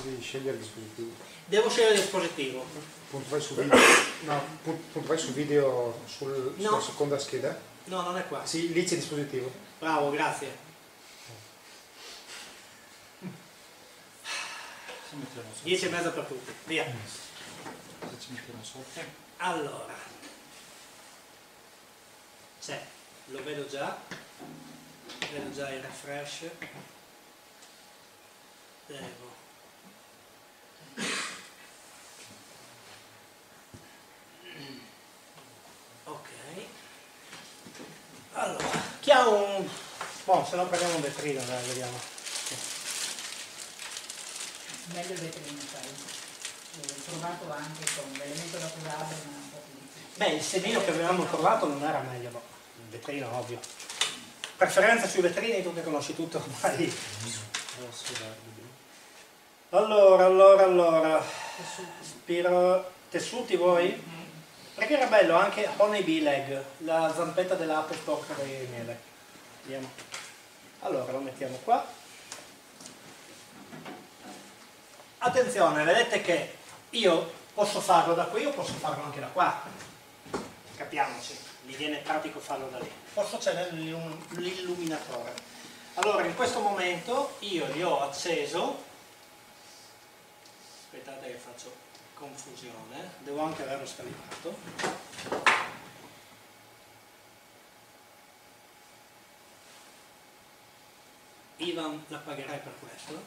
G: Devi scegliere il dispositivo.
A: Devo scegliere il dispositivo.
G: Punto vai su video. No, vai su video sul-
A: No.
G: sulla seconda scheda.
A: No, non è qua.
G: Sì, lì c'è il dispositivo.
A: Bravo, grazie.
J: Sotto.
A: 10 e mezza per tutti. Via.
J: Se ci mettiamo sotto.
A: Allora. C'è, lo vedo già. vedo già il refresh devo ok allora chi ha un boh, se no prendiamo un vetrino dai vediamo
H: Meglio il vetrino, sai. L'ho provato anche con l'elemento naturale, ma un po' più difficile.
A: beh il semino che avevamo provato non era meglio no il vetrino ovvio preferenza sui vetrini tu che conosci tutto ormai allora allora allora Spiro tessuti voi? Perché era bello anche Honey Bee Leg, la zampetta dell'ape sporca di miele. Vediamo. Allora lo mettiamo qua. Attenzione, vedete che io posso farlo da qui o posso farlo anche da qua. Capiamoci, mi viene pratico farlo da lì. Accendere l'illum- l'illuminatore. Allora in questo momento io li ho acceso. Aspettate che faccio confusione, devo anche averlo scaricato. Ivan la pagherai per questo.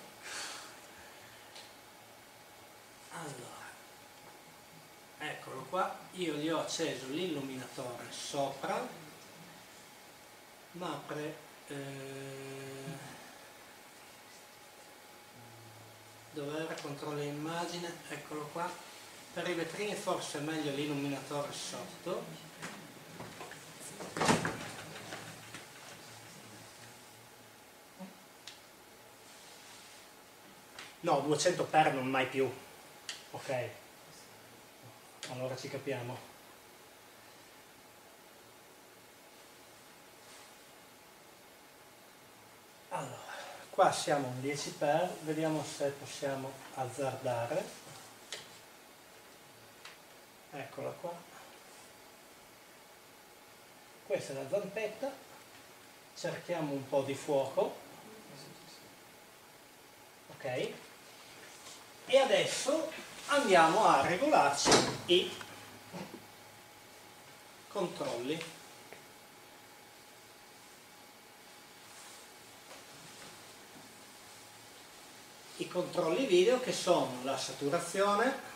A: Allora, eccolo qua, io gli ho acceso l'illuminatore sopra, ma apre... eh, dov'era? Controlla immagine eccolo qua. Per i vetrini forse è meglio l'illuminatore sotto. No 200 per non mai più. Ok. Allora ci capiamo allora qua siamo un 10 per vediamo se possiamo azzardare. Eccola qua. Questa è la zampetta. Cerchiamo un po' di fuoco. Ok. E adesso andiamo a regolarci i controlli i controlli video che sono la saturazione.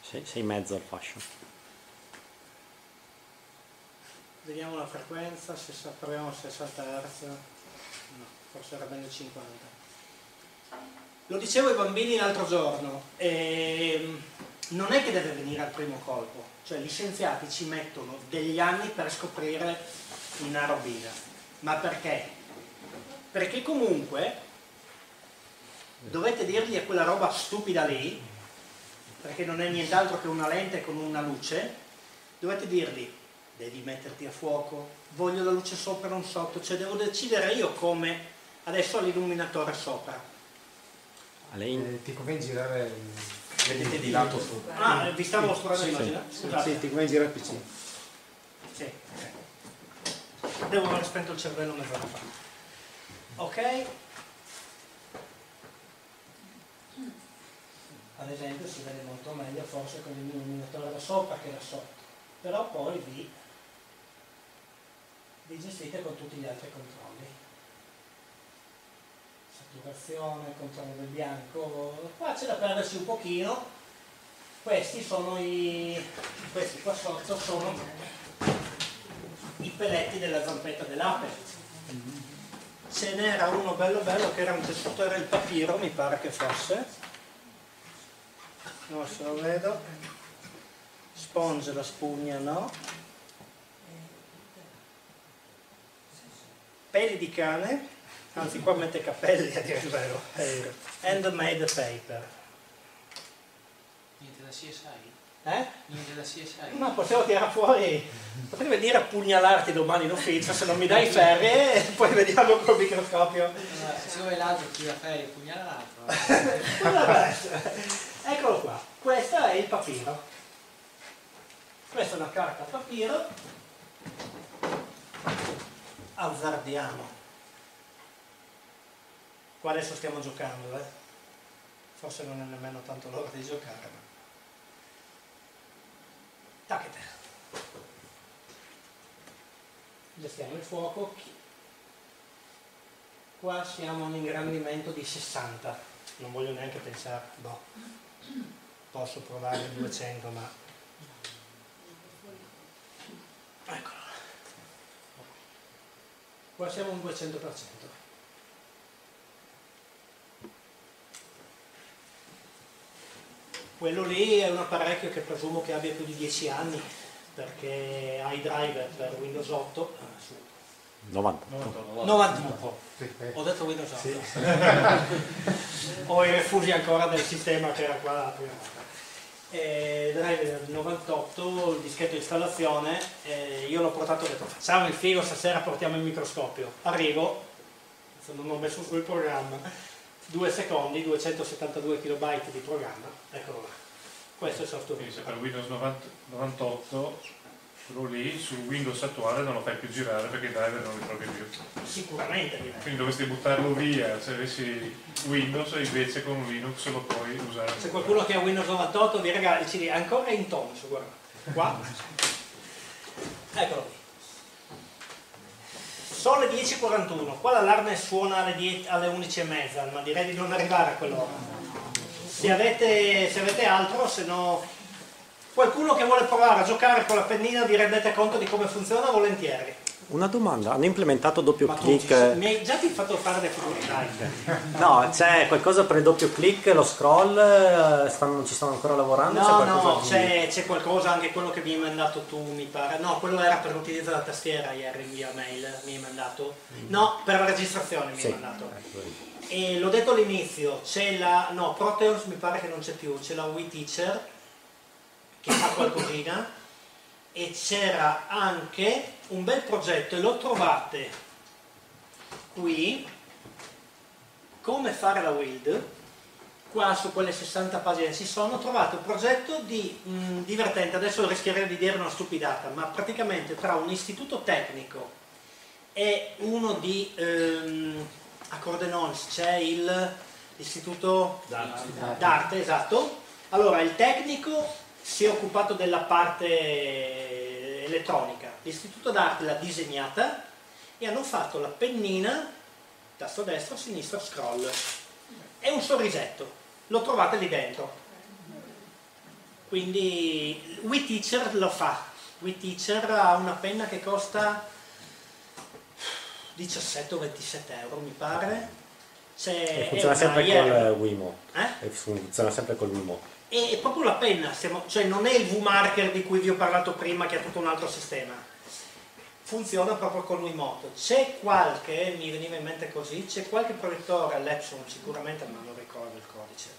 E: Sei, sei in mezzo al fascio.
A: vediamo la frequenza se proviamo a 60 Hz no, forse era bene 50 lo dicevo ai bambini l'altro giorno ehm, non è che deve venire al primo colpo. Cioè gli scienziati ci mettono degli anni per scoprire una robina. Ma perché? Perché comunque dovete dirgli a quella roba stupida lì perché non è nient'altro che una lente con una luce dovete dirgli devi metterti a fuoco voglio la luce sopra non sotto cioè devo decidere io come adesso l'illuminatore sopra
E: A lei
G: Eh, ti conviene girare
A: Vedete
G: di lato su.
A: ah vi stavo mostrando
G: Sì,
A: l'immagine
G: sì,
A: scusate
G: sì, ti conviene girare il PC.
A: Sì, ok. Devo aver spento il cervello mezz'ora fa. Ok? Ad esempio si vede molto meglio forse con l'illuminatore da sopra che da sotto. Però poi vi, vi gestite con tutti gli altri controlli. Saturazione, controllo del bianco. Qua c'è da perdersi un pochino. Questi sono i. questi qua sotto sono i peletti della zampetta dell'ape. Ce n'era uno bello bello che era un tessuto, era il papiro, mi pare che fosse. No, se lo vedo. Sponge la spugna, no. Peli di cane, anzi qua mette capelli a dire il vero. Handmade paper.
I: Niente da CSI?
A: Eh? Ma possiamo tirare fuori, potrei venire a pugnalarti domani in ufficio se non mi dai i ferri e poi vediamo col microscopio.
I: Allora, se vuoi l'altro tira fuori e pugnala l'altro.
A: Essere. Eccolo qua, questo è il papiro. Questa è una carta papiro. Azzardiamo. Qua adesso stiamo giocando, eh. Forse non è nemmeno tanto l'ora di giocare. Tacchete. testiamo il fuoco. Qua siamo a un ingrandimento di 60, non voglio neanche pensare, boh, posso provare il 200 ma... Eccolo. Qua siamo a un 200%. Quello lì è un apparecchio che presumo che abbia più di 10 anni perché ha i driver per Windows 8 eh, su
E: 90.
A: 91. Ho detto Windows 8. Ho i refugi ancora del sistema che era qua la prima volta. Eh, driver del 98, il dischetto di installazione, eh, io l'ho portato e ho detto facciamo il figo, stasera portiamo il microscopio. Arrivo, non ho messo su il programma, due secondi, 272 KB di programma, eccolo là. Questo è il software.
D: Quindi se per Windows 90 98 quello lì su Windows attuale non lo fai più girare perché i driver non li trovi più.
A: Sicuramente direi.
D: Quindi dovresti buttarlo via se avessi Windows e invece con Linux lo puoi usare.
A: Se qualcuno che ha Windows 98 vi regala il CD è ancora in tono, guarda. Qua. Eccolo. Sono le 10.41, qua l'allarme suona alle, 10 alle 11.30, ma direi di non arrivare a quell'ora. Se avete, se avete altro, se no... Qualcuno che vuole provare a giocare con la pennina vi rendete conto di come funziona volentieri.
E: Una domanda, hanno implementato doppio
A: Ma
E: click?
A: ci- mi hai già ti fatto fare le dai.
E: No, c'è qualcosa per il doppio click, lo scroll, eh, stanno- ci stanno ancora lavorando?
A: No, no,
E: di-
A: c'è, c'è qualcosa, anche quello che mi hai mandato tu, mi pare. No, quello era per l'utilizzo della tastiera ieri via mail, mi hai mandato. No, per la registrazione mi
E: Sì.
A: hai mandato. E l'ho detto all'inizio, c'è la... no, Proteus mi pare che non c'è più, c'è la WeTeacher che fa qualcosina e c'era anche un bel progetto e lo trovate qui, come fare la Wild, qua su quelle 60 pagine ci sono, trovate un progetto di, mh, divertente, adesso rischierei di dire una stupidata, ma praticamente tra un istituto tecnico e uno di ehm, a Cordenons c'è il- l'istituto d'arte, esatto. Allora, il tecnico si è occupato della parte elettronica, l'istituto d'arte l'ha disegnata e hanno fatto la pennina, tasto destro, sinistro, scroll. È un sorrisetto, lo trovate lì dentro. Quindi WeTeacher lo fa. WeTeacher ha una penna che costa 17 o 27 euro mi pare. C'è,
E: E funziona sempre col Wiimote.
A: Eh?
E: E funziona sempre col Wiimote.
A: E è proprio la penna, stiamo- cioè non è il V-Marker di cui vi ho parlato prima che ha tutto un altro sistema. Funziona proprio con Wiimote. C'è qualche, mi veniva in mente così, c'è qualche proiettore all'Epson sicuramente, ma non ricordo il codice.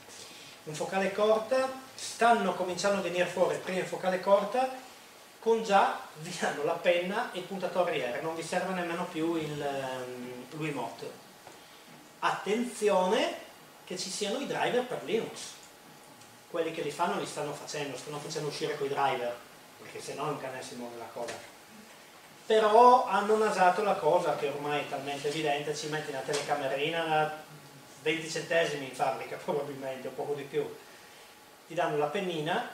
A: Un focale corta, stanno cominciando a venire fuori prima in focale corta, con già vi hanno la penna e il puntatore IR, non vi serve nemmeno più il, ehm, il Wiimote. Attenzione che ci siano i driver per Linux quelli che li fanno li stanno facendo, stanno facendo uscire quei driver, perché se no un canessimo della cosa. Però hanno nasato la cosa che ormai è talmente evidente, ci metti una telecamerina a 20 centesimi in fabbrica probabilmente, o poco di più. Ti danno la pennina,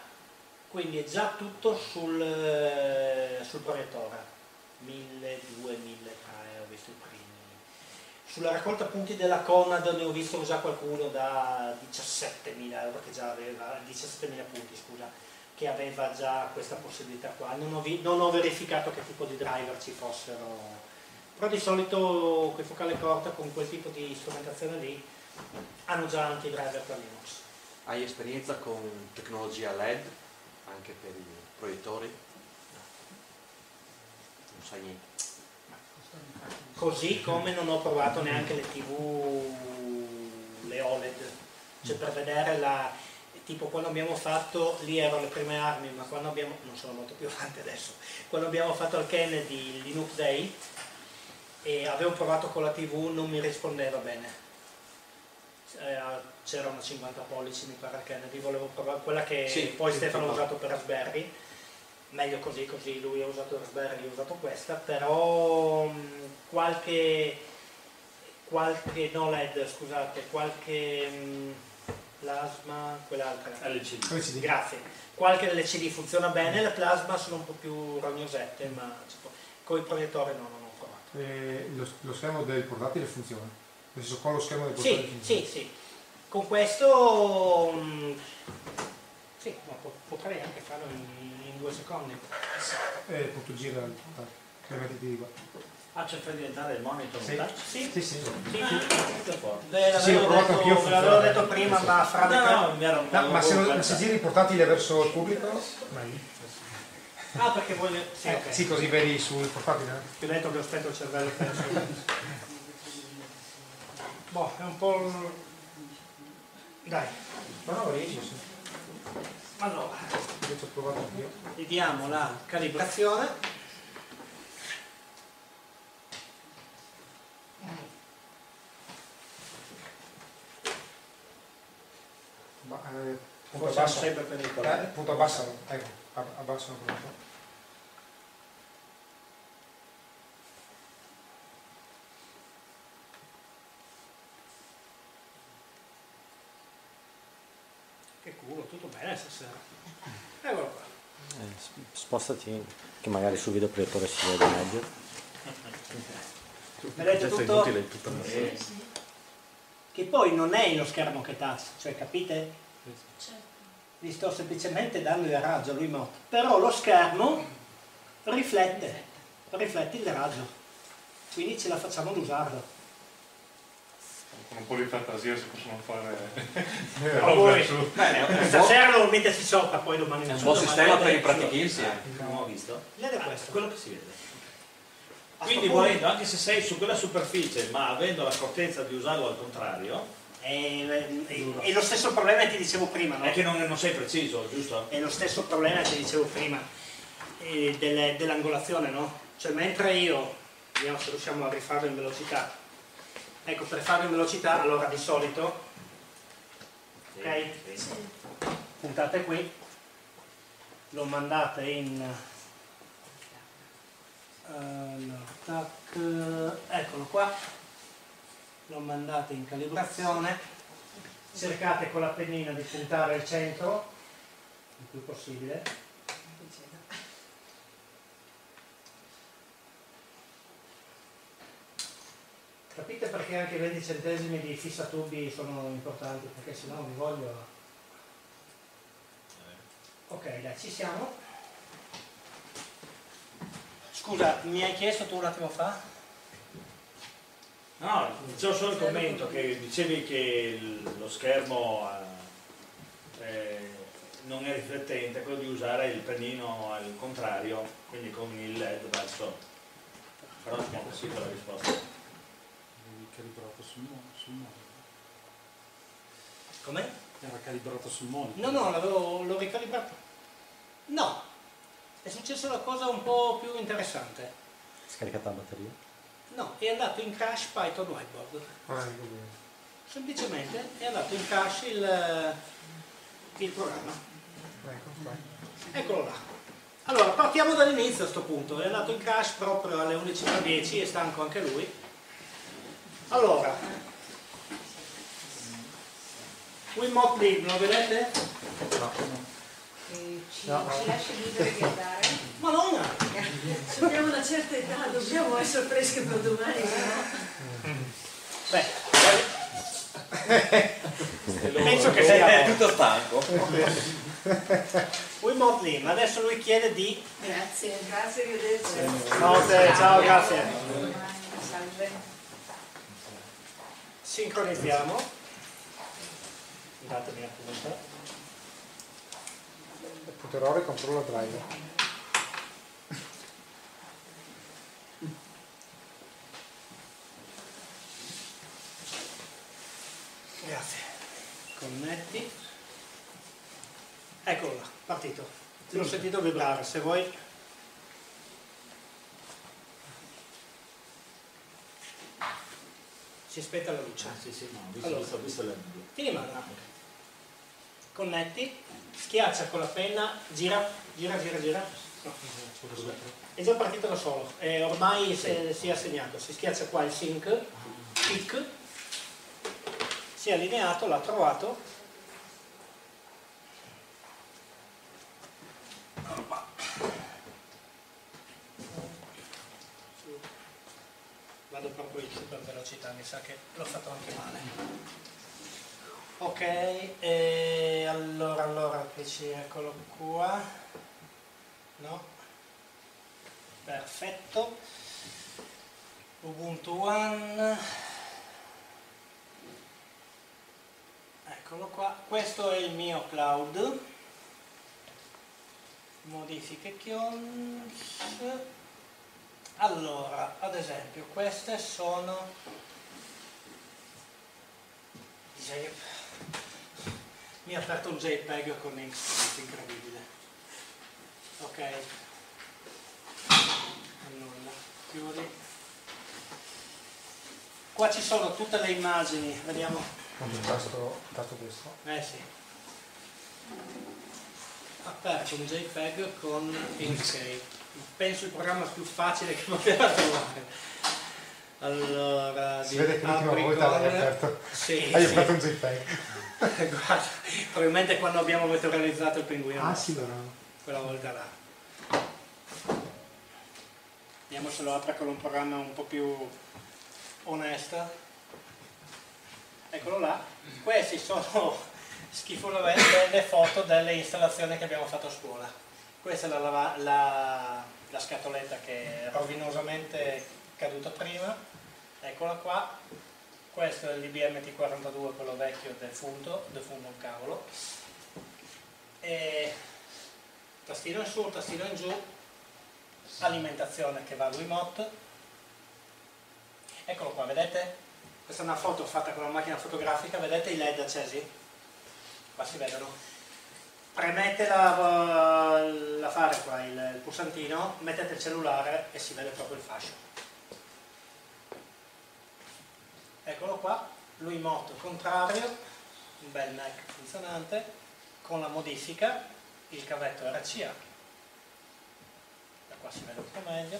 A: quindi è già tutto sul, eh, sul proiettore. 1200, 1300, ho visto i primi. Sulla raccolta punti della Conad ne ho visto già qualcuno da 17.000 euro, che già aveva 17.000 punti, scusa, che aveva già questa possibilità qua. Non ho, vi- non ho verificato che tipo di driver ci fossero, però di solito quei focale corta con quel tipo di strumentazione lì hanno già anche i driver per Linux.
F: Hai esperienza con tecnologia LED anche per i proiettori? Non sai niente.
A: Così come non ho provato neanche le tv, le OLED, cioè per vedere la, tipo quando abbiamo fatto, lì erano le prime armi, ma quando abbiamo, non sono molto più avanti adesso, quando abbiamo fatto al Kennedy Linux Day e avevo provato con la tv, non mi rispondeva bene. Eh, C'era una 50 pollici mi pare al Kennedy, volevo provare quella che
F: Sì,
A: poi Stefano ha usato per Raspberry meglio così, così lui ha usato Raspberry, io ho usato questa, però mh, qualche, qualche no LED, scusate, qualche mh, plasma, quell'altra.
C: LCD.
G: LCD.
A: Grazie. Qualche LCD funziona bene, le plasma sono un po' più rognosette, ma con i proiettori no, non ho
G: eh, lo, lo schermo del portatile funziona. Nel senso, con lo schermo del
A: Sì,
G: portatile funziona.
A: sì, sì. Con questo... mm, sì, potrei anche farlo in due secondi.
G: Eh, appunto gira. Le mettiti di qua.
C: Ah, c'è per diventare il monitor
G: Sì.
A: Sì,
G: Sì, sì.
A: sì.
G: Sì, l'ho
A: l'avevo
G: provato anch'io,
A: detto, ve l'avevo detto prima, ma fra
C: No,
A: tre-
C: no, mi ero
G: No, ma se, lo- se
C: pensato.
G: giri il portatile verso il pubblico, meglio.
A: Ah, perché voglio... Sì,
G: Eh,
A: ok.
G: sì, così vedi sul portatile.
A: Ti ho detto che ho spento il cervello boh, è un po'... Dai,
G: Ma no, riesci, sì.
A: Allora, vediamo la calibrazione.
G: Ma, eh, punto
A: Forse
G: basso.
A: sempre
G: Eh,
A: pericolo.
G: punto abbassalo. Ecco, ab- abbassalo un po'.
A: Che culo, tutto bene stasera. Eccolo qua.
E: Eh, spostati, che magari sul video proiettore si vede meglio.
A: Vedete tutto?
F: inutile tutta la
A: Che poi non è lo schermo che touch, cioè capite? Gli sto semplicemente dando il raggio a lui morto. Però lo schermo riflette, riflette il raggio. Quindi ce la facciamo ad usarlo.
D: Con un po' di fantasia si possono fare robe
A: voi.
D: su.
A: Stasera lo mettersi sopra, poi domani
F: È un
A: non
F: buon sistema per impratichirsi.
C: ah, Non ho visto.
A: Vedete
C: Ah,
A: questo?
C: quello che si vede. Quindi volendo, anche se sei su quella superficie, ma avendo l'accortezza di usarlo al contrario,
A: È, è- è lo stesso problema che ti dicevo prima, no?
C: è che non, non sei preciso, giusto?
A: È lo stesso problema che dicevo prima eh, dell'angolazione, no? Cioè mentre io, vediamo se riusciamo a rifarlo in velocità, ecco per farlo in velocità allora di solito, ok? Puntate qui, lo mandate in... allora, tac, eccolo qua, lo mandate in calibrazione, cercate con la pennina di puntare il centro il più possibile. Capite perché anche i 20 centesimi di fissatubi sono importanti? Perché sennò mi voglio... Ok, dai, ci siamo. Scusa, mi hai chiesto tu un attimo fa?
C: No, dicevo solo il commento che dicevi che lo schermo eh, eh, non è riflettente, quello di usare il pennino al contrario, quindi con il LED verso. Però non è possibile la risposta.
J: Calibrato sul, mo- sul monitor.
A: Com'è?
J: Era calibrato sul monitor.
A: No, no, l'avevo, l'ho ricalibrato. No, è successa una cosa un po' più interessante.
E: Scaricata la batteria.
A: No, è andato in crash Python Whiteboard.
G: Ah, ecco.
A: Semplicemente è andato in crash il, il programma.
G: Ecco.
A: Eccolo là. Allora, partiamo dall'inizio a questo punto. È andato in crash proprio alle 11.10, è stanco anche lui. Allora, Wiimote Lib, lo vedete?
H: Eh, ci,
G: No.
H: ci lasci liberi di andare?
A: Madonna!
B: Se abbiamo una certa età dobbiamo essere fresche per domani, se no?
A: Beh, penso che sia
F: È tutto stanco.
A: Wiimote Lib. Adesso lui chiede di...
B: Grazie, grazie, arrivederci.
A: Notte, ciao, grazie.
H: Salve.
A: Sincronizziamo. Datemi appunto.
G: Punto errore, controlla driver.
A: Grazie. Connetti. Eccolo là, partito. L'ho sentito vibrare, se vuoi. Si aspetta la luce.
C: Ah, sì, sì, no, visto,
A: Allora.
C: visto, visto le
A: Tieni in mano. Connetti, schiaccia con la penna, gira, gira, gira, gira. No, è già partito da solo, e ormai si, si è assegnato. Si schiaccia qua il sync, clic, si è allineato, l'ha trovato. qui per velocità, mi sa che l'ho fatto anche male. Ok, e allora, PC, eccolo qua. No? Perfetto. Ubuntu One. Eccolo qua. Questo è il mio cloud. Modifiche Kions. Allora, ad esempio, queste sono J- mi ha aperto un JPEG con Inkscape, incredibile. Ok. Annulla. Chiudi. Qua ci sono tutte le immagini, vediamo.
G: Con il tasto, tasto questo.
A: Eh sì. Ha aperto un JPEG con Inkscape. Penso il programma più facile che poteva trovare. Allora,
G: Si vede che l'ultima volta l'hai aperto.
A: Sì,
G: Hai
A: sì.
G: aperto un JPEG.
A: Guarda, probabilmente quando abbiamo vettorializzato il pinguino.
G: Ah, sì, bravo.
A: Quella volta là. Vediamo se lo apre con un programma un po' più onesto. Eccolo là. Questi sono schifosamente delle foto delle installazioni che abbiamo fatto a scuola. Questa è la, lava- la- la scatoletta che è rovinosamente caduta prima. Eccola qua. Questo è l'IBM T42, quello vecchio defunto, defunto un cavolo. E tastino in su, tastino in giù, alimentazione che va a Wiimote. Eccolo qua, vedete? Questa è una foto fatta con una macchina fotografica, vedete i LED accesi? Qua si vedono. Premete la, la fare qua, il, il pulsantino, mettete il cellulare e si vede proprio il fascio. Eccolo qua, lui moto contrario, un bel Mac funzionante, con la modifica, il cavetto RCA. Da qua si vede un po' meglio.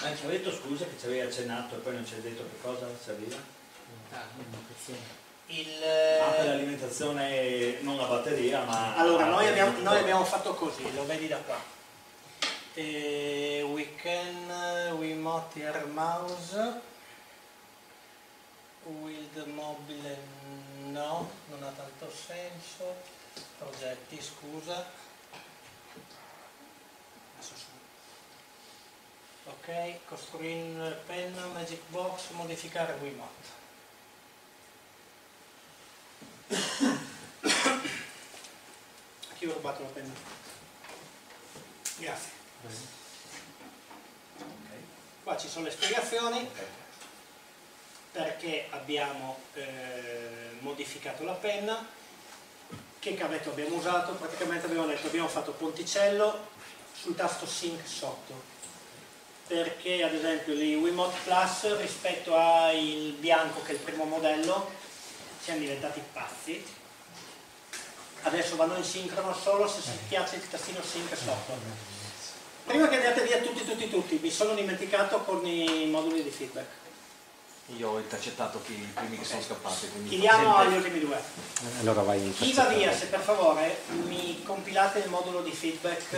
C: Ma ci avevi detto scusa che ci avevi accennato e poi non ci hai detto che cosa serviva?
A: Il,
C: Ah, per l'alimentazione non a batteria ma...
A: Allora, noi abbiamo, noi abbiamo fatto così, lo vedi da qua. E we can, Wiimote Air Mouse, Wild Mobile no, non ha tanto senso, progetti scusa. Ok, costruire penna, Magic Box, modificare Wiimote. Chi ho rubato la penna? Grazie. Qua ci sono le spiegazioni perché abbiamo eh, modificato la penna, che cavetto abbiamo usato, praticamente abbiamo detto abbiamo fatto ponticello sul tasto sync sotto perché ad esempio i Wiimote Plus rispetto al bianco che è il primo modello siamo diventati pazzi. Adesso vanno in sincrono solo se si piace il tastino sync sotto. Prima che andate via tutti tutti tutti mi sono dimenticato con i moduli di feedback
F: Io ho intercettato chi, i primi che sono scappati. quindi
A: chiediamo agli ultimi due.
E: Allora vai in
A: chi va via se per favore mi compilate il modulo di feedback.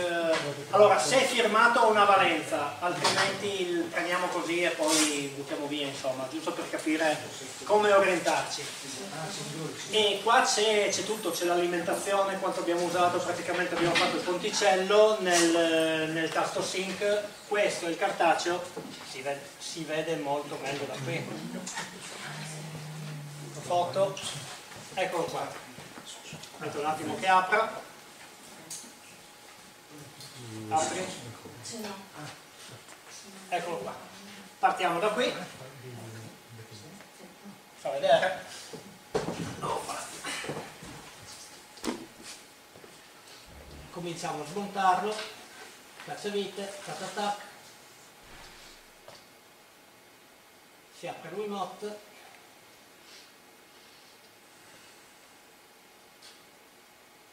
A: Allora se è firmato una valenza altrimenti il prendiamo così e poi buttiamo via insomma giusto per capire come orientarci. E qua c'è, c'è tutto c'è l'alimentazione quanto abbiamo usato praticamente abbiamo fatto il ponticello nel, nel tasto sync. Questo è il cartaceo. Si vede, si vede molto meglio da qui foto eccolo qua. Aspetta un attimo che apra. Apri eccolo qua. Partiamo da qui. Fa vedere. Cominciamo a smontarlo. Cacciavite tac tac tac si apre il Wiimote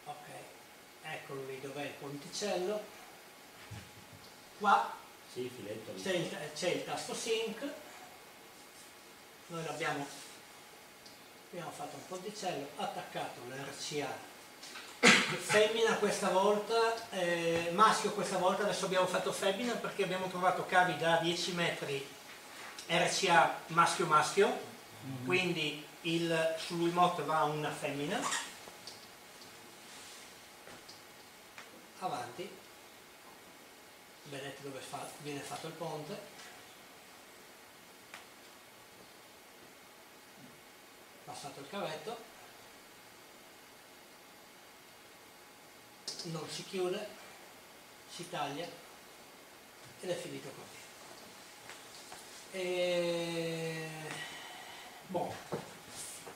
A: ok eccolo lì dov'è il ponticello? Qua.
C: Sì,
A: c'è il, il tasto sync. Noi l'abbiamo abbiamo fatto un ponticello attaccato l'RCA femmina questa volta eh, maschio questa volta adesso abbiamo fatto femmina perché abbiamo trovato cavi da 10 metri RCA maschio-maschio, quindi il, sul Wiimote va una femmina, avanti, vedete dove fa- viene fatto il ponte, passato il cavetto, non si chiude, si taglia ed è finito così. E... Boh.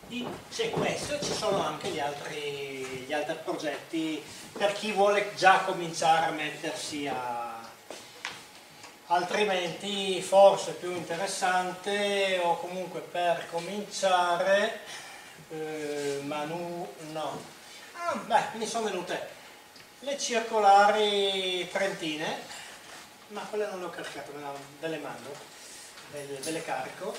A: Di- C'è questo e ci sono anche gli altri, gli altri progetti per chi vuole già cominciare a mettersi a... Altrimenti forse più interessante o comunque per cominciare eh, Manu no. Ah, beh, mi sono venute le circolari trentine, ma quelle non le ho caricate, me le mando, ve le, ve le carico.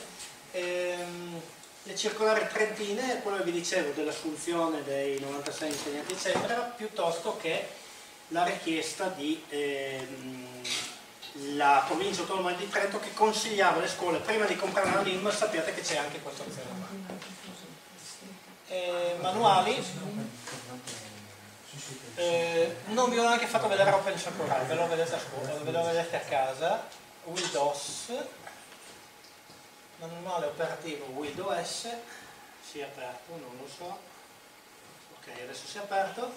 A: Ehm, le circolari trentine, quello che vi dicevo dell'assunzione dei 96 insegnanti eccetera, piuttosto che la richiesta di ehm, la provincia autonoma di Trento che consigliava alle scuole prima di comprare la LIM, sappiate che c'è anche questa opzione. Eh, manuali, eh, non vi ho neanche fatto vedere Open Sakurai, ve lo vedete a scuola, ve lo vedete a casa, Windows, manuale operativo Windows, si è aperto, non lo so, ok adesso si è aperto,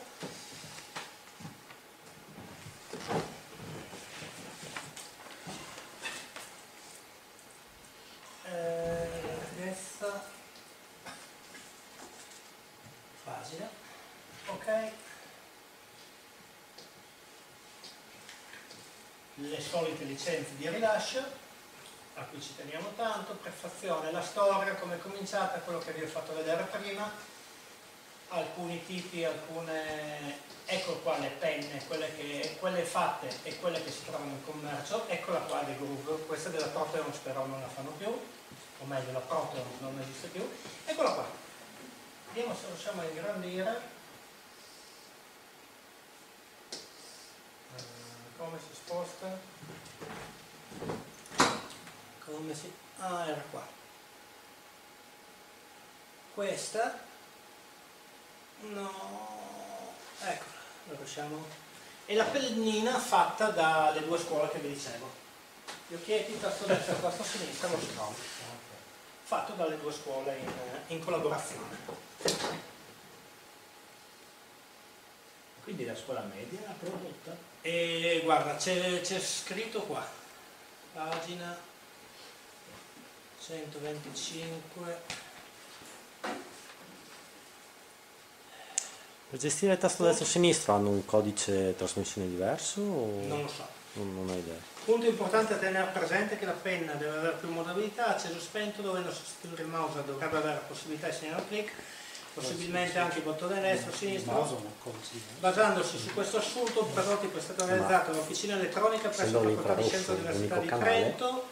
A: eh, questa pagina, ok, le solite licenze di rilascio, a cui ci teniamo tanto, prefazione, la storia, come è cominciata, quello che vi ho fatto vedere prima, alcuni tipi, alcune, ecco qua le penne, quelle, che, quelle fatte e quelle che si trovano in commercio, eccola qua The Groove, questa della Proteons però non la fanno più, o meglio la Proteons non esiste più, eccola qua, vediamo se riusciamo a ingrandire, Eh, come si sposta? Come si... ah era qua. Questa? No. Eccola lo riusciamo e la pennina fatta dalle due scuole che vi dicevo. Gli occhietti tasto destro tasto sinistra lo scroll fatto dalle due scuole in, in collaborazione.
C: Quindi la scuola media l'ha prodotta?
A: e guarda c'è scritto qua pagina 125
E: Per gestire il tasto destro-sinistro hanno un codice trasmissione diverso? O...
A: Non lo so.
E: Non, non ho idea.
A: Punto importante a tenere presente che la penna deve avere più modalità, acceso spento, dovendo sostituire il mouse dovrebbe avere la possibilità di segnare un clic, possibilmente anche il bottone destro,
J: Il
A: sinistro. Basandosi su questo assunto, il prototipo è stato realizzato all'officina elettronica presso la Facoltà di Scienze dell'Università di Trento,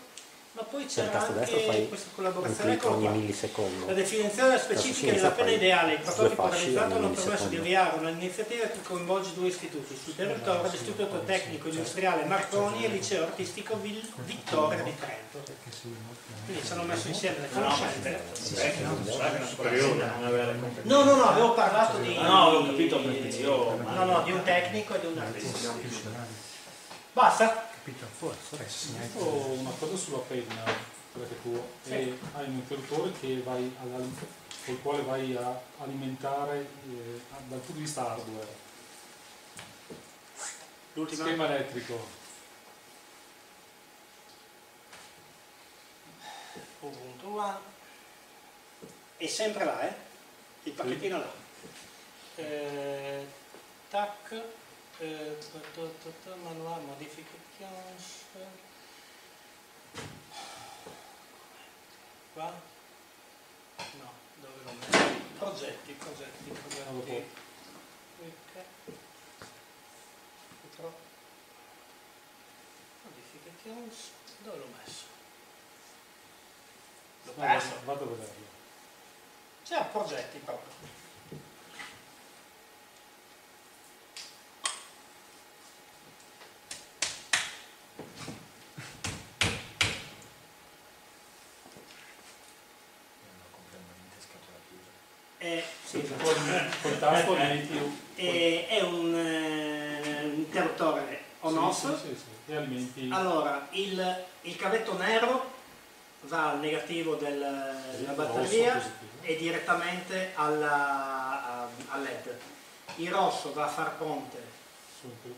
A: ma poi c'era anche
E: fai
A: questa collaborazione con
E: ogni
A: qua.
E: millisecondo.
A: La definizione specifica della penna
E: fai
A: ideale, il prototipo realizzato hanno permesso di avviare un'iniziativa che coinvolge due istituti, sul territorio l'Istituto Tecnico Industriale Marconi e il Liceo Artistico Vittoria di Trento. Quindi ci hanno messo insieme le conoscenze. No, no, no, avevo parlato di...
C: No, avevo capito perché io...
A: No, no, di un tecnico e di un artista. Basta?
J: Capito? Può essere. Ho una cosa sulla penna, quella che tu e hai un interruttore che vai ad, col quale vai a alimentare eh, dal punto di vista hardware.
A: L'ultima?
J: Schema elettrico.
A: Ubuntu One. E sempre là, eh? Il pacchettino là. Eh, tac, eh, ta- ta- modifications. Qua? No, dove l'ho messo? Progetti, progetti, progetti. Ok. Altro. Modifications. Dove l'ho messo? L'ho perso.
J: vado a vederlo.
A: C'è progetti proprio. È, sì, esatto.
J: Col- col tasto alimenti
A: E- è un eh, interruttore on-off.
J: Sì, sì, sì,
A: Allora, il, il cavetto nero va al negativo del- della batteria
J: rosso,
A: e direttamente alla, a- al LED. Il rosso va a far ponte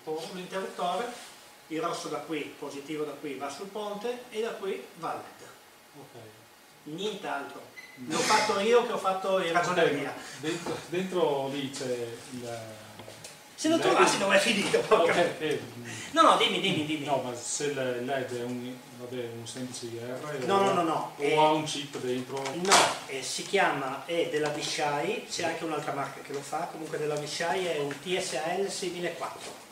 J: sull'interruttore.
A: il rosso da qui, positivo da qui, va sul ponte e da qui va al LED.
J: Ok.
A: Nient'altro. L'ho fatto io che ho fatto in ragioneria.
J: Dentro, dentro lì c'è il...
A: Se non
J: il
A: trovassi dove è finito, porca.
J: Ok, eh,
A: No, no, dimmi, dimmi, dimmi.
J: No, ma se il LED è un, vabbè, un semplice IR
A: No,
J: o,
A: no, no, no.
J: o
A: Eh,
J: ha un chip dentro
A: No, eh, si chiama, è della Vishai, c'è anche un'altra marca che lo fa, comunque della Vishai è un TSL 6004.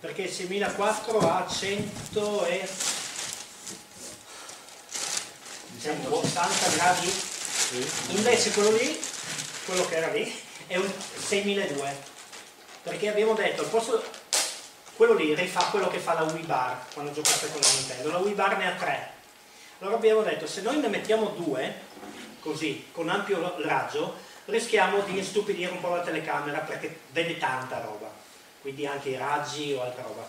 A: Perché il 6004 ha 100 e... diciamo 60 invece quello lì, quello che era lì, è un 6002. Perché abbiamo detto, al posto, quello lì rifà quello che fa la Wii Bar quando giocate con la Nintendo, la Wii Bar ne ha tre. Allora abbiamo detto, se noi ne mettiamo due, così, con ampio raggio, rischiamo di istupidire un po' la telecamera perché vede tanta roba, quindi anche i raggi o altra roba.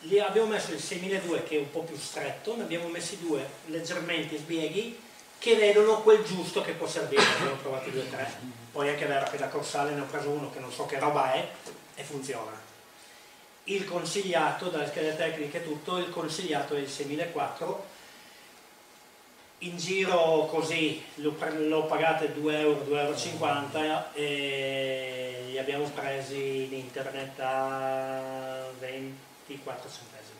A: Lì abbiamo messo il 6002 che è un po' più stretto, ne abbiamo messi due leggermente sbieghi vedono quel giusto che può servire, ne abbiamo provati due o tre. Poi anche vero che da Corsale ne ho preso uno che non so che roba è e funziona. Il consigliato, dalle schede tecniche tutto, il consigliato è il 6004 in giro così lo pagate 2 euro, 2,50 euro e li abbiamo presi in internet a 24 centesimi.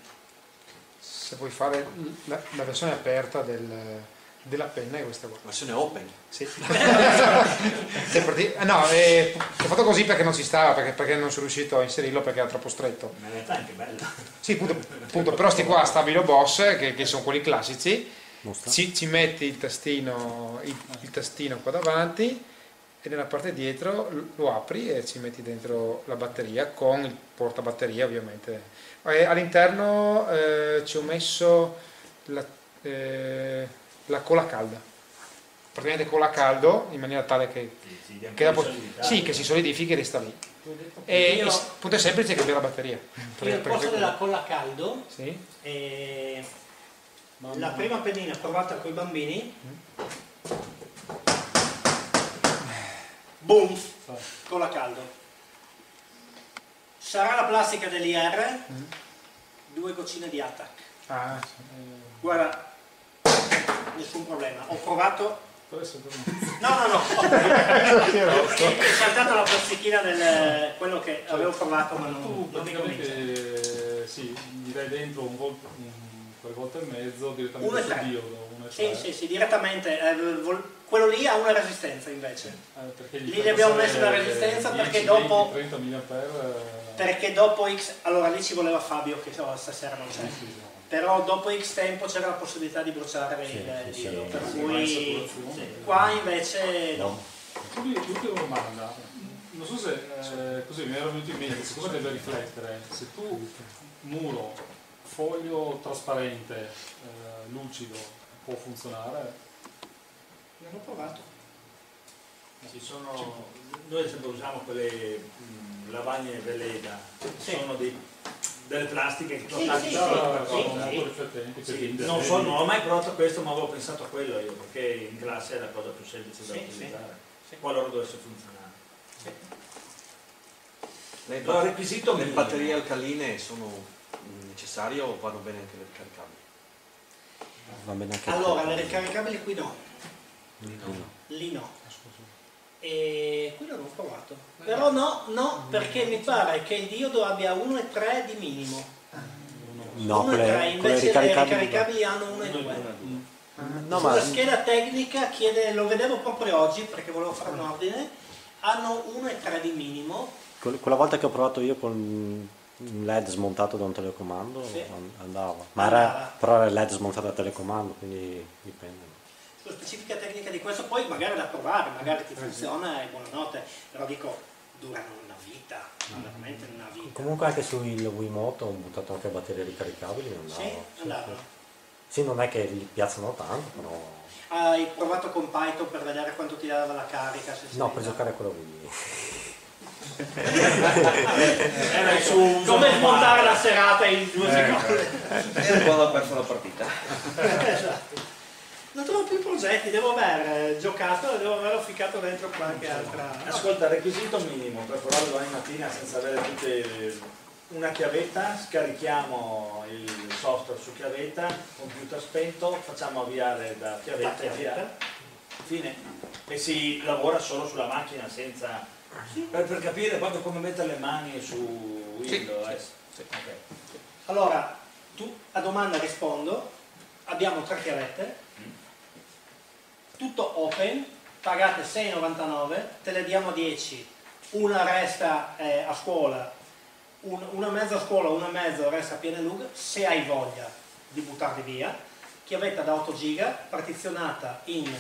G: Se vuoi fare la, la versione aperta del- della penna è questa qua.
F: Versione open.
G: Sì. Eh, no, eh, ho fatto così perché non si stava, perché, perché non sono riuscito a inserirlo perché era troppo stretto.
C: Ma è anche bello.
G: Sì, appunto, appunto, però sti qua stabilo boss, che, che sono quelli classici, ci, ci metti il tastino, il, il tastino qua davanti e nella parte dietro lo- apri e ci metti dentro la batteria con il portabatteria ovviamente. E all'interno eh, ci ho messo la, eh, la cola calda, praticamente cola caldo in maniera tale che,
C: Sì, sì,
G: che dopo-
C: solidità.
G: sì, che si solidifichi e resta lì. E
A: Io-
G: il punto è semplice cambiare la batteria.
A: Io al posto della colla a caldo,
G: Sì.
A: eh, la prima pennina provata con i bambini, boom, colla a caldo. Sarà la plastica dell'IR, due goccine di attack.
G: Ah,
A: Guarda, nessun problema. Ho provato... No, no, no. È saltata la plastichina del quello che avevo provato ma non...
J: Tu praticamente, non sì, direi dentro un volto 3 volte e mezzo direttamente sul diodo.
A: Sì, sì, sì, direttamente. Eh, quello lì ha una resistenza invece.
J: Eh,
A: lì gli abbiamo messo una resistenza
J: 10,
A: perché dopo...
J: 30 mAh, eh,
A: perché dopo X... Allora lì ci voleva Fabio che oh, stasera non c'è. Sì, sì, no. Però dopo X tempo c'era la possibilità di bruciare il diodo, per cui qua invece no.
J: L'ultima domanda, non so se eh, così mi era venuto in mente, siccome deve riflettere, se tu muro foglio trasparente, eh, lucido, può funzionare?
A: ho provato
C: Ci sono, noi ad esempio usiamo quelle mh, lavagne Veleda, sono dei- delle plastiche che
A: Sì,
C: sono
A: sì, sì,
C: sono
A: sì, sì.
C: Sì, non, so, non ho mai provato questo, ma avevo pensato a quello io, perché in classe è la cosa più semplice da
A: Sì,
C: utilizzare.
A: sì.
C: Qualora dovesse funzionare.
F: Le,
C: requisito
F: le
C: minimo.
F: batterie alcaline sono mm, necessarie o vanno bene anche le ricaricabili?
E: Va bene anche
A: allora le ricaricabili qui no.
E: No.
A: lì no. E qui non ho provato però no, no, perché mi pare che il diodo abbia 1,3 di minimo.
E: No,
A: 1,3
E: quelle, quelle
A: invece le
E: ricaricabili.
A: hanno 1,2
E: No,
A: Sulla
E: ma
A: scheda tecnica chiede, lo vedevo proprio oggi perché volevo fare un ordine, hanno 1,3 di minimo,
E: quel- quella volta che ho provato io con un LED smontato da un telecomando
A: Sì.
E: an- andava. Ma era, però era il LED smontato da telecomando, quindi dipende.
A: sulla specifica tecnica di questo poi magari da provare, magari ti funziona e buonanotte, però dico, durano una vita, veramente una vita.
E: Comunque anche sul Wiimoto ho buttato anche batterie ricaricabili, andava.
A: Sì, andavano.
E: Sì, non è che li piacciono tanto, però...
A: Hai provato con Python per vedere quanto ti dava la carica? Se
E: No, per giocare a quello lì.
C: Era il suo uso
A: Come smontare la serata in due
C: Ecco.
A: secondi.
K: E quando ha perso la partita.
A: esatto. Non trovo più progetti, devo aver eh, giocato e devo aver ficcato dentro qualche altra.
C: Ascolta, requisito minimo per provare domani mattina senza avere tutte una chiavetta, scarichiamo il software su chiavetta, computer spento, facciamo avviare da chiavetta e via. Fine. E si lavora solo sulla macchina senza. Per, per capire proprio come mettere le mani su Windows. eh. Ok.
A: Allora, tu a domanda rispondo, abbiamo tre chiavette, tutto open, pagate 6,99, te le diamo 10, una resta eh, a scuola, un- una mezza a scuola, una mezza resta a PNLUG, se hai voglia di buttarli via, chiavetta da 8 giga, partizionata in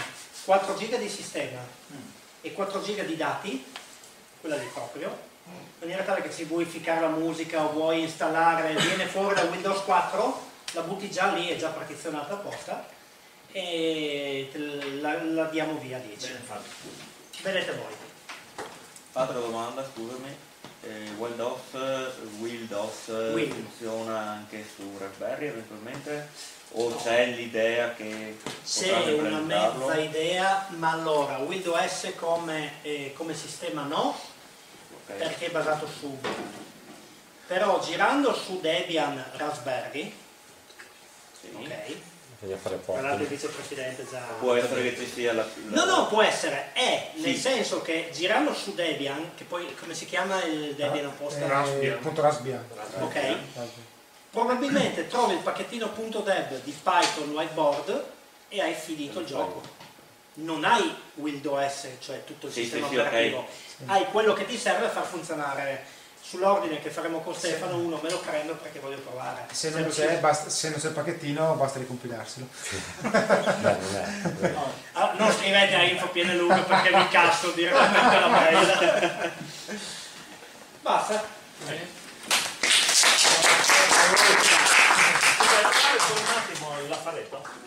A: 4 giga di sistema e 4 giga di dati, quella lì proprio, in maniera tale che se vuoi ficcare la musica o vuoi installare, viene fuori da Windows 4, la butti già lì, è già partizionata apposta e la, la diamo via 10. Vedete voi.
K: Altra domanda, scusami. Eh, Windows, Windows
A: Will.
K: funziona anche su Raspberry eventualmente? O c'è l'idea che
A: C'è una mezza idea, ma allora Windows come, eh, come sistema no. Perché è basato su Ubuntu. Però girando su Debian Raspberry, ok,
E: fare
A: tra l'altro il vicepresidente già...
K: Può essere che ci sia la... la-
A: No, no, può essere, è, nel
K: Sì.
A: senso che girando su Debian, che poi come si chiama il Debian apposta?
G: Eh, punto Raspbian.
A: Ok, probabilmente trovi il pacchettino .deb di Python Whiteboard e hai finito il gioco. Non hai Windows cioè tutto il
K: Sì,
A: sistema
K: sì,
A: operativo, hai quello che ti serve a far funzionare sull'ordine che faremo con Stefano, uno me lo prendo perché voglio provare.
G: Se non,
A: Se
G: c'è, basta- se non c'è il pacchettino, basta ricompilarselo.
A: No. Ah, non scrivete a info PNLUG perché vi cazzo direttamente la mail. Basta.
C: un attimo la faretta